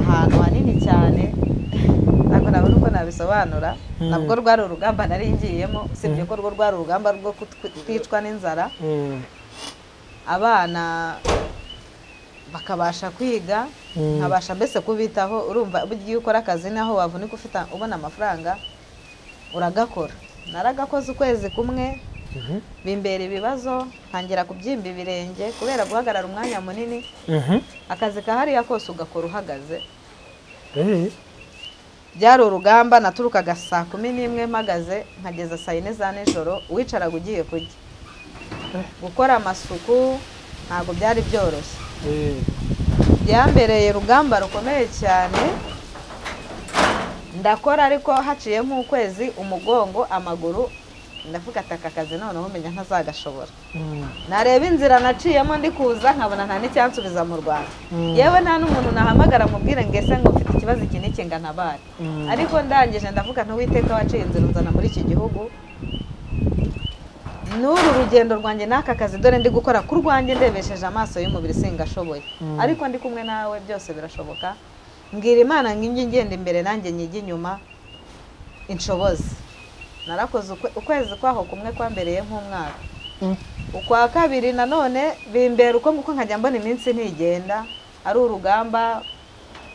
ahantu hanini cyane ntabwo nabona uko nabisobanura. Mm. nabwo rwari urugamba nari ngiyemo. Usibye ko rwo rwari urugamba rwo kutwicwa n'inzara. Mm, abana bakabasha kwiga Mm. nkabasha mbese kubitaho urumva burya iyo ukora akazi naho wavunika ufite ubona amafaranga uragakora naragakoze ukwezi kumwe mhm. bimbera ibibazo ntangira kubyimba ibirenge kubera guhagarara umwanya munini Mhm. akazi kahariya kose ugakora uhagaze Eh, byari urugamba naturukaga saa kumi n'imwe mpagaze nkageza saa yine za nijoro wicaraga ugiye kurya gukora amasuku ntabwo byari byoroshye eh. Byambereye urugamba rukomeye cyane. Ndakora ariko haciyemo ukwezi umugongo amaguru. Ndavuga ati aka kazi noneho umenya ntazagashobora. Mm, nareba inzira naciyemo ndi kuza nkabona nta n'icyansubiza mu rwanda. Mm. yewe nta n'umuntu nahamagara mubwire ngo ese ngo mfite ikibazo iki n'iki nga ntabare Mm. ariko ndangije ndavuga ntuwiteka waciye inzira uzana muri iki gihugu. N'uru rugendo rwanjye n'aka kazi dore ndi gukora ku rwanjye ndebesheje amaso y'umubiri singashoboye. Mm. ariko ndi kumwe nawe byose birashoboka. Mbwira imana ngo ingi ngenda imbere nanjye nyige inyuma. Inshoboze narakoze ukwe- ukwezi kwaho kumwe kwambereye nk'umwaka. Mm. ukwa kabiri nanone bimbera uko nguko nkajya mbona iminsi ntigenda. Ari urugamba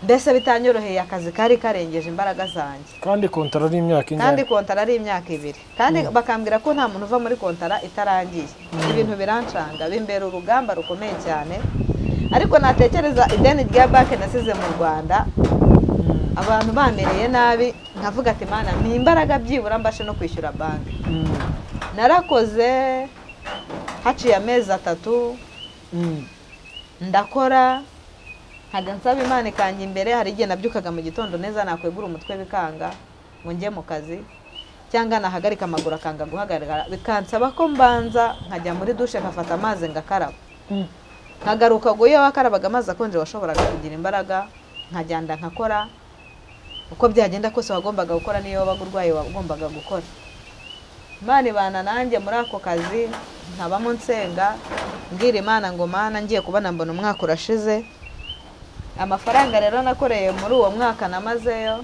mbese bitanyoroheye akazi kari karengeje imbaraga zanjye? Kandi kontara ari imyaka kandi ingahe kontara ari imyaka ibiri. Kandi bakambwira ko nta muntu uva muri kontara itarangiye. Ibintu birancanga bimbera urugamba rukomeye cyane. Ariko natekereza ideni rya banki nasize mu rwanda Mm, abantu bamereye nabi nkavuga ati mana ni imbaraga byibura mbashe no kwishyura banki. Mm, narakoze haciye amezi atatu. Mm. ndakora nkajya nsaba imana ikanjya imbere hari igihe nabyukaga mu gitondo neza nakwegura umutwe bikanga ngo njye mu kazi cyangwa nahagarika amaguru akanga guhagarara. Bikansaba ko mbanza nkajya muri dushe nkafata amazi ngakaraba. Mm. nkagaruka ngo iyo wakarabaga amazi akonje washoboraga kugira imbaraga nkagenda nkakora uko byagenda kose wagombaga gukora niyo wabaga urwaye wagombaga gukora. Imana ibana nanjye muri ako kazi nkabamo nsenga mbwira imana ngo mana ngiye kubona mbona umwaka urashize. Amafaranga rero nakoreye muri uwo mwaka namazeyo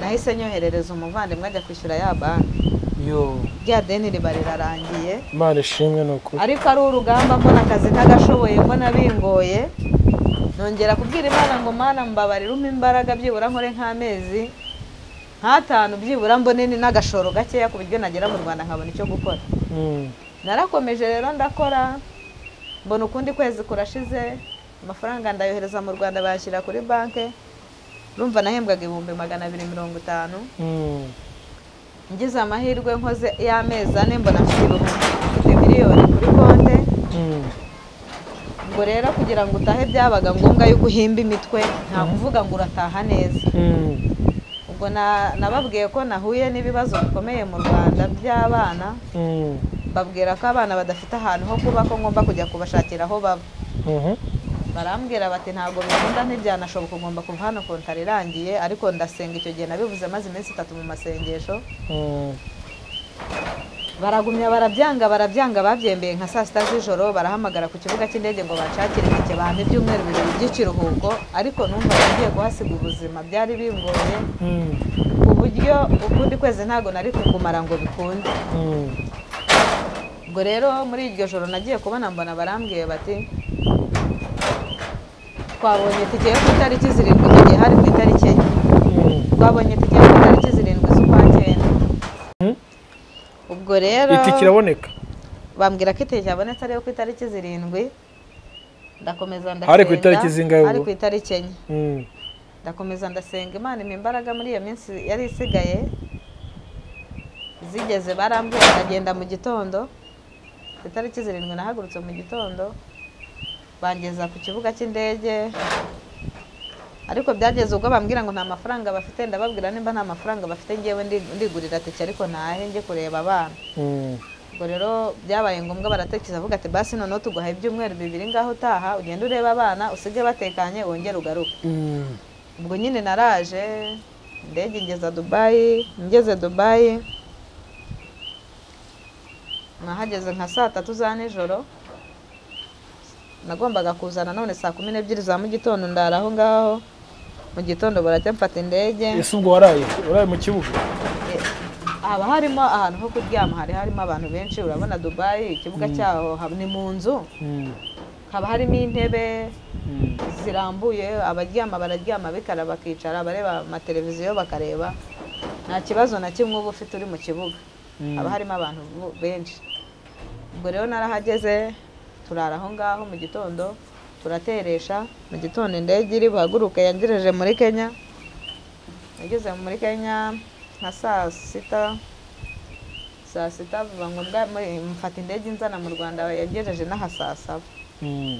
nahise nyoherereza umuvandimwe ajya kwishyura ya banki. Yo. Rya deni riba rirarangiye. Ishimwe ni ukuri ariko ari urugamba mbona akazi ntagashoboye mbona bingoye. Nongera kubwira imana ngo mana mbabarira umpe imbaraga byibura nkore nk'amezi nk'atanu byibura mbone ni n'agashoro gakeya ku buryo nagera mu rwanda nkabona icyo gukora. Mm, narakomeje rero ndakora mbona ukundi kwezi kurashize amafaranga ndayohereza mu rwanda bayashyira kuri banki urumva nahembwaga ibihumbi magana abiri mirongo itanu. Mm, ngize amahirwe nkoze y'amezi ane mbona mfite ibihumbi mfite miliyoni kuri konte. Mm. ngo rero kugira ngo utahe byabaga ngombwa yuko uhimba imitwe nta kuvuga ngo urataha neza. Ubwo na- nababwiye ko nahuye n'ibibazo bikomeye mu rwanda by'abana. Babwira ko abana badafite ahantu ho kuba ko ngomba kujya kubashakira aho baba. Barambwira bati ntabwo bikunda ntibyanashoboka ugomba kuva hano kontara irangiye ariko ndasenga icyo gihe nabivuze maze iminsi itatu mu masengesho. Mm, baragumya barabyanga barabyanga babyembeye nka saa sita z'ijoro barahamagara ku kibuga cy'indege ngo bashakire itike bampe ibyumweru bibiri by'ikiruhuko ariko numva ngiye kuhasiga ubuzima byari bingoye. Mm, ku buryo ukundi kwezi ntabwo nari kukumara ngo bikunde. Mm. ubwo rero muri iryo joro nagiye kubona mbona barambwiye bati twabonye yo ku itariki zirindwi gihe hari ku itariki enye. Twabonye yo ku itariki zirindwi z'ukwa cyenda Mm. ubwo rero itike iraboneka bambwira ko itike yabonetse ariyo ku itariki zirindwi. Ndakomeza ndasenga. Hari ku itariki zingahe hari ku itariki enye. Mm. ndakomeza ndasenga. Imana impa imbaraga muri iyo minsi yari isigaye. Zigeze barambwira ndagenda mu gitondo. Ku itariki zirindwi nahagurutse mu gitondo. Bangeza ku kibuga cy'indege. Ariko byageze ubwo bambwira ngo nta mafaranga bafite ndababwira nimba nta mafaranga bafite ngewe ndi- ndigurira tike ariko ntahe njye kureba abana? Mm. ubwo rero byabaye ngombwa baratekereza avuga ati basi noneho tuguhaye ibyumweru bibiri ngaho utaha ugende urebe abana usige batekanye wongere ugaruke. Mm. ubwo nyine naraje indege ngeza dubayi ngeze dubayi nahageze nka saa tatu za nijoro. Nagombaga kuza nanone saa kumi n'ebyiri za mu gitondo ndara aho ngaho. Mu gitondo barajya mfata indege. Ese ubwo waraye? Waraye mu kibuga? Eh, haba harimo ahantu ho kuryama hari harimo abantu benshi urabona dubayi ikibuga cyaho haba- ni mu nzu. Mm. haba harimo intebe Mm. zirambuye abaryama bararyama bikara bakicara abareba amateleviziyo bakareba. Nta kibazo na kimwe uba ufite uri mu kibuga. Haba harimo abantu benshi. Ubwo rero narahageze turara aho ngaho mu gitondo turateresha. Mu gitondo indege iri buhaguruke yangereje muri kenya. Nageze muri kenya nka saa sita saa sita ngombwa muri- mfata indege inzana mu rwanda yangejeje n'aha saa saba. Mm.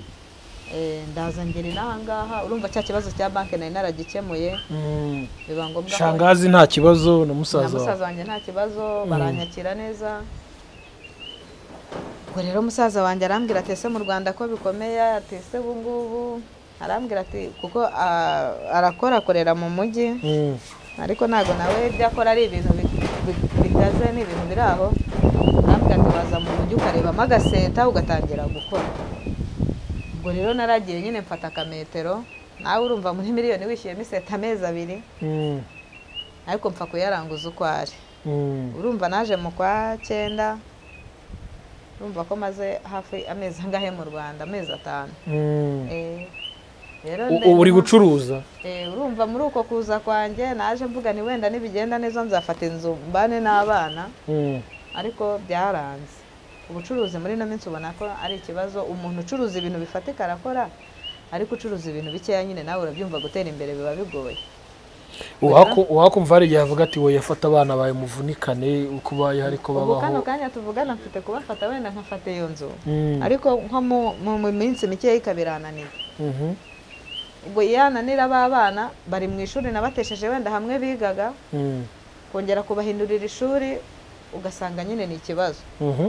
Eh, ndaza ngera inaha ngaha urumva cya kibazo cya banki nari naragikemuye Mm. biba ngombwa shangazi nta kibazo na musaza wanjye nta kibazo baranyakira neza. Ubwo rero musaza wanjye arambwira ati ese mu rwanda ko bikomeye? Ati ese ubu ngubu? Arambwira ati kuko arakora akorera mu mujyi. Mm. ariko ntabwo nawe ibyo akora ari ibintu bi- bi- bikaze ni ibintu biri aho. Arambwira ati waza mu mujyi ukarebamo agaseta ugatangira gukora. Ubwo rero naragiye nyine mfata akametero nawe urumva muri miliyoni wishyuyemo iseta amezi abiri. Mm. ariko mpfa kuyaranguza uko ari. Mm. urumva naje mu kwa cyenda urumva ko maze hafi amezi angahe mu rwanda? Amezi atanu. Mm. Eh, uri gucuruza? Eh, urumva muri uko kuza kwanjye naje mvuga ni wenda nibigenda neza nzafata inzu mbane n'abana. Mm. ariko byaranze. Ubucuruzi muri ino minsi ubona ko ari ikibazo. Umuntu ucuruza ibintu bifatika arakora ariko ucuruza ibintu bikeya nyine nawe urabyumva gutera imbere biba bigoye. Uwakumva hari igihe avuga ati wowe yafata abana bawe muvunikane uko ubaye ariko ubu kano babaho kanya tuvugana mfite kubafata wenda nkafata iyo nzu Mm. ariko nko mu- minsi mikeya ikabirananira Mhm. ubwo yananira ba bana bari mu ishuri nabatesheje wenda hamwe bigaga Mm. kongera kubahindurira ishuri ugasanga nyine ni ikibazo Mhm.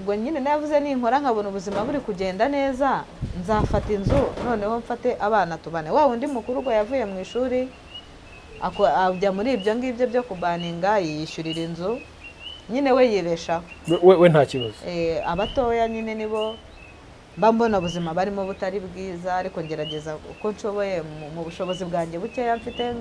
ubwo nyine navuze ninkora nkabona ubuzima buri kugenda neza nzafata inzu noneho mfate abana tubane wa wundi mukuru ubwo yavuye mu ishuri ajya muri ibyo ngibyo byo kubaninga yiyishyurira inzu nyine we yibeshaho We- nta kibazo Eh, abatoya nyine nibo mba mbona ubuzima barimo butari bwiza ariko ngerageza uko nshoboye mu- bushobozi bwanjye bukeya mfite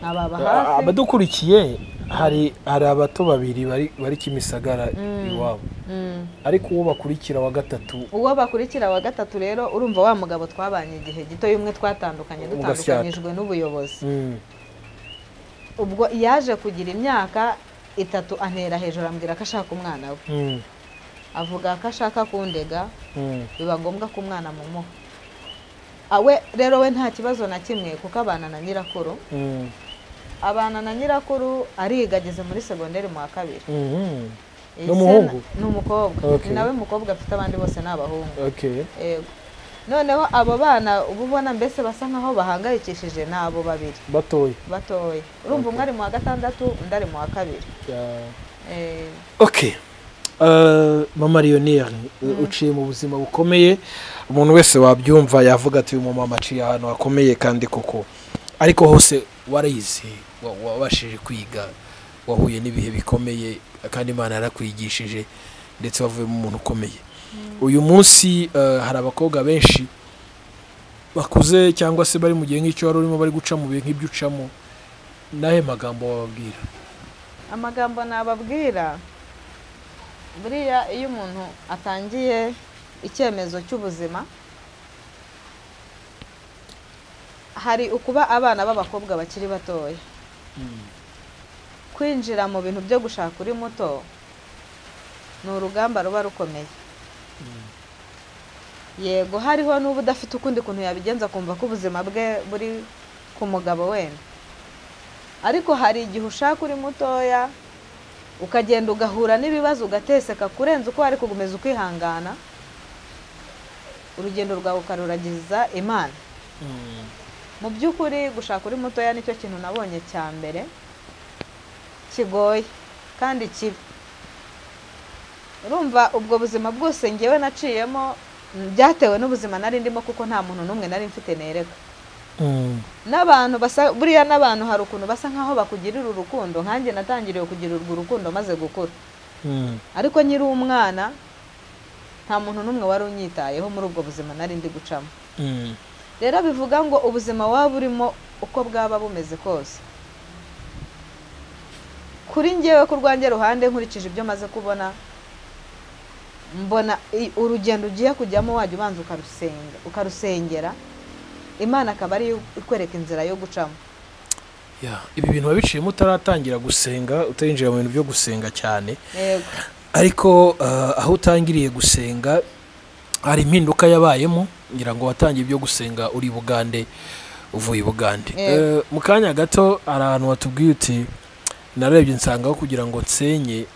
nkababa A- hafi abadukurikiye hari hari abato babiri bari kimisagara Mm. iwabo Mm. ariko uwo bakurikira wa gatatu uwo bakurikira wa gatatu rero urumva wa mugabo twabanye igihe gito y'umwe twatandukanye dutandukanyijwe n'ubuyobozi Mm. Ubwo yaje kugira imyaka itatu antera hejuru ambwira ko ashaka umwana we Mm. avuga ko ashaka kundega Mm. biba ngombwa ko umwana mumuha Ah, we rero we nta kibazo na kimwe kuko abana na nyirakuru Mm. abana na nyirakuru ariga ageze muri segonderi mu wa kabiri Ni umuhungu? ni umukobwa ni nawe mukobwa afite abandi bose ni abahungu. Noneho abo bana uba ubona mbese basa nkaho bahangayikishije ni abo babiri. Batoya batoya urumva umwe ari mu wa gatandatu undi ari mu wa kabiri. Ya- Eh, okay Uh, mama Lionel uciye mu buzima bukomeye. Umuntu wese wabyumva yavuga ati uyu mumama aciye ahantu hakomeye kandi koko. Ariko hose warize wa- wabashije kwiga wahuye n'ibihe bikomeye kandi imana yarakwigishije ndetse wavuyemo umuntu ukomeye. Uyu munsi uh, hari abakobwa benshi bakuze cyangwa se bari mu gihe nk'icyo wari urimo bari guca mu bihe nk'ibyo ucamo. N'ahe magambo wababwira? Amagambo nababwira buriya iyo umuntu atangiye icyemezo cy'ubuzima hari ukuba abana b'abakobwa bakiri batoya. Kwinjira mu bintu byo gushaka uri muto ni urugamba ruba rukomeye. Yego hariho n'uba udafite ukundi kuntu yabigenza kumva ko ubuzima bwe buri ku mugabo wenda. Ariko hari igihe ushaka uri mutoya ukagenda ugahura n'ibibazo ugateseka kurenza uko wari kugumeza ukihangana urugendo rwawe ukaruragiza imana. Mu by'ukuri gushaka uri mutoya ni cyo kintu nabonye cya mbere kigoye kandi kibi. Urumva ubwo buzima bwose ngewe naciyemo mm, byatewe n'ubuzima nari ndimo kuko nta muntu n'umwe nari mfite nereka. N'abantu basa buriya n'abantu hari ukuntu basa nk'aho bakugirira urukundo nkanjye natangiriye kugirirwa urukundo maze gukura. Ariko nkiri umwana nta muntu n'umwe wari unyitayeho muri ubwo buzima nari ndi gucamo. Rero bivuga ngo ubuzima waba urimo uko bwaba bumeze kose. Kuri ngewe ku rwanjye ruhande nkurikije ibyo maze kubona mbona urugendo ugiye kujyamo wajya ubanza ukarusenga ukarusengera. Imana akaba ariyo ikwereka inzira yo gucamo. Ya, ibi bintu wabiciyemo utaratangira gusenga utarinjira mu bintu byo gusenga cyane. Ariko ah, aho utangiriye gusenga hari impinduka yabayemo ngira ngo watangiye ibyo gusenga uri bugande uvuye bugande. Eh, mu kanya gato hari ahantu watubwiye uti narebye nsangaho kugira ngo nsenye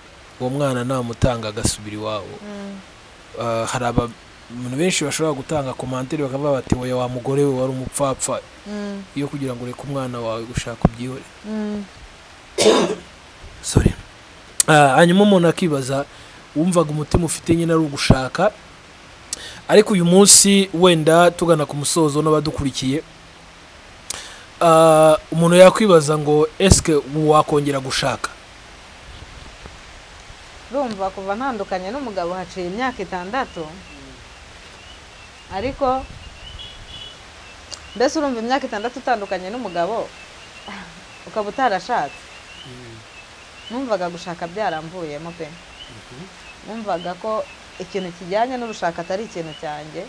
uwo mwana namutanga agasubira iwabo. Mm, Ah, hari abantu benshi bashobora gutanga komantere bakavuga bati wowe wa mugore we wari umupfapfa. Mm, iyo kugira ngo ureke umwana wawe gushaka ubyihore. Mm. sorry. Ah, hanyuma umuntu akibaza wumvaga umutima ufite nyine ari ugushaka? Ariko uyu munsi wenda tugana ku musozo n'abadukurikiye ah, umuntu yakwibaza ngo esike wakongera gushaka? Urumva kuva ntandukanye n'umugabo haciye imyaka itandatu. Ariko mbese urumva imyaka itandatu utandukanye n'umugabo? Ukaba utarashatse. Numvaga gushaka byaramvuyemo pe. Numvaga ko ikintu kijyanye n'urushaka atari ikintu cyanjye.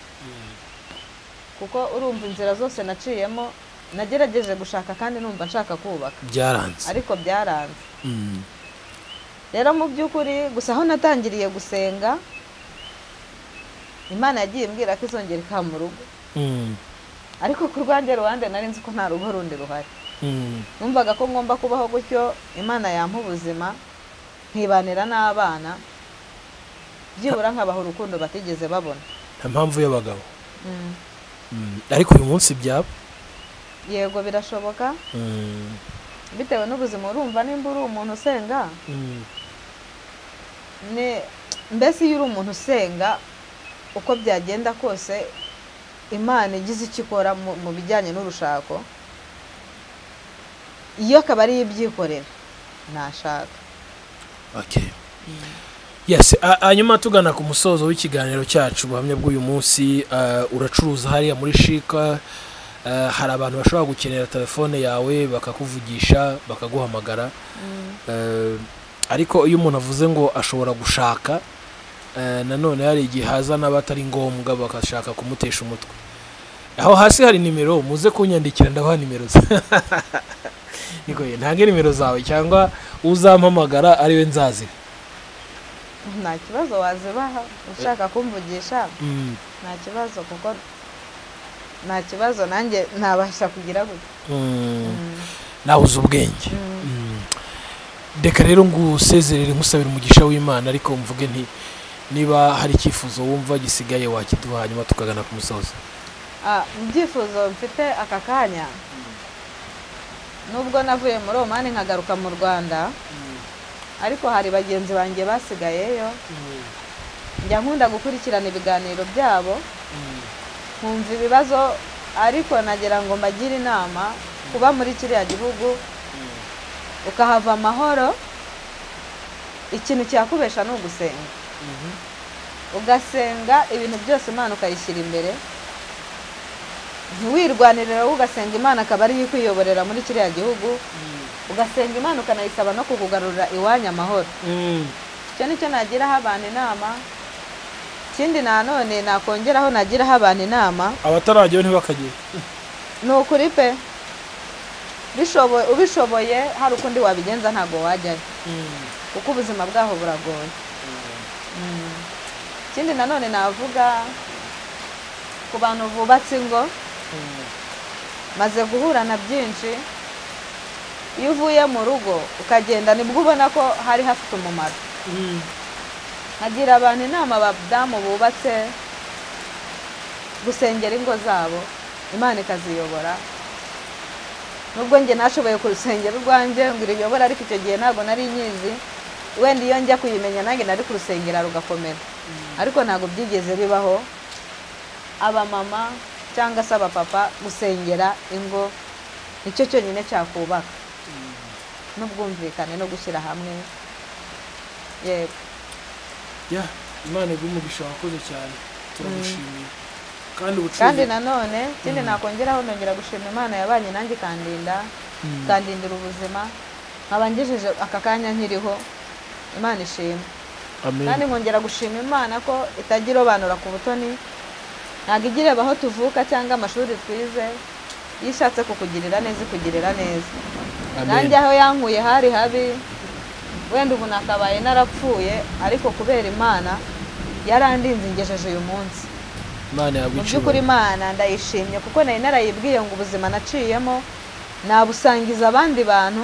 Kuko urumva inzira zose naciyemo nagerageje gushaka kandi numva nshaka kubaka. Byaranze. Ariko byaranze. Mm. Rero mu by'ukuri gusa aho natangiriye gusenga imana yagiye imbwira ko izongera ikaba mu rugo Mm. ariko ku rwanjye ruhande nari nzi ko nta rugo rundi ruhari Mm. numvaga ko ngomba kubaho gutyo imana yampa ubuzima nkibanira n'abana byibura nkabaha urukundo batigeze babona nta mpamvu y'abagabo Mm. Mm. ariko uyu munsi byaba yego birashoboka. Bitewe n'ubuzima urumva nimba uri umuntu usenga Mm. mbese iyo uri umuntu usenga uko byagenda kose imana igize icyo ikora mu bijyanye n'urushako iyo akaba ariyo ibyikorera ntashaka Okay. Yes, a- hanyuma tugana ku musozo w'ikiganiro cyacu ubuhamya bw'uyu munsi uh, uracuruza hariya muri shika hari abantu bashobora gukenera telefone yawe bakakuvugisha bakaguhamagara. Uh, ariko iyo umuntu avuze ngo ashobora gushaka uh, nanone hari igihe haza n'abatari ngombwa bagashaka kumutesha umutwe. Aho hasi hari nimero muze kunyandikira ndabaha nimero ntange nimero zawe cyangwa uzampamagara ari we nzazira nta kibazo wazibaha ushaka kumvugisha Mm. nta kibazo kuko nta kibazo nanjye ntabasha kugira gutya. Mm. Nabuze ubwenge. Mm. Mm. reka rero ngusezerere nkusabira umugisha w'imana ariko mvuge nti niba hari icyifuzo wumva gisigaye wakiduha hanyuma tukagana ku musozi Ah, mu byifuzo mfite aka kanya. Nubwo navuye muri omani nkagaruka mu rwanda ariko hari bagenzi banjye basigayeyo. Njya nkunda gukurikirana ibiganiro byabo. Nkumva ibibazo ariko nagira ngo mbagire inama kuba muri kiriya gihugu. Ukahava amahoro ikintu cyakubesha ni ugusenga. Ugasenga ibintu byose imana ukayishyira imbere. Ntiwirwanirire wowe ugasenga imana akaba ariyo ikwiyoborera muri kiriya gihugu. Ugasenga imana ukanayisaba no kukugarurira iwanyu amahoro. Icyo ni cyo nagiraho abantu inama. Ikindi nanone nakongeraho nagiraho abantu inama. Abatarajyaho ntibakagira. Ni ukuri pe. Bishoboye ubishoboye hari ukundi wabigenza ntabwo wajyayo. Kuko ubuzima bwaho buragoye. Mm. ikindi nanone navuga ku bantu bubatse ingo maze guhura na byinshi iyo uvuye mu rugo ukagenda ni bwo ubona ko hari hafite umumaro. Nkagira abantu inama abadamu bubatse gusengera ingo zabo. Imana ikaziyobora. Nubwo njye nashoboye kurusengera urwanjye ngo iriyobore ariko icyo gihe ntabwo nari nyizi. Wenda iyo njya kuyimenya nanjye nari kurusengera rugakomera. Ariko ntabwo byigeze bibaho. Abamama cyangwa se abapapa gusengera ingo ni cyo cyonyine cyakubaka. N'ubwumvikane no gushyira hamwe. Yego. Ya imana iguha umugisha wakoze cyane. Turagushimiye. Kandi ubucuruzi kandi nanone ikindi nakongeraho nongera gushima imana yabanye nanjye ikandinda Mm. ikandindira ubuzima. Nkaba ngejeje aka kanya nkiriho. Imana ishima kandi nkongera gushima imana ko itajya irobanura ku butoni. Ntabwo ijya ireba aho tuvuka cyangwa amashuri twize. Iyo ishatse kukugirira neza ikugirira neza. Nanjye aho yankuye hari habi. Wenda ubu nakabaye narapfuye ariko kubera imana yarandinze ingejeje uyu munsi. Mu by'ukuri imana ndayishimye kuko nari narayibwiye ngo ubuzima naciyemo nabusangiza abandi bantu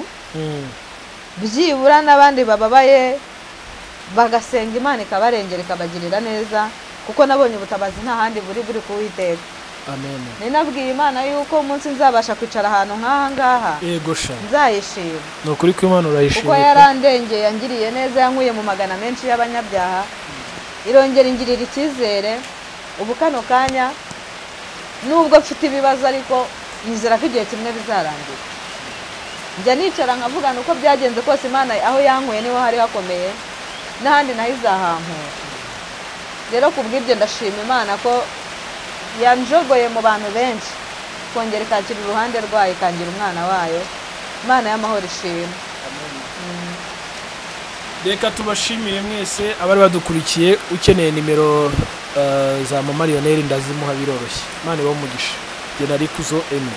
byibura n'abandi bababaye bagasenga imana ikabarengera ikabagirira neza kuko nabonye ubutabazi nta handi buri buri kuwiteka amen. Ni nabwiye imana yuko umunsi nzabasha kwicara ahantu nk'aha ngaha. Nzayishima. Ni ukuri ko imana kuko urayishimiye pe. yarandengeye yangiriye neza yankuye mu magana menshi y'abanyabyaha. Irongera ingirira icyizere. Ubu kano kanya nubwo mfite ibibazo ariko nizera ko igihe kimwe bizarangira. Njya nicara nkavugana uko byagenze kose imana aho yankuye ni ho hari hakomeye n'ahandi naho izahankura rero ku bw'ibyo ndashima imana ko yanjogoye mu bantu benshi. Kongera ikakira uruhande rwayo ikangira umwana wayo. Imana y'amahoro ishima. Reka tubashimire mwese abari badukurikiye ukeneye nimero eh, za mama ndazimuha biroroshye. Imana ibahe umugisha. Jye nari kuzo emi